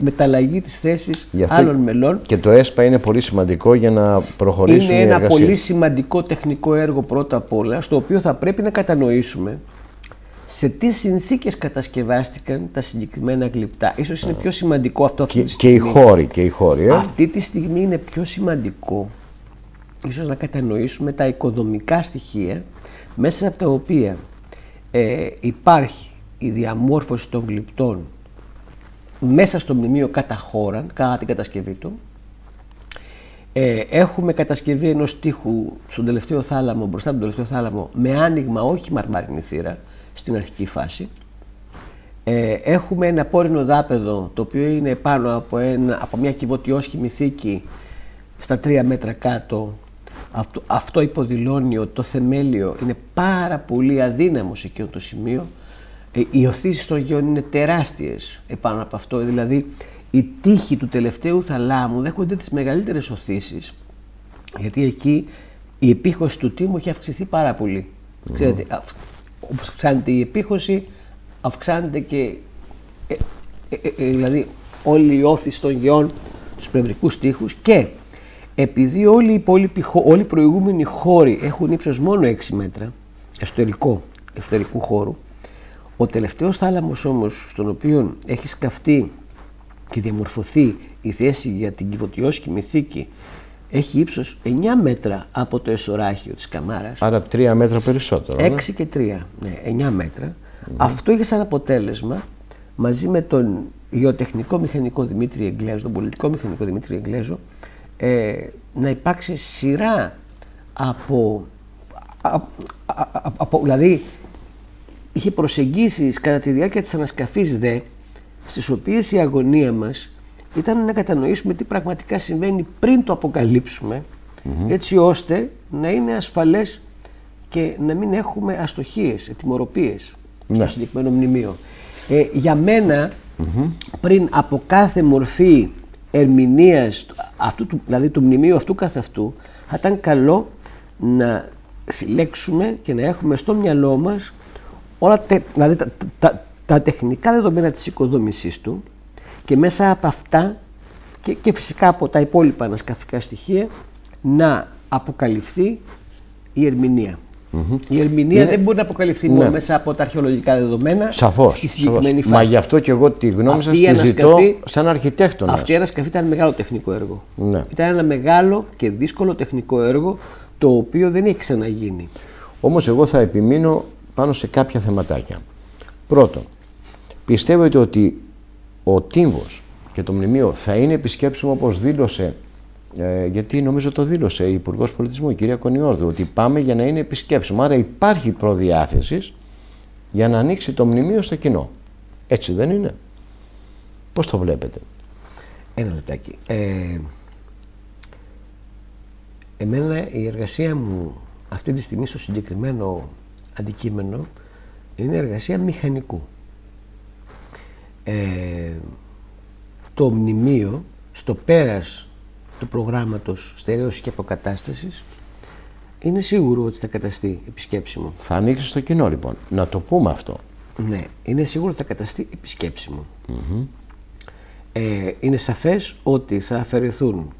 μεταλλαγή της θέσης άλλων μελών. Και το ΕΣΠΑ είναι πολύ σημαντικό για να προχωρήσουν Είναι ένα πολύ σημαντικό τεχνικό έργο πρώτα απ' όλα, στο οποίο θα πρέπει να κατανοήσουμε σε τι συνθήκες κατασκευάστηκαν τα συγκεκριμένα γλυπτά; Ίσως είναι πιο σημαντικό αυτό αυτή και, τη στιγμή. Και οι χώροι, και οι χώροι. Ε; Αυτή τη στιγμή είναι πιο σημαντικό ίσως να κατανοήσουμε τα οικοδομικά στοιχεία μέσα από τα οποία ε, υπάρχει η διαμόρφωση των γλυπτών μέσα στο μνημείο κατά χώραν, κατά την κατασκευή του. Ε, έχουμε κατασκευή ενός τείχου στον τελευταίο θάλαμο, μπροστά από τον τελευταίο θάλαμο, με άνοιγμα όχι μαρμάρινη θύρα στην αρχική φάση. Ε, έχουμε ένα πόρινο δάπεδο το οποίο είναι πάνω από, ένα, από μια κυβωτιόσχημη θήκη στα τρία μέτρα κάτω. Αυτό, αυτό υποδηλώνει ότι το θεμέλιο είναι πάρα πολύ αδύναμο σε εκείνο το σημείο. Ε, οι οθήσεις των γεών είναι τεράστιες επάνω από αυτό. Δηλαδή οι τείχοι του τελευταίου θαλάμου δέχονται τις μεγαλύτερες οθήσεις γιατί εκεί η επίχωση του τίμου έχει αυξηθεί πάρα πολύ. Ξέρετε, όπως αυξάνεται η επίχωση, αυξάνεται και ε, ε, ε, δηλαδή όλη η όθηση των γεών στους πνευματικούς τείχους και επειδή όλοι οι, υπόλοιποι, όλοι οι προηγούμενοι χώροι έχουν ύψος μόνο 6 μέτρα, εσωτερικό, εσωτερικού χώρου, ο τελευταίος θάλαμος όμως, στον οποίο έχει σκαφτεί και διαμορφωθεί η θέση για την κυβωτιόσκημη θήκη έχει ύψος 9 μέτρα από το εσωράχιο της καμάρας. Άρα 3 μέτρα περισσότερο. 6 ναι. και 3, ναι, 9 μέτρα. Αυτό είχε σαν αποτέλεσμα μαζί με τον γεωτεχνικό μηχανικό Δημήτρη Εγγλέζο, τον πολιτικό μηχανικό Δημήτρη Εγγλέζο, ε, να υπάρξει σειρά από, από, δηλαδή είχε προσεγγίσεις κατά τη διάρκεια της ανασκαφής ΔΕ στις οποίες η αγωνία μας ήταν να κατανοήσουμε τι πραγματικά συμβαίνει πριν το αποκαλύψουμε έτσι ώστε να είναι ασφαλές και να μην έχουμε αστοχίες, ετοιμορροπίες ναι. στο συγκεκριμένο μνημείο. Ε, για μενα πριν από κάθε μορφή ερμηνείας αυτού του, δηλαδή του μνημείου αυτού καθ' αυτού θα ήταν καλό να συλλέξουμε και να έχουμε στο μυαλό μας όλα δηλαδή τα, τα, τα, τεχνικά δεδομένα της οικοδόμησής του και μέσα από αυτά και, και φυσικά από τα υπόλοιπα ανασκαφικά στοιχεία να αποκαλυφθεί η ερμηνεία. Η ερμηνεία δεν μπορεί να αποκαλυφθεί μόνο ναι. μέσα από τα αρχαιολογικά δεδομένα. Σαφώς. Στη συγκεκριμένη φάση. Μα γι' αυτό και εγώ τη γνώμη σας τη ζητώ σαν αρχιτέκτονας. Αυτή η ανασκαφή ήταν μεγάλο τεχνικό έργο. Ναι. Ήταν ένα μεγάλο και δύσκολο τεχνικό έργο το οποίο δεν έχει ξαναγίνει. Όμως εγώ θα επιμείνω πάνω σε κάποια θεματάκια. Πρώτον, πιστεύετε ότι ο τύμβος και το μνημείο θα είναι επισκέψιμο όπως δήλωσε ε, γιατί νομίζω το δήλωσε η Υπουργός Πολιτισμού, η κυρία Κονιόρδου, ότι πάμε για να είναι επισκέψιμο. Άρα υπάρχει προδιάθεσης για να ανοίξει το μνημείο στο κοινό. Έτσι δεν είναι; Πώς το βλέπετε; Ένα λεπτάκι. Ε, εμένα η εργασία μου αυτή τη στιγμή στο συγκεκριμένο αντικείμενο είναι εργασία μηχανικού. Ε, το μνημείο στο πέρας του προγράμματος στερέωσης και αποκατάστασης είναι σίγουρο ότι θα καταστεί επισκέψιμο. Θα ανοίξει στο κοινό λοιπόν. Να το πούμε αυτό. Ναι, είναι σίγουρο ότι θα καταστεί Ε, είναι σαφές ότι θα αφαιρεθούν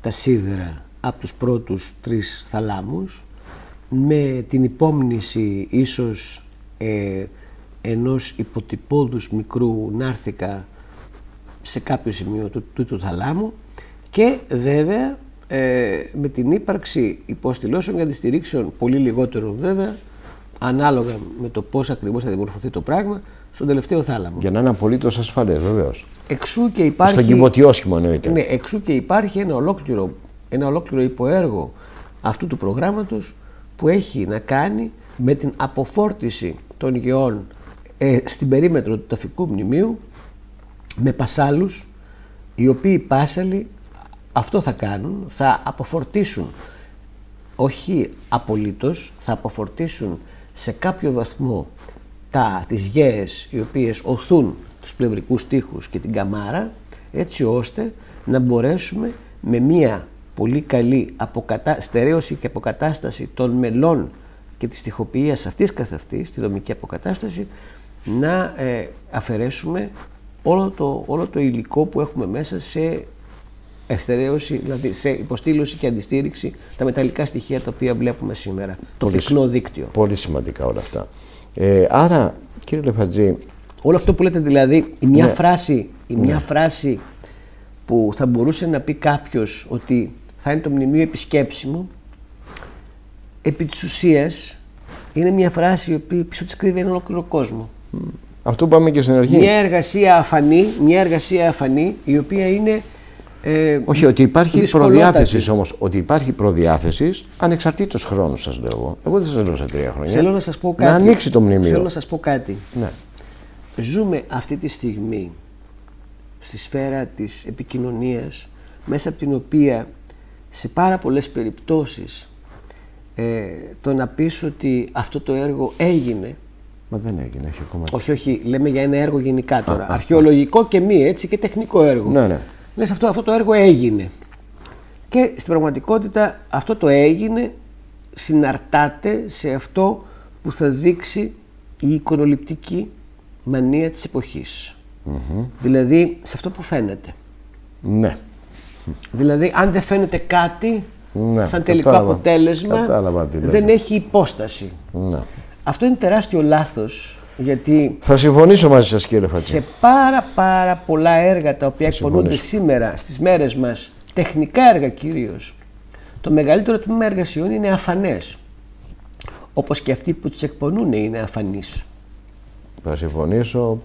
τα σίδερα από τους πρώτους τρεις θαλάμους με την υπόμνηση ίσως ε, ενός υποτυπώδους μικρού νάρθηκα σε κάποιο σημείο του, του, του θαλάμου και βέβαια ε, με την ύπαρξη υποστηλώσεων και αντιστηρίξεων πολύ λιγότερων βέβαια ανάλογα με το πώς ακριβώς θα δημορφωθεί το πράγμα στον τελευταίο θάλαμο. Για να είναι απολύτως ασφαλές, βεβαίως. Εξού και υπάρχει. Στον κυβωτιόσχημο εννοείται. Ναι, εξού και υπάρχει ένα ολόκληρο, ένα ολόκληρο υποέργο αυτού του προγράμματος που έχει να κάνει με την αποφόρτιση των γεών ε, στην περίμετρο του ταφικού μνημείου με πασάλους οι οποίοι πάσαλοι αυτό θα κάνουν, θα αποφορτήσουν. Όχι απολύτως, θα αποφορτήσουν σε κάποιο βαθμό τα, τις γέες οι οποίες οθούν τους πλευρικούς τείχους και την καμάρα έτσι ώστε να μπορέσουμε με μία πολύ καλή αποκατα... στερέωση και αποκατάσταση των μελών και της τυχοποιίας αυτής καθ' αυτής, τη δομική αποκατάσταση, να ε, αφαιρέσουμε όλο το, όλο το υλικό που έχουμε μέσα σε εστερέωση, δηλαδή σε υποστήλωση και αντιστήριξη τα μεταλλικά στοιχεία τα οποία βλέπουμε σήμερα. Το πυκνό δίκτυο. Πολύ σημαντικά όλα αυτά. Ε, άρα, κύριε Λεφατζή... Όλο αυτό που λέτε δηλαδή, η μια, ναι. φράση, η μια ναι. φράση που θα μπορούσε να πει κάποιος ότι θα είναι το μνημείο επισκέψιμο, επί της ουσίας είναι μια φράση η οποία πίσω της κρύβει έναν ολόκληρο κόσμο. Αυτό πάμε και στην αρχή. Μια εργασία αφανή, μια εργασία αφανή η οποία είναι ε, Όχι, ότι υπάρχει προδιάθεσης όμως. Ότι υπάρχει προδιάθεσης ανεξαρτήτως χρόνου, σας λέω εγώ. Εγώ δεν σας λέω σε τρία χρόνια. Θέλω να σας πω κάτι. Να ανοίξει το μνημείο. Θέλω να σας πω κάτι. Ναι. Ζούμε αυτή τη στιγμή στη σφαίρα της επικοινωνίας μέσα από την οποία σε πάρα πολλές περιπτώσεις ε, το να πεις ότι αυτό το έργο έγινε Μα δεν έγινε, έχει ακόμα. Όχι, όχι, λέμε για ένα έργο γενικά τώρα. Αρχαιολογικό και μη, έτσι, και τεχνικό έργο. Ναι, ναι. Λες αυτό, αυτό το έργο έγινε. Και στην πραγματικότητα αυτό το έγινε συναρτάται σε αυτό που θα δείξει η εικονοληπτική μανία της εποχής. Δηλαδή σε αυτό που φαίνεται. Ναι. Δηλαδή αν δεν φαίνεται κάτι ναι, σαν τελικό αποτέλεσμα δεν έχει υπόσταση. Ναι. Αυτό είναι τεράστιο λάθος γιατί θα συμφωνήσω μαζί σας κύριε Φατζή. Σε πάρα πάρα πολλά έργα τα οποία εκπονούνται σήμερα στις μέρες μας, τεχνικά έργα κυρίως, το μεγαλύτερο τμήμα εργασιών είναι αφανές. Όπως και αυτοί που τις εκπονούν είναι αφανείς. Θα συμφωνήσω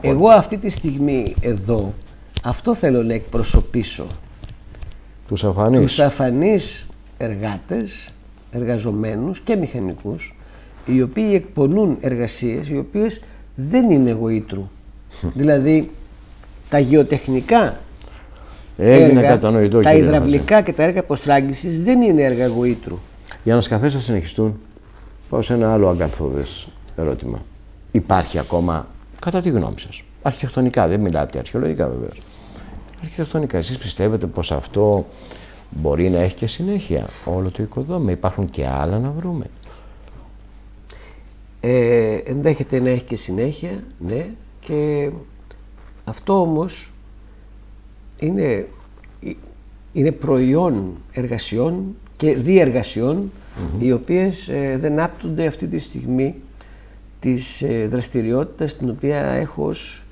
Εγώ αυτή τη στιγμή εδώ αυτό θέλω να εκπροσωπήσω. Τους αφανείς. Τους αφανείς εργάτες, εργαζομένους και μηχανικούς οι οποίοι εκπονούν εργασίες οι οποίες δεν είναι εγωίτρου. δηλαδή τα γεωτεχνικά Έγινε έργα, τα υδραυλικά και τα έργα αποστράγγισης δεν είναι έργα εγωίτρου. Για να σκαφές θα συνεχιστούν, πάω σε ένα άλλο αγκαθόδες ερώτημα. Υπάρχει ακόμα, κατά τη γνώμη σας, αρχιτεκτονικά, δεν μιλάτε αρχαιολογικά βεβαίως. Αρχιτεκτονικά, εσείς πιστεύετε πως αυτό μπορεί να έχει και συνέχεια όλο το οικοδόμημα; Υπάρχουν και άλλα να βρούμε; Ε, ενδέχεται να έχει και συνέχεια, ναι, και αυτό όμως είναι, είναι προϊόν εργασιών και διεργασιών οι οποίες ε, δεν άπτονται αυτή τη στιγμή της ε, δραστηριότητας την οποία έχω ως,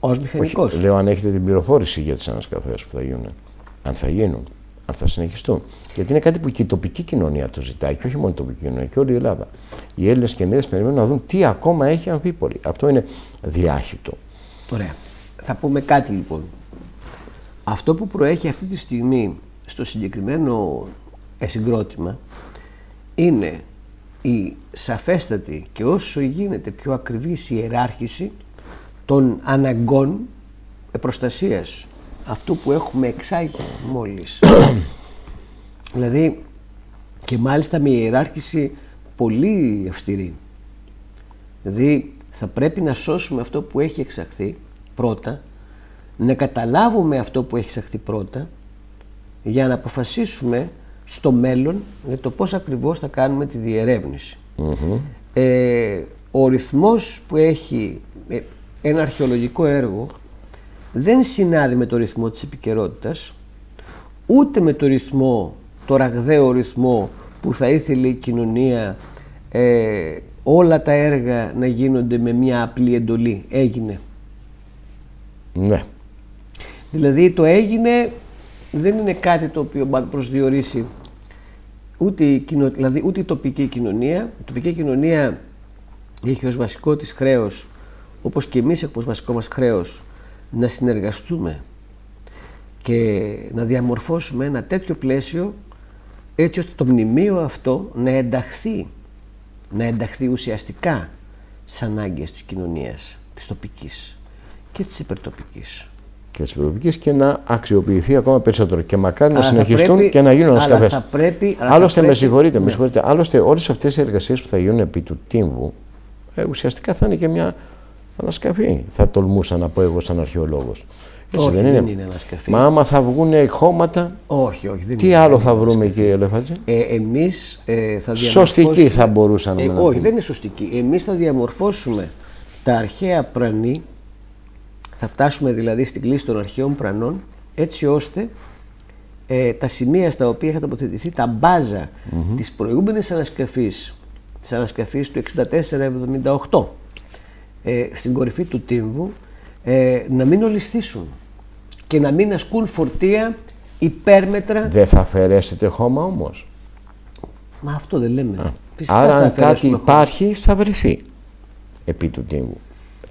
ως μηχανικός. λέω αν έχετε την πληροφόρηση για τις ανασκαφές που θα γίνουν, αν θα γίνουν αν θα συνεχιστούν. Γιατί είναι κάτι που και η τοπική κοινωνία το ζητάει και όχι μόνο η τοπική κοινωνία και όλη η Ελλάδα. Οι Έλληνες και Έλληνε περιμένουν να δουν τι ακόμα έχει αμφίπολη. Αυτό είναι διάχυτο. Ωραία. Θα πούμε κάτι λοιπόν. Αυτό που προέχει αυτή τη στιγμή στο συγκεκριμένο συγκρότημα είναι η σαφέστατη και όσο γίνεται πιο ακριβής ιεράρχηση των αναγκών προστασίας αυτού που έχουμε εξάγει μόλις. δηλαδή και μάλιστα με ιεράρχηση πολύ αυστηρή. Δηλαδή θα πρέπει να σώσουμε αυτό που έχει εξαχθεί πρώτα, να καταλάβουμε αυτό που έχει εξαχθεί πρώτα για να αποφασίσουμε στο μέλλον για το πώς ακριβώς θα κάνουμε τη διερεύνηση. Ε, ο ρυθμός που έχει ε, ένα αρχαιολογικό έργο δεν συνάδει με το ρυθμό της επικαιρότητας, ούτε με το ρυθμό, το ραγδαίο ρυθμό που θα ήθελε η κοινωνία ε, όλα τα έργα να γίνονται με μια απλή εντολή. Έγινε. Ναι. Δηλαδή το έγινε δεν είναι κάτι το οποίο προσδιορίσει ούτε η, κοινο, δηλαδή, ούτε η τοπική κοινωνία. Η τοπική κοινωνία έχει ως βασικό της χρέος, όπως και εμείς έχουμε ως βασικό μας χρέος, να συνεργαστούμε και να διαμορφώσουμε ένα τέτοιο πλαίσιο έτσι ώστε το μνημείο αυτό να ενταχθεί, να ενταχθεί ουσιαστικά τις ανάγκες της κοινωνίας, της τοπικής και της υπερτοπικής. Και της υπερτοπικής και να αξιοποιηθεί ακόμα περισσότερο. Και μακάρι να Αλλά θα συνεχιστούν πρέπει- και να γίνουν αλλά ανασκαφές. θα πρέπει- αλλά θα Άλλωστε, με πρέπει- συγχωρείτε, με ναι. συγχωρείτε. Άλλωστε, όλες αυτές οι εργασίες που θα γίνουν επί του τύμβου ε, ουσιαστικά θα είναι και μια ανασκαφή. Θα τολμούσα να πω εγώ σαν αρχαιολόγος. Έτσι Όχι, δεν δεν είναι. είναι ανασκαφή. Μα άμα θα βγουν χώματα, Όχι, όχι. Δεν τι είναι. άλλο θα βρούμε, κύριε Λεφάτζη. Ε, εμείς ε, θα Σωστική διαμορφώσουμε- θα μπορούσαμε Ε, να όχι, πούμε. δεν είναι σωστική. Εμείς θα διαμορφώσουμε τα αρχαία πρανή, θα φτάσουμε δηλαδή στην κλίση των αρχαίων πρανών, έτσι ώστε ε, τα σημεία στα οποία είχα τοποθετηθεί, τα μπάζα της προηγούμενης ανασκαφής, της ανασκαφής του 64-78, ε, στην κορυφή του τύμβου, ε, να μην ολισθήσουν και να μην ασκούν φορτία υπέρμετρα Δεν θα αφαιρέσετε χώμα όμως. Μα αυτό δεν λέμε. Φυσικά Άρα, θα αν κάτι αφαιρέσουμε χώρο. υπάρχει, θα βρεθεί επί του τύμβου.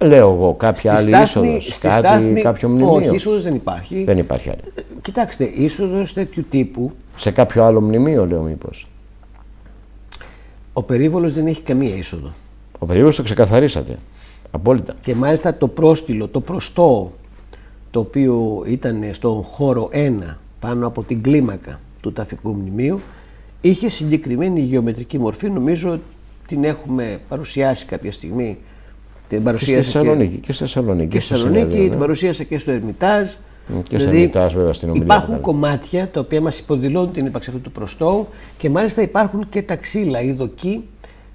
Λέω εγώ, κάποια άλλη είσοδος, στη κάτι, στάθμη- κάποιο μνημείο. Όχι, είσοδος δεν υπάρχει. Δεν υπάρχει άλλη. Κοιτάξτε, είσοδος τέτοιου τύπου, Σε κάποιο άλλο μνημείο, λέω μήπως. ο περίβολος δεν έχει καμία είσοδο. Ο περίοδο το ξεκαθαρίσατε. Απόλυτα. Και μάλιστα το πρόστιλο, το προστό, το οποίο ήταν στον χώρο 1, πάνω από την κλίμακα του ταφικού μνημείου, είχε συγκεκριμένη γεωμετρική μορφή. Νομίζω την έχουμε παρουσιάσει κάποια στιγμή. Την Και στη παρουσίασα Θεσσαλονίκη. Και στη Θεσσαλονίκη. και στη στο Θεσσαλονίκη, συνέδριο, ναι. την παρουσίασα και στο Ερμητάζ. Και στο Ερμητάζ, βέβαια, στην ομιλία Υπάρχουν που κάνει. κομμάτια τα οποία μας υποδηλώνουν την ύπαρξη αυτού του προστόου και μάλιστα υπάρχουν και τα ξύλα, οι δοκοί,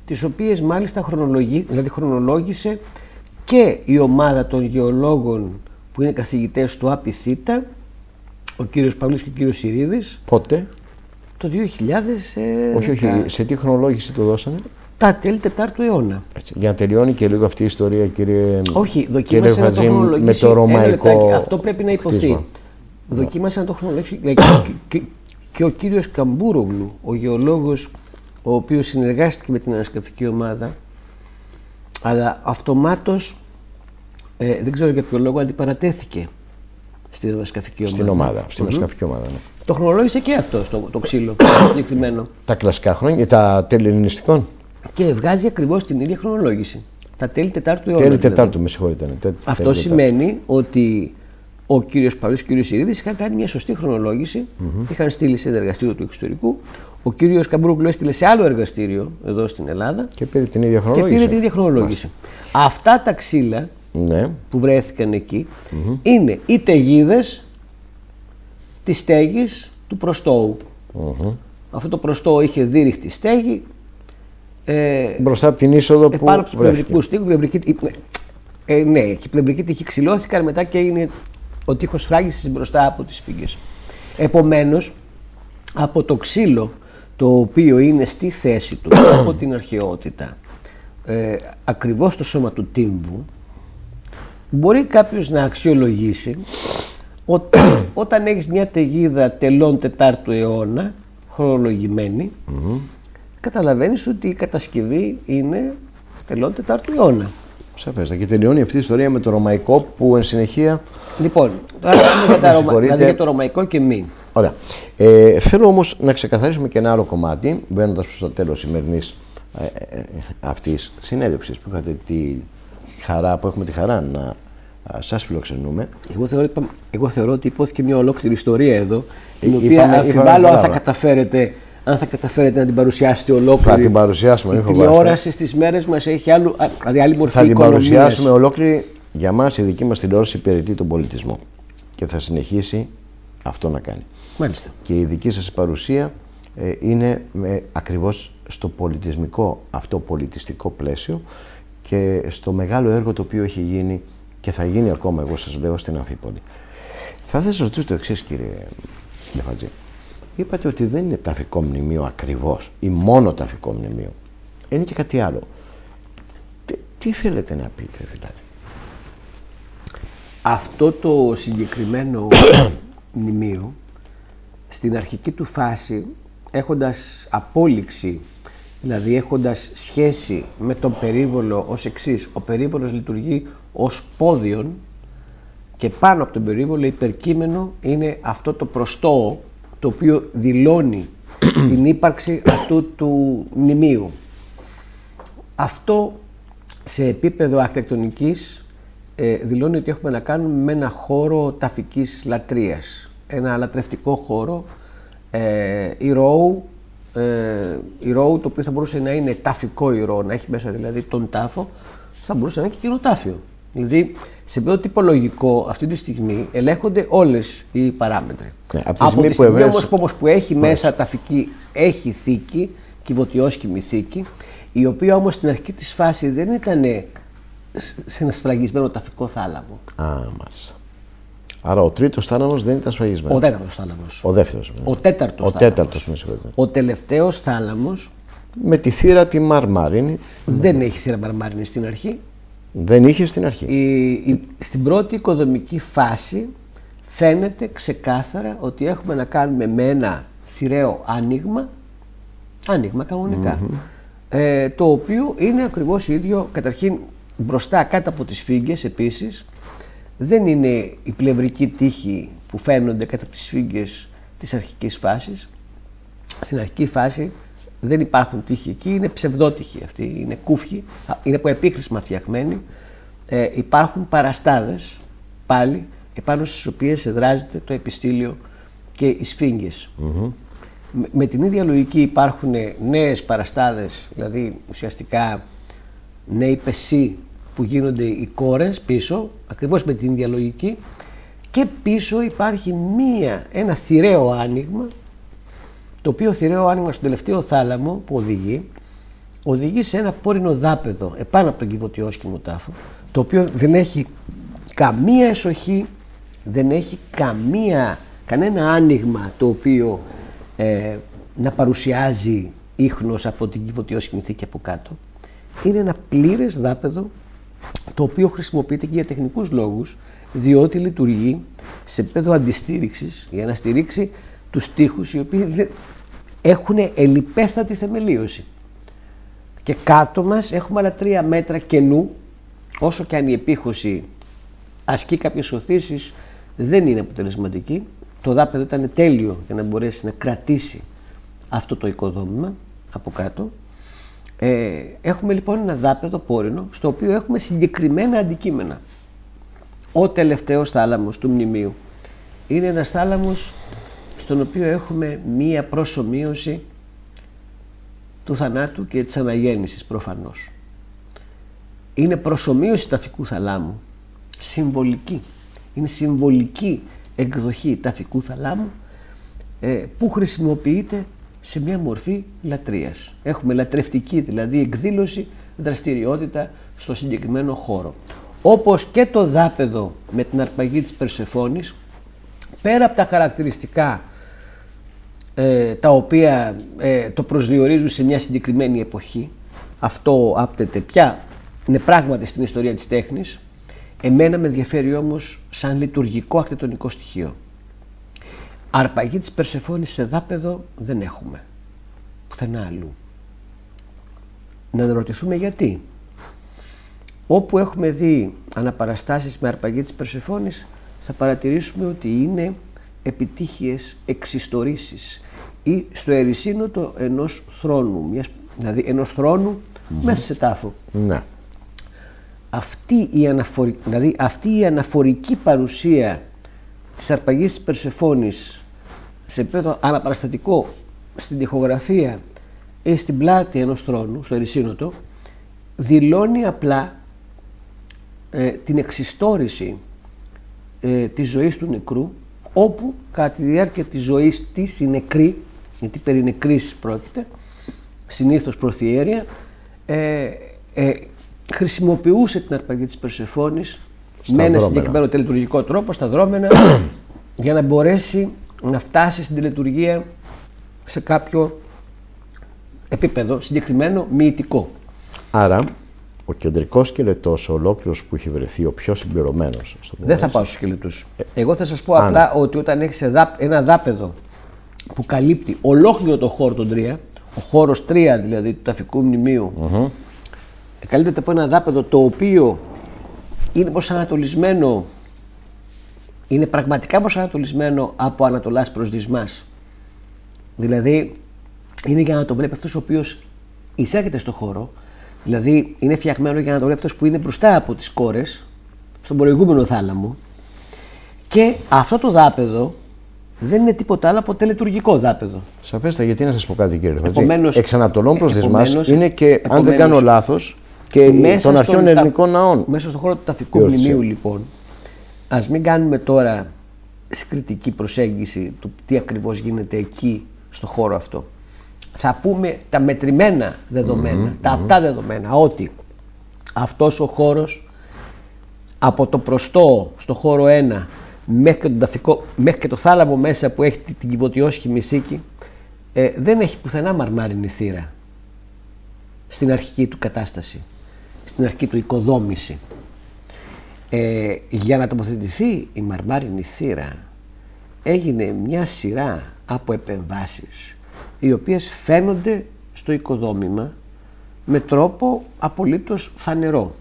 τις οποίες μάλιστα χρονολογεί, δηλαδή χρονολόγησε και η ομάδα των γεωλόγων που είναι καθηγητές του ΑΠΙΘΙΤΑ, ο κύριος Παύλος και ο κύριος Συρίδης, Πότε, το 2000, ε, όχι, όχι, σε τι χρονολόγηση το δώσανε; τα τέλη τετάρτου αιώνα. Έτσι, για να τελειώνει και λίγο αυτή η ιστορία, κύριε. Όχι, κύριε δοκίμασε να το Φατζή, χρονολογήσει. Με το Ένα ρωμαϊκό. λεπτάκι, Αυτό πρέπει να υποθεί. χτίσμα. Δοκίμασε να το χρονολογήσει. και, και- και- και ο κύριος Καμπούρογλου, ο γεωλόγος, ο οποίος συνεργάστηκε με την ανασκαφική ομάδα, αλλά αυτομάτως, ε, δεν ξέρω για ποιο λόγο, αντιπαρατέθηκε στην ανασκαφική ομάδα. Στην ομάδα, στην ασκαφική ομάδα. Ναι. Το χρονολόγησε και αυτό το, το ξύλο το συγκεκριμένο. Τα κλασικά χρόνια, τα τέλη ελληνιστικών. Και βγάζει ακριβώς την ίδια χρονολόγηση. Τα τέλη τετάρτου αιώνα. Τέλη δηλαδή. Τετάρτου, με συγχωρείτε. ναι, τε- τέλη Αυτό Τετάρτου. σημαίνει ότι ο κύριος Παλαιό και ο κύριο Συρίδης είχαν κάνει μια σωστή χρονολόγηση. Είχαν στείλει σε ένα εργαστήριο του εξωτερικού. Ο κύριος Καμπρούγκλου έστειλε σε άλλο εργαστήριο εδώ στην Ελλάδα Και πήρε την ίδια και χρονολόγηση. πήρε την ίδια χρονολόγηση. Αυτά τα ξύλα Ναι. που βρέθηκαν εκεί είναι οι τεγίδε της στέγης του προστόου. Αυτό το προστόο είχε δίρυχτη στέγη. Ε, Μπροστά από την είσοδο που επάνω από τους βρέθηκε. πλευρικούς τείχου. πλευρική- Ε, ναι, και οι πλευρικοί τείχοι ξυλώθηκαν μετά και έγινε ο τείχος φράγησης μπροστά από τις πηγέ. Επομένως, από το ξύλο το οποίο είναι στη θέση του από την αρχαιότητα, ε, ακριβώς στο σώμα του τύμβου, μπορεί κάποιος να αξιολογήσει ότι όταν έχεις μια τεγίδα τελών τετάρτου αιώνα, χρονολογημένη, καταλαβαίνεις ότι η κατασκευή είναι τελών τετάρτου αιώνα. Σαφέστα. Και τελειώνει αυτή η ιστορία με το ρωμαϊκό που εν συνεχεία. Λοιπόν, τώρα πάμε για, τα Με Ρωμα... συγχωρείτε. δηλαδή για το ρωμαϊκό και μη. Ωραία. Ε, θέλω όμως να ξεκαθαρίσουμε και ένα άλλο κομμάτι, μπαίνοντας προ το τέλος σημερινής ε, ε, αυτής συνέντευξης που είχατε τη χαρά, που έχουμε τη χαρά να σας φιλοξενούμε. Εγώ θεωρώ, είπα- εγώ θεωρώ ότι υπόθηκε μια ολόκληρη ιστορία εδώ, την Ε, οποία είπαμε- αμφιβάλλω είπαμε αν θα καλά. καταφέρετε, αν θα καταφέρετε να την παρουσιάσετε ολόκληρη. Θα την παρουσιάσουμε, Η μην φοβάστε. τηλεόραση στις μέρες μας έχει άλλου, α, δηλαδή άλλη μορφή Θα την οικονομίας. παρουσιάσουμε ολόκληρη. Για μας η δική μας τηλεόραση υπηρετεί τον πολιτισμό. Και θα συνεχίσει αυτό να κάνει. Μάλιστα. Και η δική σας παρουσία ε, είναι ε, ακριβώς στο πολιτισμικό αυτό πολιτιστικό πλαίσιο και στο μεγάλο έργο το οποίο έχει γίνει και θα γίνει ακόμα, εγώ σας λέω, στην Αμφίπολη. Θα ήθελα να σας ρωτήσω το εξής κύριε Λεφατζή. Είπατε ότι δεν είναι ταφικό μνημείο ακριβώς ή μόνο ταφικό μνημείο. Είναι και κάτι άλλο. Τι, τι θέλετε να πείτε δηλαδή; Αυτό το συγκεκριμένο μνημείο στην αρχική του φάση έχοντας απόλυξη, δηλαδή έχοντας σχέση με τον περίβολο ως εξής. Ο περίβολος λειτουργεί ως πόδιον και πάνω από τον περίβολο υπερκείμενο είναι αυτό το προστόο το οποίο δηλώνει την ύπαρξη αυτού του μνημείου. Αυτό σε επίπεδο αρχιτεκτονικής ε, δηλώνει ότι έχουμε να κάνουμε με ένα χώρο ταφικής λατρείας. Ένα λατρευτικό χώρο, ε, ηρώου, ε, ηρώου το οποίο θα μπορούσε να είναι ταφικό ηρώο, να έχει μέσα δηλαδή τον τάφο, θα μπορούσε να είναι και κοινοτάφιο. Δηλαδή, σε επίπεδο τυπολογικό, αυτή τη στιγμή ελέγχονται όλες οι παράμετροι. Ναι, από τη από στιγμή τη που στιγμή ευρέσεις- όμως που, όμως που έχει μέσα ταφική, έχει θήκη, κυβωτιόσκημη θήκη, η οποία όμως στην αρχική της φάσης δεν ήταν σε ένα σφραγισμένο ταφικό θάλαμο. Α, μάλιστα. Άρα ο τρίτος θάλαμο δεν ήταν σφραγισμένο. Ο τέταρτος θάλαμος. Ο δεύτερος. Ο τέταρτος Ο θάλαμος. τέταρτος, με συγχωρείτε. Ο τελευταίος θάλαμος Με τη θύρα τη μαρμαρίνη δεν έχει θύρα μαρμάρινη στην αρχή. δεν είχε στην αρχή. Η, η- στην πρώτη οικοδομική φάση φαίνεται ξεκάθαρα ότι έχουμε να κάνουμε με ένα θηραίο άνοιγμα, άνοιγμα κανονικά, ε, το οποίο είναι ακριβώς ίδιο, καταρχήν μπροστά κάτω από τις φύγγες επίσης, δεν είναι η πλευρική τύχη που φαίνονται κάτω από τις φύγγες της αρχικής φάσης. Στην αρχική φάση δεν υπάρχουν τύχοι εκεί, είναι ψευδότυχοι αυτοί, είναι κούφοι, α, είναι από επίκρισμα φτιαγμένοι. Ε, υπάρχουν παραστάδες πάλι επάνω στις οποίες εδράζεται το επιστήλιο και οι σφίγγες. Με, με την ίδια λογική υπάρχουν νέες παραστάδες, δηλαδή ουσιαστικά νέοι πεσί που γίνονται οι κόρες πίσω, ακριβώς με την ίδια λογική και πίσω υπάρχει μία, ένα θηραίο άνοιγμα το οποίο θηραίο άνοιγμα στον τελευταίο θάλαμο που οδηγεί, οδηγεί σε ένα πόρινο δάπεδο επάνω από τον κυβωτιόσκημο τάφο, το οποίο δεν έχει καμία εσοχή, δεν έχει καμία, κανένα άνοιγμα το οποίο ε, να παρουσιάζει ίχνος από την κυβωτιόσκημη θήκη από κάτω. Είναι ένα πλήρες δάπεδο το οποίο χρησιμοποιείται και για τεχνικούς λόγους διότι λειτουργεί σε επίπεδο αντιστήριξης για να στηρίξει τους τοίχους οι οποίοι δεν- έχουν ελιπέστατη θεμελίωση. Και κάτω μας έχουμε άλλα τρία μέτρα κενού όσο και αν η επίχωση ασκεί κάποιες οθήσεις δεν είναι αποτελεσματική. Το δάπεδο ήταν τέλειο για να μπορέσει να κρατήσει αυτό το οικοδόμημα από κάτω. Ε, έχουμε λοιπόν ένα δάπεδο πόρινο στο οποίο έχουμε συγκεκριμένα αντικείμενα. Ο τελευταίος θάλαμος του μνημείου είναι ένας θάλαμος στον οποίο έχουμε μία προσωμείωση του θανάτου και της αναγέννησης προφανώς. Είναι προσωμείωση ταφικού θαλάμου, συμβολική. Είναι συμβολική εκδοχή ταφικού θαλάμου ε, που χρησιμοποιείται σε μια μορφή λατρείας. Έχουμε λατρευτική δηλαδή εκδήλωση, δραστηριότητα στο συγκεκριμένο χώρο. Όπως και το δάπεδο με την αρπαγή της Περσεφόνης, πέρα από τα χαρακτηριστικά ε, τα οποία ε, το προσδιορίζουν σε μια συγκεκριμένη εποχή, αυτό άπτεται πια, είναι πράγματι στην ιστορία της τέχνης, εμένα με ενδιαφέρει όμως σαν λειτουργικό αρχιτεκτονικό στοιχείο. Αρπαγή της Περσεφόνης σε δάπεδο δεν έχουμε. Πουθενά αλλού. Να αναρωτηθούμε γιατί. Όπου έχουμε δει αναπαραστάσεις με αρπαγή της Περσεφόνης θα παρατηρήσουμε ότι είναι επιτύχειες εξιστορήσεις ή στο ερησίνοτο ενός θρόνου, μιας, δηλαδή ενός θρόνου μέσα σε τάφο. Ναι. Αυτή η, αναφορι... δηλαδή αυτή η αναφορική παρουσία της αρπαγής της Περσεφόνης σε επίπεδο αναπαραστατικό στην τοιχογραφία ή στην πλάτη ενός θρόνου, στο ερησίνοτο, δηλώνει απλά ε, την εξιστόρηση ε, της ζωής του νεκρού όπου κατά τη διάρκεια της ζωής της η νεκρή, γιατί περί νεκρής πρόκειται, συνήθως προθιέρεια, ε, ε, χρησιμοποιούσε την αρπαγή της Περσεφόνης Στα με ένα δρόμενα. συγκεκριμένο τελετουργικό τρόπο στα δρόμενα για να μπορέσει να φτάσει στην τελετουργία σε κάποιο επίπεδο συγκεκριμένο μυητικό. Άρα, ο κεντρικός σκελετός, ο ολόκληρος που έχει βρεθεί, ο πιο συμπληρωμένος. Δεν θα πάω στους σκελετούς. Ε, Εγώ θα σας πω απλά ότι όταν έχεις ένα δάπεδο που καλύπτει ολόκληρο το χώρο των τρία, ο χώρος 3 δηλαδή του ταφικού μνημείου, καλύπτεται από ένα δάπεδο το οποίο είναι προσανατολισμένο, είναι πραγματικά προσανατολισμένο από Ανατολάς προς Δυσμάς. Δηλαδή, είναι για να το βλέπει αυτός ο οποίος εισέρχεται στο χώρο, Δηλαδή είναι φτιαγμένο για να το βλέπει που είναι μπροστά από τις κόρες, στον προηγούμενο θάλαμο. Και αυτό το δάπεδο δεν είναι τίποτα άλλο από τελετουργικό δάπεδο. Σαφέστα, γιατί να σας πω κάτι κύριε Επομένως- Εξ Ανατολών προς Δεσμάς επομένως- είναι και, αν δεν επομένως- κάνω λάθος, και Μέσα των στον αρχαίων τα- ελληνικών ναών. Μέσα στον χώρο του ταφικού Διόρθωσε. μνημείου λοιπόν, ας μην κάνουμε τώρα συγκριτική προσέγγιση του τι ακριβώς γίνεται εκεί στο χώρο αυτό. Θα πούμε τα μετρημένα δεδομένα, τα απτά δεδομένα, ότι αυτός ο χώρος από το προστό στο χώρο 1 μέχρι και, τον ταφικό, μέχρι και το θάλαμο μέσα που έχει την κυβωτιόσχημη θήκη ε, δεν έχει πουθενά μαρμάρινη θύρα στην αρχική του κατάσταση, στην αρχική του οικοδόμηση. Ε, για να τοποθετηθεί η μαρμάρινη θύρα έγινε μια σειρά από επεμβάσεις οι οποίες φαίνονται στο οικοδόμημα με τρόπο απολύτως φανερό.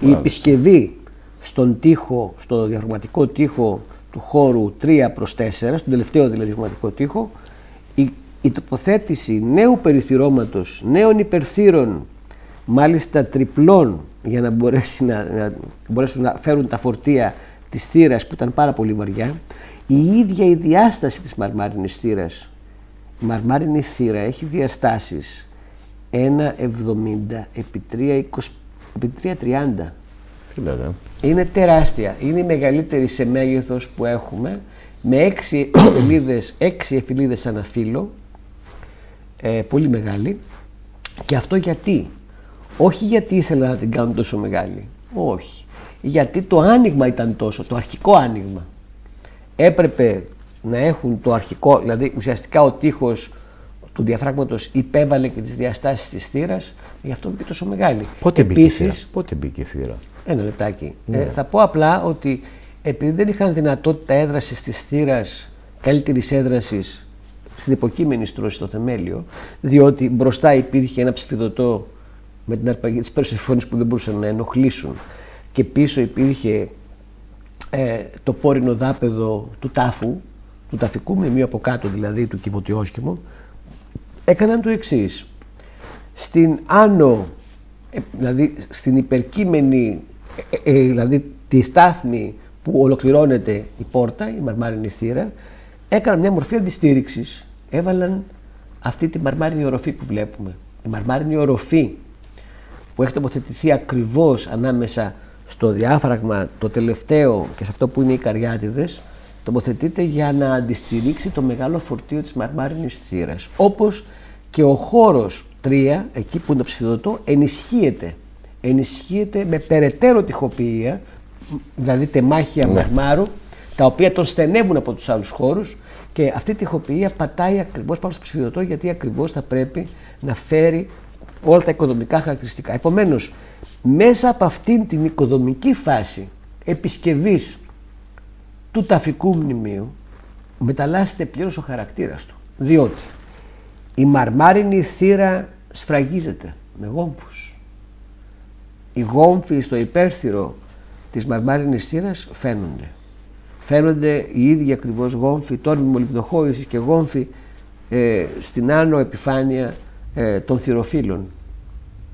Η επισκευή στον τοίχο, στο διαχρωματικό τοίχο του χώρου 3 προς 4, στον τελευταίο δηλαδή διαχρωματικό τοίχο, η, η τοποθέτηση νέου περιθυρώματος, νέων υπερθύρων, μάλιστα τριπλών, για να, μπορέσει να, να μπορέσουν να φέρουν τα φορτία της θύρας που ήταν πάρα πολύ βαριά, η ίδια η διάσταση της μαρμάρινης θύρας. Η μαρμάρινη θύρα έχει διαστάσεις 1,70 επί 3,20 επί 3,30. Τι λέτε; Είναι τεράστια. Είναι η μεγαλύτερη σε μέγεθος που έχουμε με έξι εφηλίδες, έξι εφηλίδες ανά φύλλο, ε, πολύ μεγάλη. Και αυτό γιατί; Όχι γιατί ήθελα να την κάνω τόσο μεγάλη. Όχι. Γιατί το άνοιγμα ήταν τόσο, το αρχικό άνοιγμα. Έπρεπε να έχουν το αρχικό, δηλαδή ουσιαστικά ο τείχος του διαφράγματος υπέβαλε και τις διαστάσεις της θύρας, γι' αυτό μπήκε τόσο μεγάλη. Πότε μπήκε η Επίσης, θύρα; Πότε μπήκε η θύρα; ένα λεπτάκι. Ε, θα πω απλά ότι επειδή δεν είχαν δυνατότητα έδρασης της θύρας, καλύτερης έδρασης στην υποκείμενη στρώση στο θεμέλιο, διότι μπροστά υπήρχε ένα ψηφιδωτό με την αρπαγή τη Περσεφόνη που δεν μπορούσαν να ενοχλήσουν και πίσω υπήρχε ε, το πόρινο δάπεδο του τάφου, του ταφικού μνημείου από κάτω δηλαδή, του κυβωτιόσχημου, έκαναν το εξής. Στην άνω, ε, δηλαδή στην υπερκείμενη, ε, ε, δηλαδή τη στάθμη που ολοκληρώνεται η πόρτα, η μαρμάρινη θύρα, έκαναν μια μορφή αντιστήριξης. Έβαλαν αυτή τη μαρμάρινη οροφή που βλέπουμε. Η μαρμάρινη οροφή που έχει τοποθετηθεί ακριβώς ανάμεσα στο διάφραγμα το τελευταίο και σε αυτό που είναι οι καριάτιδες τοποθετείται για να αντιστηρίξει το μεγάλο φορτίο της μαρμάρινης θύρας. Όπως και ο χώρος 3, εκεί που είναι το ψηφιδωτό, ενισχύεται. Ενισχύεται με περαιτέρω τυχοποιία, δηλαδή τεμάχια μαρμάρου, τα οποία τον στενεύουν από τους άλλους χώρους και αυτή η τυχοποιία πατάει ακριβώς πάνω στο ψηφιδωτό γιατί ακριβώς θα πρέπει να φέρει όλα τα οικοδομικά χαρακτηριστικά. Επομένως, μέσα από αυτήν την οικοδομική φάση επισκευής του ταφικού μνημείου μεταλλάσσεται πλήρως ο χαρακτήρας του. Διότι η μαρμάρινη θύρα σφραγίζεται με γόμφους. Οι γόμφοι στο υπέρθυρο της μαρμάρινης θύρας φαίνονται. Φαίνονται οι ίδιοι ακριβώς γόμφοι, τόρμη μολυβδοχώησης και γόμφοι ε, στην άνω επιφάνεια ε, των θυροφύλων,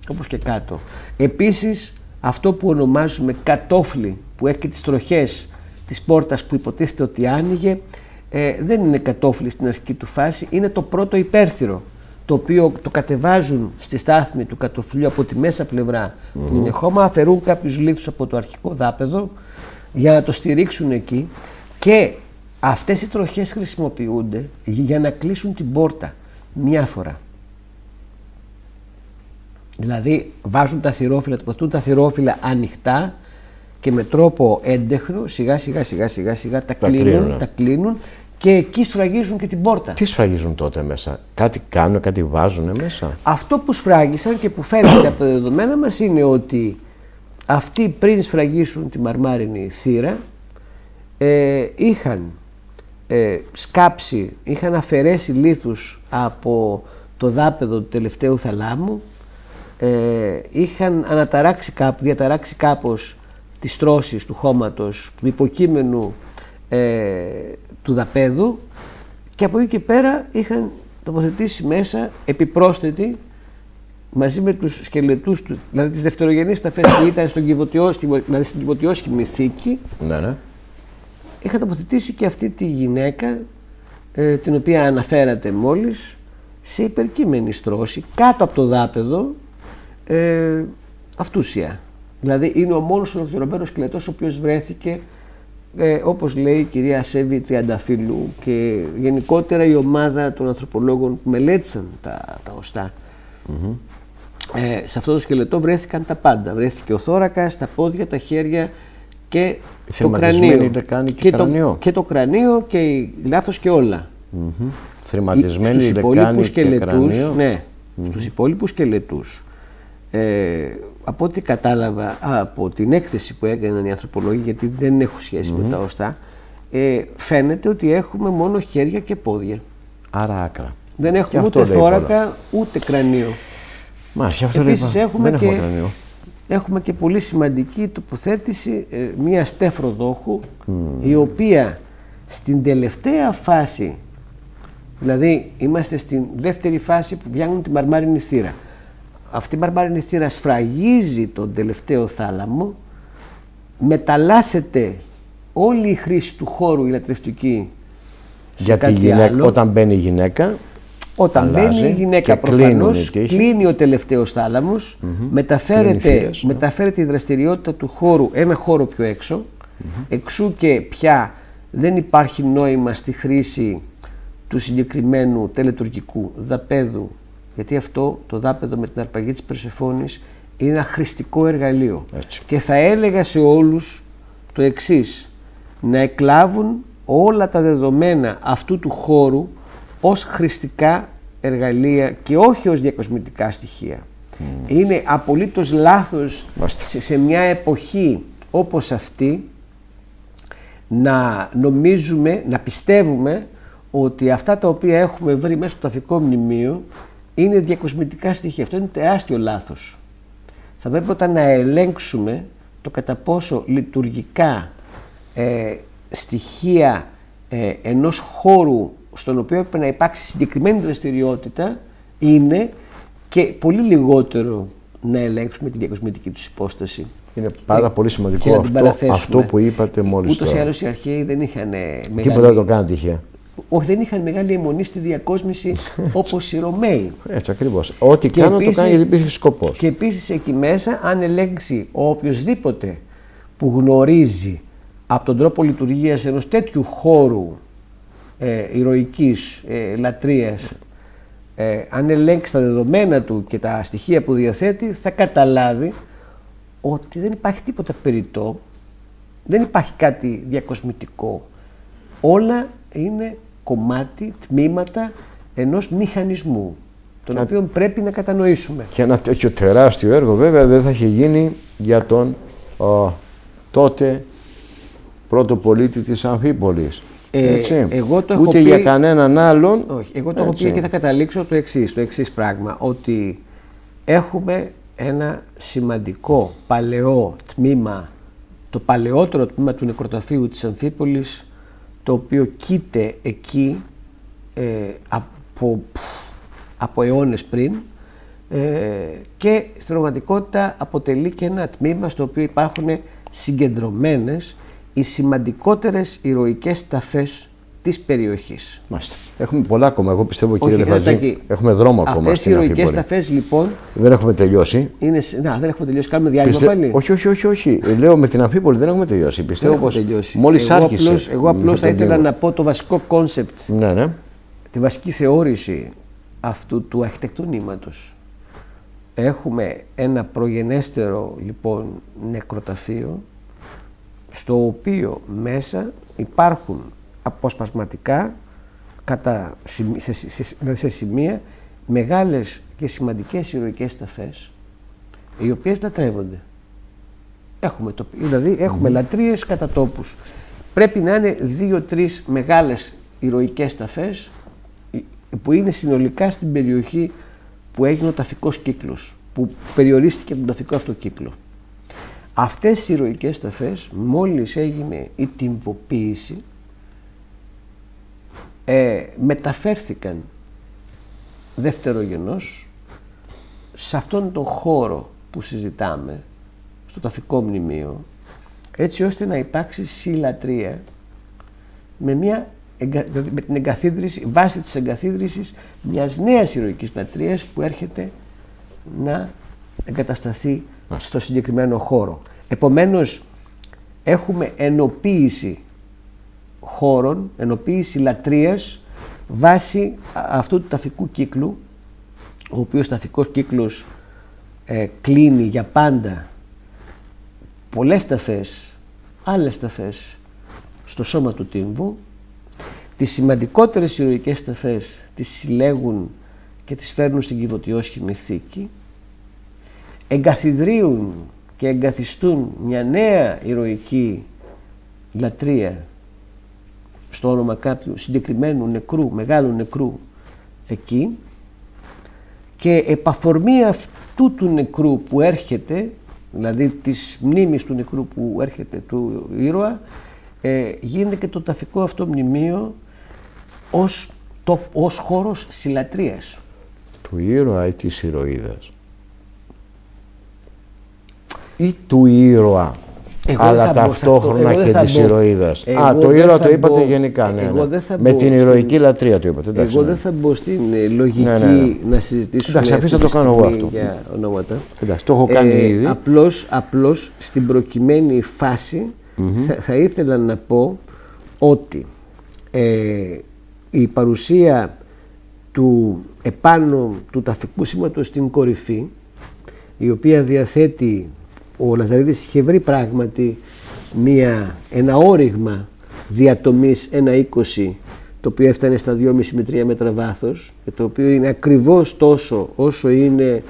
όπως και κάτω. Επίσης, αυτό που ονομάζουμε κατόφλι, που έχει και τις τροχές της πόρτας που υποτίθεται ότι άνοιγε, ε, δεν είναι κατόφλι στην αρχική του φάση, είναι το πρώτο υπέρθυρο, το οποίο το κατεβάζουν στη στάθμη του κατοφλιού από τη μέσα πλευρά που είναι χώμα, αφαιρούν κάποιους λίθους από το αρχικό δάπεδο για να το στηρίξουν εκεί και αυτές οι τροχές χρησιμοποιούνται για να κλείσουν την πόρτα μία φορά. Δηλαδή βάζουν τα θυρόφυλλα, τοποθετούν τα θυρόφυλλα ανοιχτά και με τρόπο έντεχνο σιγά σιγά σιγά σιγά σιγά τα, Τα κλείνουν, κλείνουνε. τα κλείνουν και εκεί σφραγίζουν και την πόρτα. Τι σφραγίζουν τότε μέσα; Κάτι κάνουν, κάτι βάζουν μέσα; Αυτό που σφράγισαν και που φαίνεται από τα δεδομένα μας είναι ότι αυτοί πριν σφραγίσουν τη μαρμάρινη θύρα ε, είχαν ε, σκάψει, είχαν αφαιρέσει λίθους από το δάπεδο του τελευταίου θαλάμου ε, είχαν αναταράξει κάπου, διαταράξει κάπως τις τρώσεις του χώματος του υποκείμενου ε, του δαπέδου και από εκεί και πέρα είχαν τοποθετήσει μέσα επιπρόσθετη μαζί με τους σκελετούς του, δηλαδή τις δευτερογενείς ταφές που ήταν στον Κιβωτιό, στη- δηλαδή στην Κιβωτιόσχημη θήκη, Ναι, ναι. είχα τοποθετήσει και αυτή τη γυναίκα ε, την οποία αναφέρατε μόλις σε υπερκείμενη στρώση κάτω από το δάπεδο ε, αυτούσια. Δηλαδή είναι ο μόνος ολοκληρωμένος σκελετός ο οποίος βρέθηκε ε, όπως λέει η κυρία Σέβη Τριανταφύλου και γενικότερα η ομάδα των ανθρωπολόγων που μελέτησαν τα, τα οστά. Ε, σε αυτό το σκελετό βρέθηκαν τα πάντα. Βρέθηκε ο θώρακας, τα πόδια, τα χέρια και το Θεματισμένη κρανίο. λεκάνη και το, κρανίο. και το κρανίο και η λάθος και όλα. Θρηματισμένη Στους λεκάνη υπόλοιπους και σκελετούς, κρανίο. ναι, στους υπόλοιπους σκελετούς, ε, από ό,τι κατάλαβα α, από την έκθεση που έκαναν οι ανθρωπολόγοι, γιατί δεν έχω σχέση με τα οστά, ε, φαίνεται ότι έχουμε μόνο χέρια και πόδια. Άρα άκρα. Δεν Και έχουμε αυτό ούτε λέει πολλά. θώρακα, ούτε κρανίο. Μάλιστα, αυτό λέει Επίσης πολλά. έχουμε Δεν και, έχουμε κρανίο. έχουμε και πολύ σημαντική τοποθέτηση ε, μια στέφροδόχου η οποία στην τελευταία φάση, δηλαδή είμαστε στην δεύτερη φάση που βγαίνουν τη μαρμάρινη θύρα. Αυτή η μαρμάρινη θύρα σφραγίζει τον τελευταίο θάλαμο, μεταλλάσσεται όλη η χρήση του χώρου η λατρευτική σε Γιατί η κάτι γυναίκα, άλλο. όταν μπαίνει η γυναίκα, Όταν αλλάζει μπαίνει η γυναίκα και κλείνουν προφανώς, οι τοίχοι. κλείνει ο τελευταίος θάλαμος, Κλείνει οι μεταφέρεται, θύρες, ναι. μεταφέρεται η δραστηριότητα του χώρου ένα χώρο πιο έξω, εξού και πια δεν υπάρχει νόημα στη χρήση του συγκεκριμένου τελετουργικού δαπέδου, γιατί αυτό το δάπεδο με την αρπαγή της Περσεφόνης είναι ένα χρηστικό εργαλείο. Έτσι. Και θα έλεγα σε όλους το εξής, να εκλάβουν όλα τα δεδομένα αυτού του χώρου ως χρηστικά εργαλεία και όχι ως διακοσμητικά στοιχεία. Είναι απολύτως λάθος Μάλιστα. σε, σε μια εποχή όπως αυτή να νομίζουμε, να πιστεύουμε ότι αυτά τα οποία έχουμε βρει μέσα στο ταφικό μνημείο είναι διακοσμητικά στοιχεία. Αυτό είναι τεράστιο λάθος. Θα πρέπει όταν να ελέγξουμε το κατά πόσο λειτουργικά ε, στοιχεία ε, ενός χώρου στον οποίο έπρεπε να υπάρξει συγκεκριμένη δραστηριότητα είναι και πολύ λιγότερο να ελέγξουμε τη διακοσμητική τους υπόσταση. είναι πάρα πολύ και σημαντικό να την αυτό, παραθέσουμε. αυτό που είπατε μόλις Ούτως ή τώρα. άλλως οι αρχαίοι δεν είχαν ε, μεγάλη... Τίποτα δεν το κάνει τυχαία. Όχι, δεν είχαν μεγάλη αιμονή στη διακόσμηση όπως οι Ρωμαίοι. Έτσι ακριβώς. Ό,τι Και κάνω το επίσης- κάνει γιατί υπήρχε σκοπός. Και επίσης εκεί μέσα αν ελέγξει ο οποιοδήποτε που γνωρίζει από τον τρόπο λειτουργίας ενός τέτοιου χώρου ε, ηρωικής ε, λατρείας ε, αν ελέγξει τα δεδομένα του και τα στοιχεία που διαθέτει θα καταλάβει ότι δεν υπάρχει τίποτα περιττό, δεν υπάρχει κάτι διακοσμητικό. Όλα είναι κομμάτι, τμήματα ενός μηχανισμού, τον οποίο πρέπει να κατανοήσουμε. Και ένα τέτοιο τεράστιο έργο βέβαια δεν θα είχε γίνει για τον ο, τότε πρώτο πολίτη της Αμφίπολης. Ε, Έτσι. εγώ το έχω Ούτε πει- για κανέναν άλλον. Όχι, εγώ το έχω Έτσι. πει και θα καταλήξω το εξής, το εξής πράγμα, ότι έχουμε ένα σημαντικό παλαιό τμήμα, το παλαιότερο τμήμα του νεκροταφείου της Αμφίπολης, το οποίο κοίται εκεί ε, από, από αιώνες πριν ε, και στην πραγματικότητα αποτελεί και ένα τμήμα στο οποίο υπάρχουν συγκεντρωμένες οι σημαντικότερες ηρωικές ταφές της περιοχής. Μάλιστα. Έχουμε πολλά ακόμα. Εγώ πιστεύω κύριε Όχι, Λεφατζή, Ρετάκη, έχουμε δρόμο ακόμα Αυτές οι στην ηρωικές Αμφίπολη. ταφές λοιπόν Δεν έχουμε τελειώσει. είναι. σε- Να, δεν έχουμε τελειώσει. Κάνουμε διάλειμμα Πιστε- πάλι. Όχι, όχι, όχι, όχι. Ε, Λέω με την Αμφίπολη δεν έχουμε τελειώσει. Πιστεύω έχουμε πως τελειώσει. μόλις εγώ άρχισε. Απλώς, εγώ με απλώς θα τον ήθελα Δήμο. να πω το βασικό κόνσεπτ, Ναι, ναι. τη βασική θεώρηση αυτού του αρχιτεκτονήματος. Έχουμε ένα προγενέστερο λοιπόν νεκροταφείο στο οποίο μέσα υπάρχουν αποσπασματικά κατά, σημ- σε, σε, σε, δηλαδή σε σημεία μεγάλες και σημαντικές ηρωικές ταφές οι οποίες λατρεύονται. Έχουμε, το, δηλαδή έχουμε λατρείες κατά τόπους. Πρέπει να είναι δύο-τρεις μεγάλες ηρωικές ταφές οι- που είναι συνολικά στην περιοχή που έγινε ο ταφικός κύκλος, που περιορίστηκε από τον ταφικό αυτό κύκλο. Αυτές οι ηρωικές ταφές, μόλις έγινε η τυμβοποίηση, ε, μεταφέρθηκαν δευτερογενώς σε αυτόν τον χώρο που συζητάμε, στο ταφικό μνημείο, έτσι ώστε να υπάρξει συλλατρεία με, μια, δηλαδή με την εγκαθίδρυση, βάση της εγκαθίδρυσης μιας νέας ηρωικής λατρείας που έρχεται να εγκατασταθεί στο συγκεκριμένο χώρο. Επομένως, έχουμε ενοποίηση χώρων, ενοποίηση λατρείας βάσει αυτού του ταφικού κύκλου, ο οποίος ταφικός κύκλος ε, κλείνει για πάντα πολλές ταφές, άλλες ταφές στο σώμα του τύμβου, τις σημαντικότερες ηρωικές ταφές τις συλλέγουν και τις φέρνουν στην κυβωτιόσχημη θήκη, εγκαθιδρύουν και εγκαθιστούν μια νέα ηρωική λατρεία στο όνομα κάποιου συγκεκριμένου νεκρού, μεγάλου νεκρού εκεί και επαφορμή αυτού του νεκρού που έρχεται, δηλαδή της μνήμης του νεκρού που έρχεται του ήρωα, ε, γίνεται και το ταφικό αυτό μνημείο ως, το, ως χώρος συλλατρείας. Του ήρωα ή της ηρωίδας. Ή του ήρωα. Εγώ αλλά ταυτόχρονα και της ηρωίδας. Α, το ήρωα το είπατε γενικά. Ναι, ναι. Με την ηρωική λατρεία το είπατε. Εντάξει, εγώ ναι. δεν θα μπω στην ε, λογική ναι, ναι, να συζητήσουμε Εντάξει, αφήστε το κάνω εγώ αυτό. για ονόματα. Εντάξει, το έχω κάνει ε, ήδη. Απλώς, απλώς στην προκειμένη φάση θα, θα, ήθελα να πω ότι ε, η παρουσία του επάνω του ταφικού σήματος στην κορυφή η οποία διαθέτει ο Λαζαρίδης είχε βρει πράγματι μία, ένα όριγμα διατομής 1,20 το οποίο έφτανε στα 2,5 με 3 μέτρα βάθος και το οποίο είναι ακριβώς τόσο όσο είναι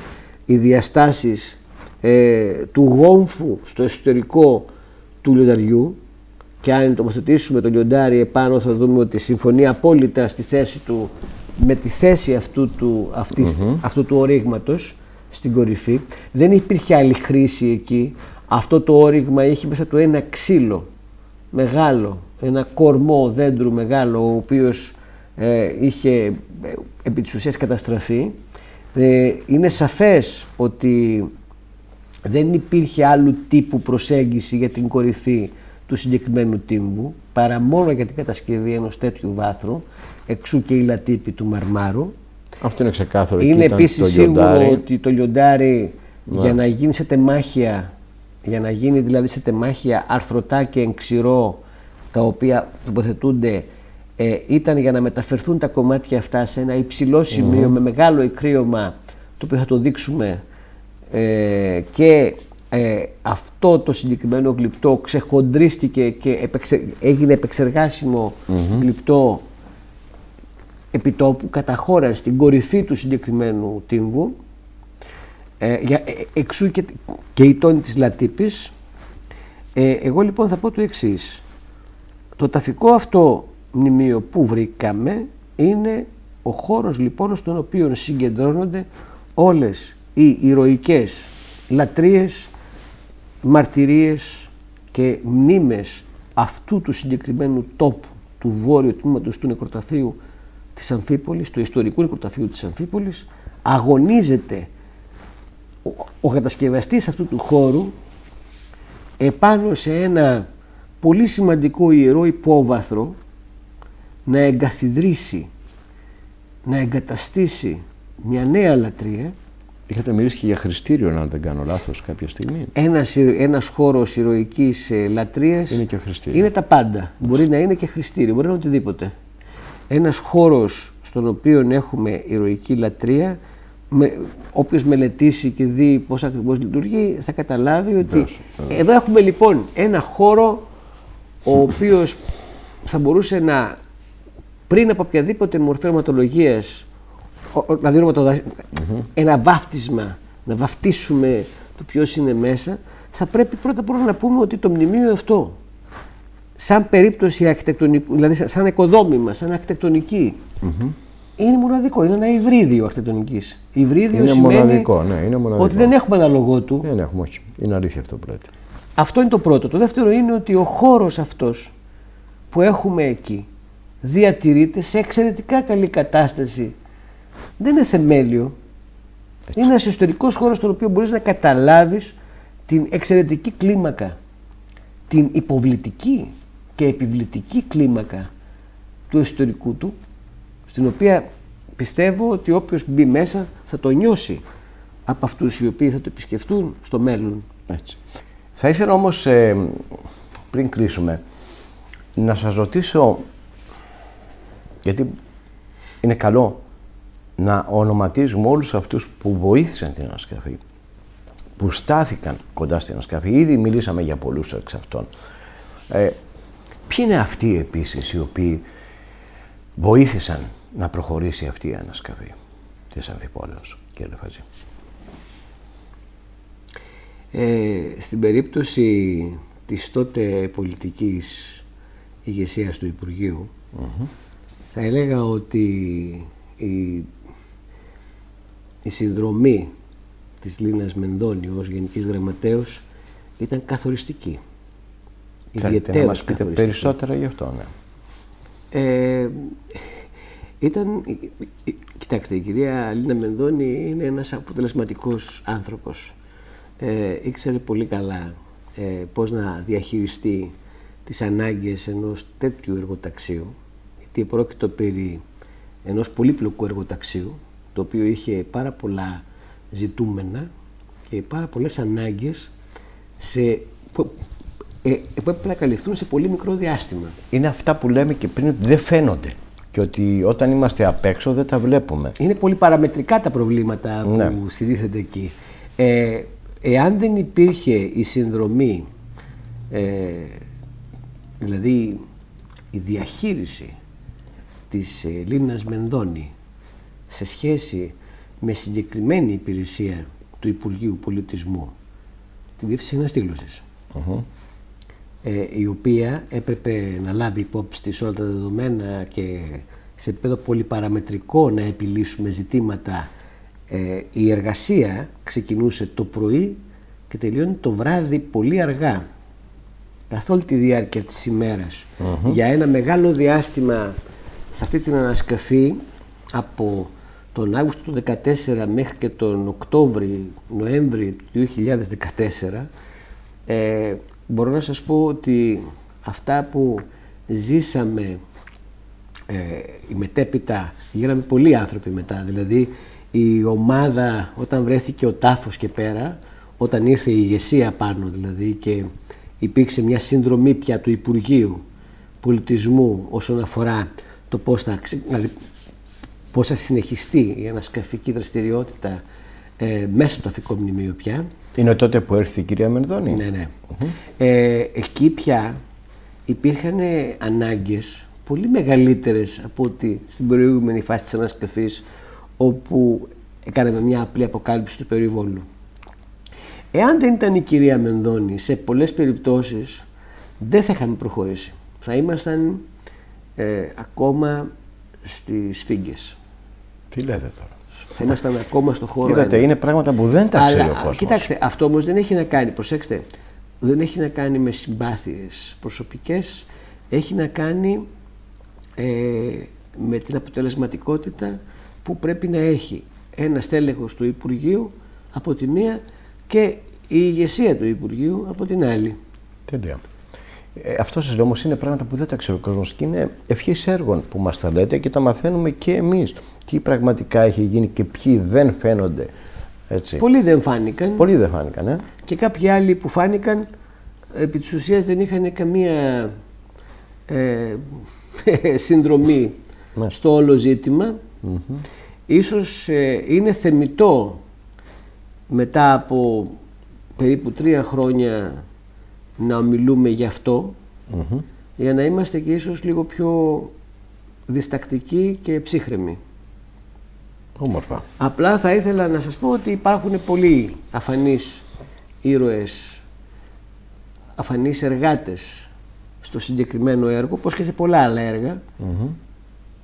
οι διαστάσεις ε, του γόμφου στο εσωτερικό του λιονταριού. Και αν τοποθετήσουμε το λιοντάρι επάνω θα δούμε ότι συμφωνεί απόλυτα στη θέση του με τη θέση αυτού του, αυτού του ορίγματος στην κορυφή. Δεν υπήρχε άλλη χρήση εκεί. Αυτό το όριγμα είχε μέσα του ένα ξύλο μεγάλο, ένα κορμό δέντρου μεγάλο, ο οποίος ε, είχε ε, επί της ουσίας καταστραφεί. Ε, είναι σαφές ότι δεν υπήρχε άλλου τύπου προσέγγιση για την κορυφή του συγκεκριμένου τύμβου, παρά μόνο για την κατασκευή ενός τέτοιου βάθρου, εξού και η λατύπη του μαρμάρου. Αυτό είναι ξεκάθαρο. Είναι επίσης σίγουρο ότι το λιοντάρι ναι. για να γίνει σε τεμάχια, για να γίνει δηλαδή σε τεμάχια αρθρωτά και εγξηρό, τα οποία τοποθετούνται, ε, ήταν για να μεταφερθούν τα κομμάτια αυτά σε ένα υψηλό με μεγάλο εκρήωμα, το οποίο θα το δείξουμε ε, και ε, αυτό το συγκεκριμένο γλυπτό ξεχοντρίστηκε και έγινε επεξεργάσιμο γλυπτό επιτόπου καταχώραν στην κορυφή του συγκεκριμένου τύμβου ε, για, ε, εξού και, και η τόνη της λατύπης. Ε, εγώ λοιπόν θα πω το εξής. Το ταφικό αυτό μνημείο που βρήκαμε είναι ο χώρος λοιπόν στον οποίο συγκεντρώνονται όλες οι ηρωικές λατρείες, μαρτυρίες και μνήμες αυτού του συγκεκριμένου τόπου του βόρειου τμήματος του νεκροταφείου της Αμφίπολης, του ιστορικού νεκροταφείου της Αμφίπολης, αγωνίζεται ο, ο κατασκευαστής αυτού του χώρου επάνω σε ένα πολύ σημαντικό ιερό υπόβαθρο να εγκαθιδρύσει, να εγκαταστήσει μια νέα λατρεία Είχατε μιλήσει και για χρηστήριο, αν δεν κάνω λάθος, κάποια στιγμή. Ένας, ένας χώρος ηρωικής ε, λατρείας είναι και χρηστήριο. Είναι τα πάντα. Μπορεί να είναι και χρηστήριο, μπορεί να είναι οτιδήποτε. Ένας χώρος στον οποίο έχουμε ηρωική λατρεία, με, όποιος μελετήσει και δει πώς ακριβώς λειτουργεί, θα καταλάβει ότι εδώ έχουμε λοιπόν ένα χώρο ο οποίος θα μπορούσε να πριν από οποιαδήποτε μορφή οματολογίας να δίνουμε το, ένα βάφτισμα, να βαφτίσουμε το ποιος είναι μέσα, θα πρέπει πρώτα απ' όλα να πούμε ότι το μνημείο αυτό, σαν περίπτωση αρχιτεκτονικού, δηλαδή σαν οικοδόμημα, σαν αρχιτεκτονική, είναι μοναδικό. Είναι ένα υβρίδιο αρχιτεκτονικής. Υβρίδιο είναι σημαίνει μοναδικό, ναι, είναι μοναδικό. ότι δεν έχουμε αναλογό του. Δεν έχουμε, όχι. Είναι αλήθεια αυτό πρώτο. Αυτό είναι το πρώτο. Το δεύτερο είναι ότι ο χώρος αυτός που έχουμε εκεί διατηρείται σε εξαιρετικά καλή κατάσταση δεν είναι θεμέλιο. Είναι ένας ιστορικός χώρος στον οποίο μπορείς να καταλάβεις την εξαιρετική κλίμακα, την υποβλητική και επιβλητική κλίμακα του ιστορικού του, στην οποία πιστεύω ότι όποιος μπει μέσα θα το νιώσει από αυτούς οι οποίοι θα το επισκεφτούν στο μέλλον. Έτσι. Θα ήθελα όμως, ε, πριν κλείσουμε, να σας ρωτήσω, γιατί είναι καλό να ονοματίζουμε όλους αυτούς που βοήθησαν την ανασκαφή, που στάθηκαν κοντά στην ανασκαφή. Ήδη μιλήσαμε για πολλούς εξ αυτών. Ε, ποιοι είναι αυτοί επίσης οι οποίοι βοήθησαν να προχωρήσει αυτή η ανασκαφή της αμφιπόλεως, κύριε Φατζή. Ε, στην περίπτωση της τότε πολιτικής ηγεσίας του Υπουργείου θα έλεγα ότι η, η συνδρομή της Λίνας Μενδώνη ως Γενικής Γραμματέως ήταν καθοριστική. Θέλετε να μας πείτε περισσότερα γι' αυτό, ναι. Ε, ήταν, κοιτάξτε, η κυρία Λίνα Μενδώνη είναι ένας αποτελεσματικός άνθρωπος. Ε, ήξερε πολύ καλά ε, πώς να διαχειριστεί τις ανάγκες ενός τέτοιου εργοταξίου, γιατί πρόκειται περί ενός πολύπλοκου εργοταξίου, το οποίο είχε πάρα πολλά ζητούμενα και πάρα πολλές ανάγκες σε, που, ε, που έπρεπε να καλυφθούν σε πολύ μικρό διάστημα. Είναι αυτά που λέμε και πριν ότι δεν φαίνονται και ότι όταν είμαστε απ' έξω δεν τα βλέπουμε. Είναι πολύ παραμετρικά τα προβλήματα ναι. που συντίθενται εκεί. Ε, εάν δεν υπήρχε η συνδρομή, ε, δηλαδή η διαχείριση της ε, Λίμνας Μενδώνη σε σχέση με συγκεκριμένη υπηρεσία του Υπουργείου Πολιτισμού, τη Διεύθυνση Αναστήλωσης, ε, η οποία έπρεπε να λάβει υπόψη της όλα τα δεδομένα και σε επίπεδο πολυπαραμετρικό να επιλύσουμε ζητήματα. Ε, η εργασία ξεκινούσε το πρωί και τελειώνει το βράδυ πολύ αργά καθ' όλη τη διάρκεια της ημερας Για ένα μεγάλο διάστημα σε αυτή την ανασκαφή από τον Αύγουστο του 2014 μέχρι και τον Οκτώβρη, Νοέμβρη του 2014 ε, μπορώ να σας πω ότι αυτά που ζήσαμε ε, η μετέπειτα, γίναμε πολλοί άνθρωποι μετά, δηλαδή η ομάδα όταν βρέθηκε ο τάφος και πέρα, όταν ήρθε η ηγεσία πάνω δηλαδή και υπήρξε μια συνδρομή πια του Υπουργείου Πολιτισμού όσον αφορά το πώς θα, δηλαδή, πώς θα συνεχιστεί η ανασκαφική δραστηριότητα ε, μέσα στο αφικό μνημείο πια. Είναι τότε που έρθει η κυρία Μενδώνη. Ναι, ναι. Ε, εκεί πια υπήρχαν ανάγκες πολύ μεγαλύτερες από ότι στην προηγούμενη φάση της ανασκαφής όπου έκαναμε μια απλή αποκάλυψη του περιβόλου. Εάν δεν ήταν η κυρία Μενδώνη, σε πολλές περιπτώσεις δεν θα είχαμε προχωρήσει. Θα ήμασταν ε, ακόμα στις φίγκες. Τι λέτε τώρα; Θα ήμασταν ακόμα στο χώρο. Είδατε, είναι πράγματα που δεν τα ξέρει ο κόσμος. Κοιτάξτε, αυτό όμως δεν έχει να κάνει, προσέξτε, δεν έχει να κάνει με συμπάθειες προσωπικές, έχει να κάνει ε, με την αποτελεσματικότητα που πρέπει να έχει ένα στέλεχος του Υπουργείου από τη μία και η ηγεσία του Υπουργείου από την άλλη. Τέλεια. Ε, αυτό σας λέω όμως είναι πράγματα που δεν τα ξέρει ο κόσμος και είναι ευχή έργων που μας τα λέτε και τα μαθαίνουμε και εμείς. Τι πραγματικά έχει γίνει και ποιοι δεν φαίνονται. Έτσι. Πολλοί δεν φάνηκαν. Πολλοί δεν φάνηκαν, ε; Και κάποιοι άλλοι που φάνηκαν επί της ουσίας δεν είχαν καμία ε, συνδρομή στο όλο ζήτημα. Ίσως ε, είναι θεμητό μετά από περίπου τρία χρόνια να ομιλούμε γι' αυτό για να είμαστε και ίσως λίγο πιο διστακτικοί και ψύχρεμοι. Όμορφα. Απλά θα ήθελα να σας πω ότι υπάρχουν πολλοί αφανείς ήρωες, αφανείς εργάτες στο συγκεκριμένο έργο, όπως και σε πολλά άλλα έργα.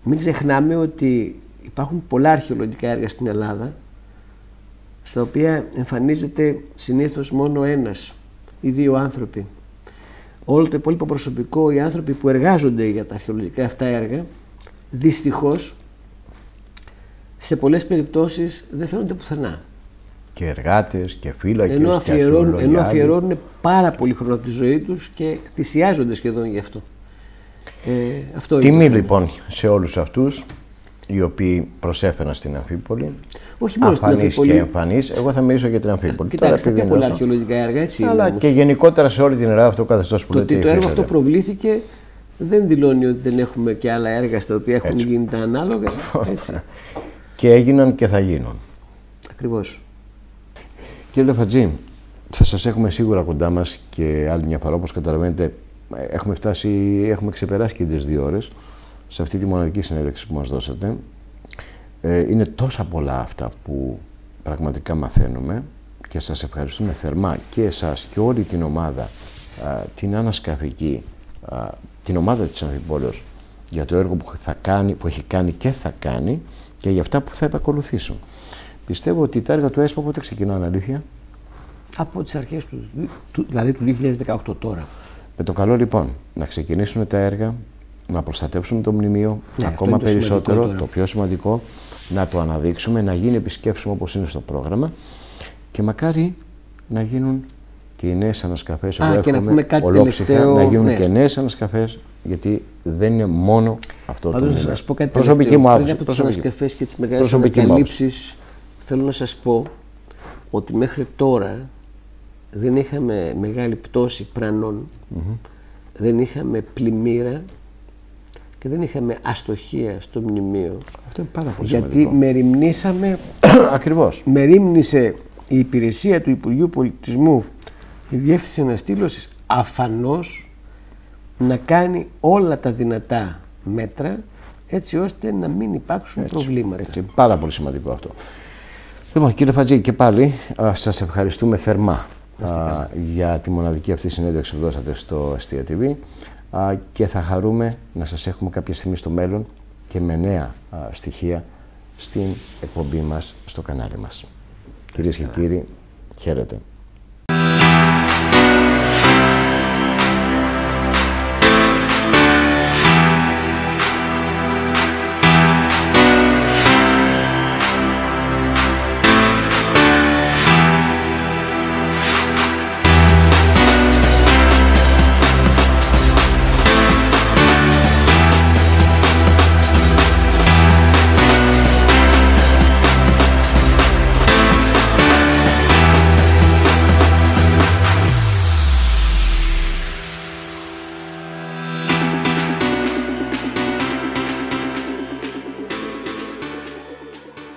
Μην ξεχνάμε ότι υπάρχουν πολλά αρχαιολογικά έργα στην Ελλάδα, στα οποία εμφανίζεται συνήθως μόνο ένας ή δύο άνθρωποι. Όλο το υπόλοιπο προσωπικό, οι άνθρωποι που εργάζονται για τα αρχαιολογικά αυτά έργα, δυστυχώς σε πολλές περιπτώσεις δεν φαίνονται πουθενά. Και εργάτες και φύλακες Ενώ, και αφιερώνουν, ενώ αρχαιολογιάδες. αφιερώνουν πάρα πολύ χρόνο από τη ζωή τους και θυσιάζονται σχεδόν γι' αυτό. Ε, αυτό είναι. Τιμή λοιπόν σε όλους αυτούς οι οποίοι προσέφεραν στην Αμφίπολη. Όχι μόνο στην Αφανείς Αμφίπολη. και εμφανείς. Εγώ θα μιλήσω για την Αμφίπολη. Τώρα, Κοιτάξτε, επειδή και είναι πολλά αυτό. αρχαιολογικά έργα έτσι είναι. Αλλά όμως. και γενικότερα σε όλη την Ελλάδα αυτό το καθεστώς που Το λέτε. ότι το έργο υφίσταται. αυτό προβλήθηκε δεν δηλώνει ότι δεν έχουμε και άλλα έργα στα οποία έχουν Έτσι. γίνει τα ανάλογα. Έτσι. Και έγιναν και θα γίνουν. Ακριβώς. Κύριε Λεφατζή, θα σας έχουμε σίγουρα κοντά μας και άλλη μια φορά, όπως καταλαβαίνετε, έχουμε φτάσει, έχουμε ξεπεράσει και τις δύο ώρες σε αυτή τη μοναδική συνέντευξη που μας δώσατε. Ε, είναι τόσα πολλά αυτά που πραγματικά μαθαίνουμε και σας ευχαριστούμε θερμά και εσάς και όλη την ομάδα, α, την ανασκαφική, α, την ομάδα της Αμφιπόλεως για το έργο που, θα κάνει, που έχει κάνει και θα κάνει και για αυτά που θα επακολουθήσουν. Πιστεύω ότι τα έργα του ΕΣΠΑ πότε ξεκινάνε αλήθεια; Από τις αρχές του, του- δηλαδή του 2018 τώρα. Με το καλό λοιπόν να ξεκινήσουν τα έργα, να προστατεύσουμε το μνημείο Ναι, αυτό ακόμα είναι το περισσότερο, σημαντικό τώρα. το πιο σημαντικό, να το αναδείξουμε, να γίνει επισκέψιμο όπως είναι στο πρόγραμμα και μακάρι να γίνουν και οι νέες ανασκαφές. Α, Εγώ και να εύχομαι πούμε κάτι ολόψυχα τελευταίο, να γίνουν ναι. και νέες ανασκαφές γιατί δεν είναι μόνο αυτό Πάντως το να μήνα. σας πω κάτι Προσωπική τελευταίο. μου Πριν άποψη. από τις προσωπική. ανασκαφές και τις μεγάλες Προσωπική μου ανακαλύψεις θέλω να σας πω ότι μέχρι τώρα δεν είχαμε μεγάλη πτώση πρανών, δεν είχαμε πλημμύρα και δεν είχαμε αστοχία στο μνημείο. Αυτό είναι πάρα πολύ Γιατί σημαντικό. μεριμνήσαμε, Ακριβώς. μερίμνησε η υπηρεσία του Υπουργείου Πολιτισμού, η Διεύθυνση Αναστήλωσης, αφανώς να κάνει όλα τα δυνατά μέτρα έτσι ώστε να μην υπάρξουν προβλήματα. Έτσι, πάρα πολύ σημαντικό αυτό. Λοιπόν, κύριε Φατζή, και πάλι α, σας ευχαριστούμε θερμά α, για τη μοναδική αυτή συνέντευξη που δώσατε στο Αστεία TV α, και θα χαρούμε να σας έχουμε κάποια στιγμή στο μέλλον και με νέα α, στοιχεία στην εκπομπή μας στο κανάλι μας. Κυρίες και κύριοι, χαίρετε.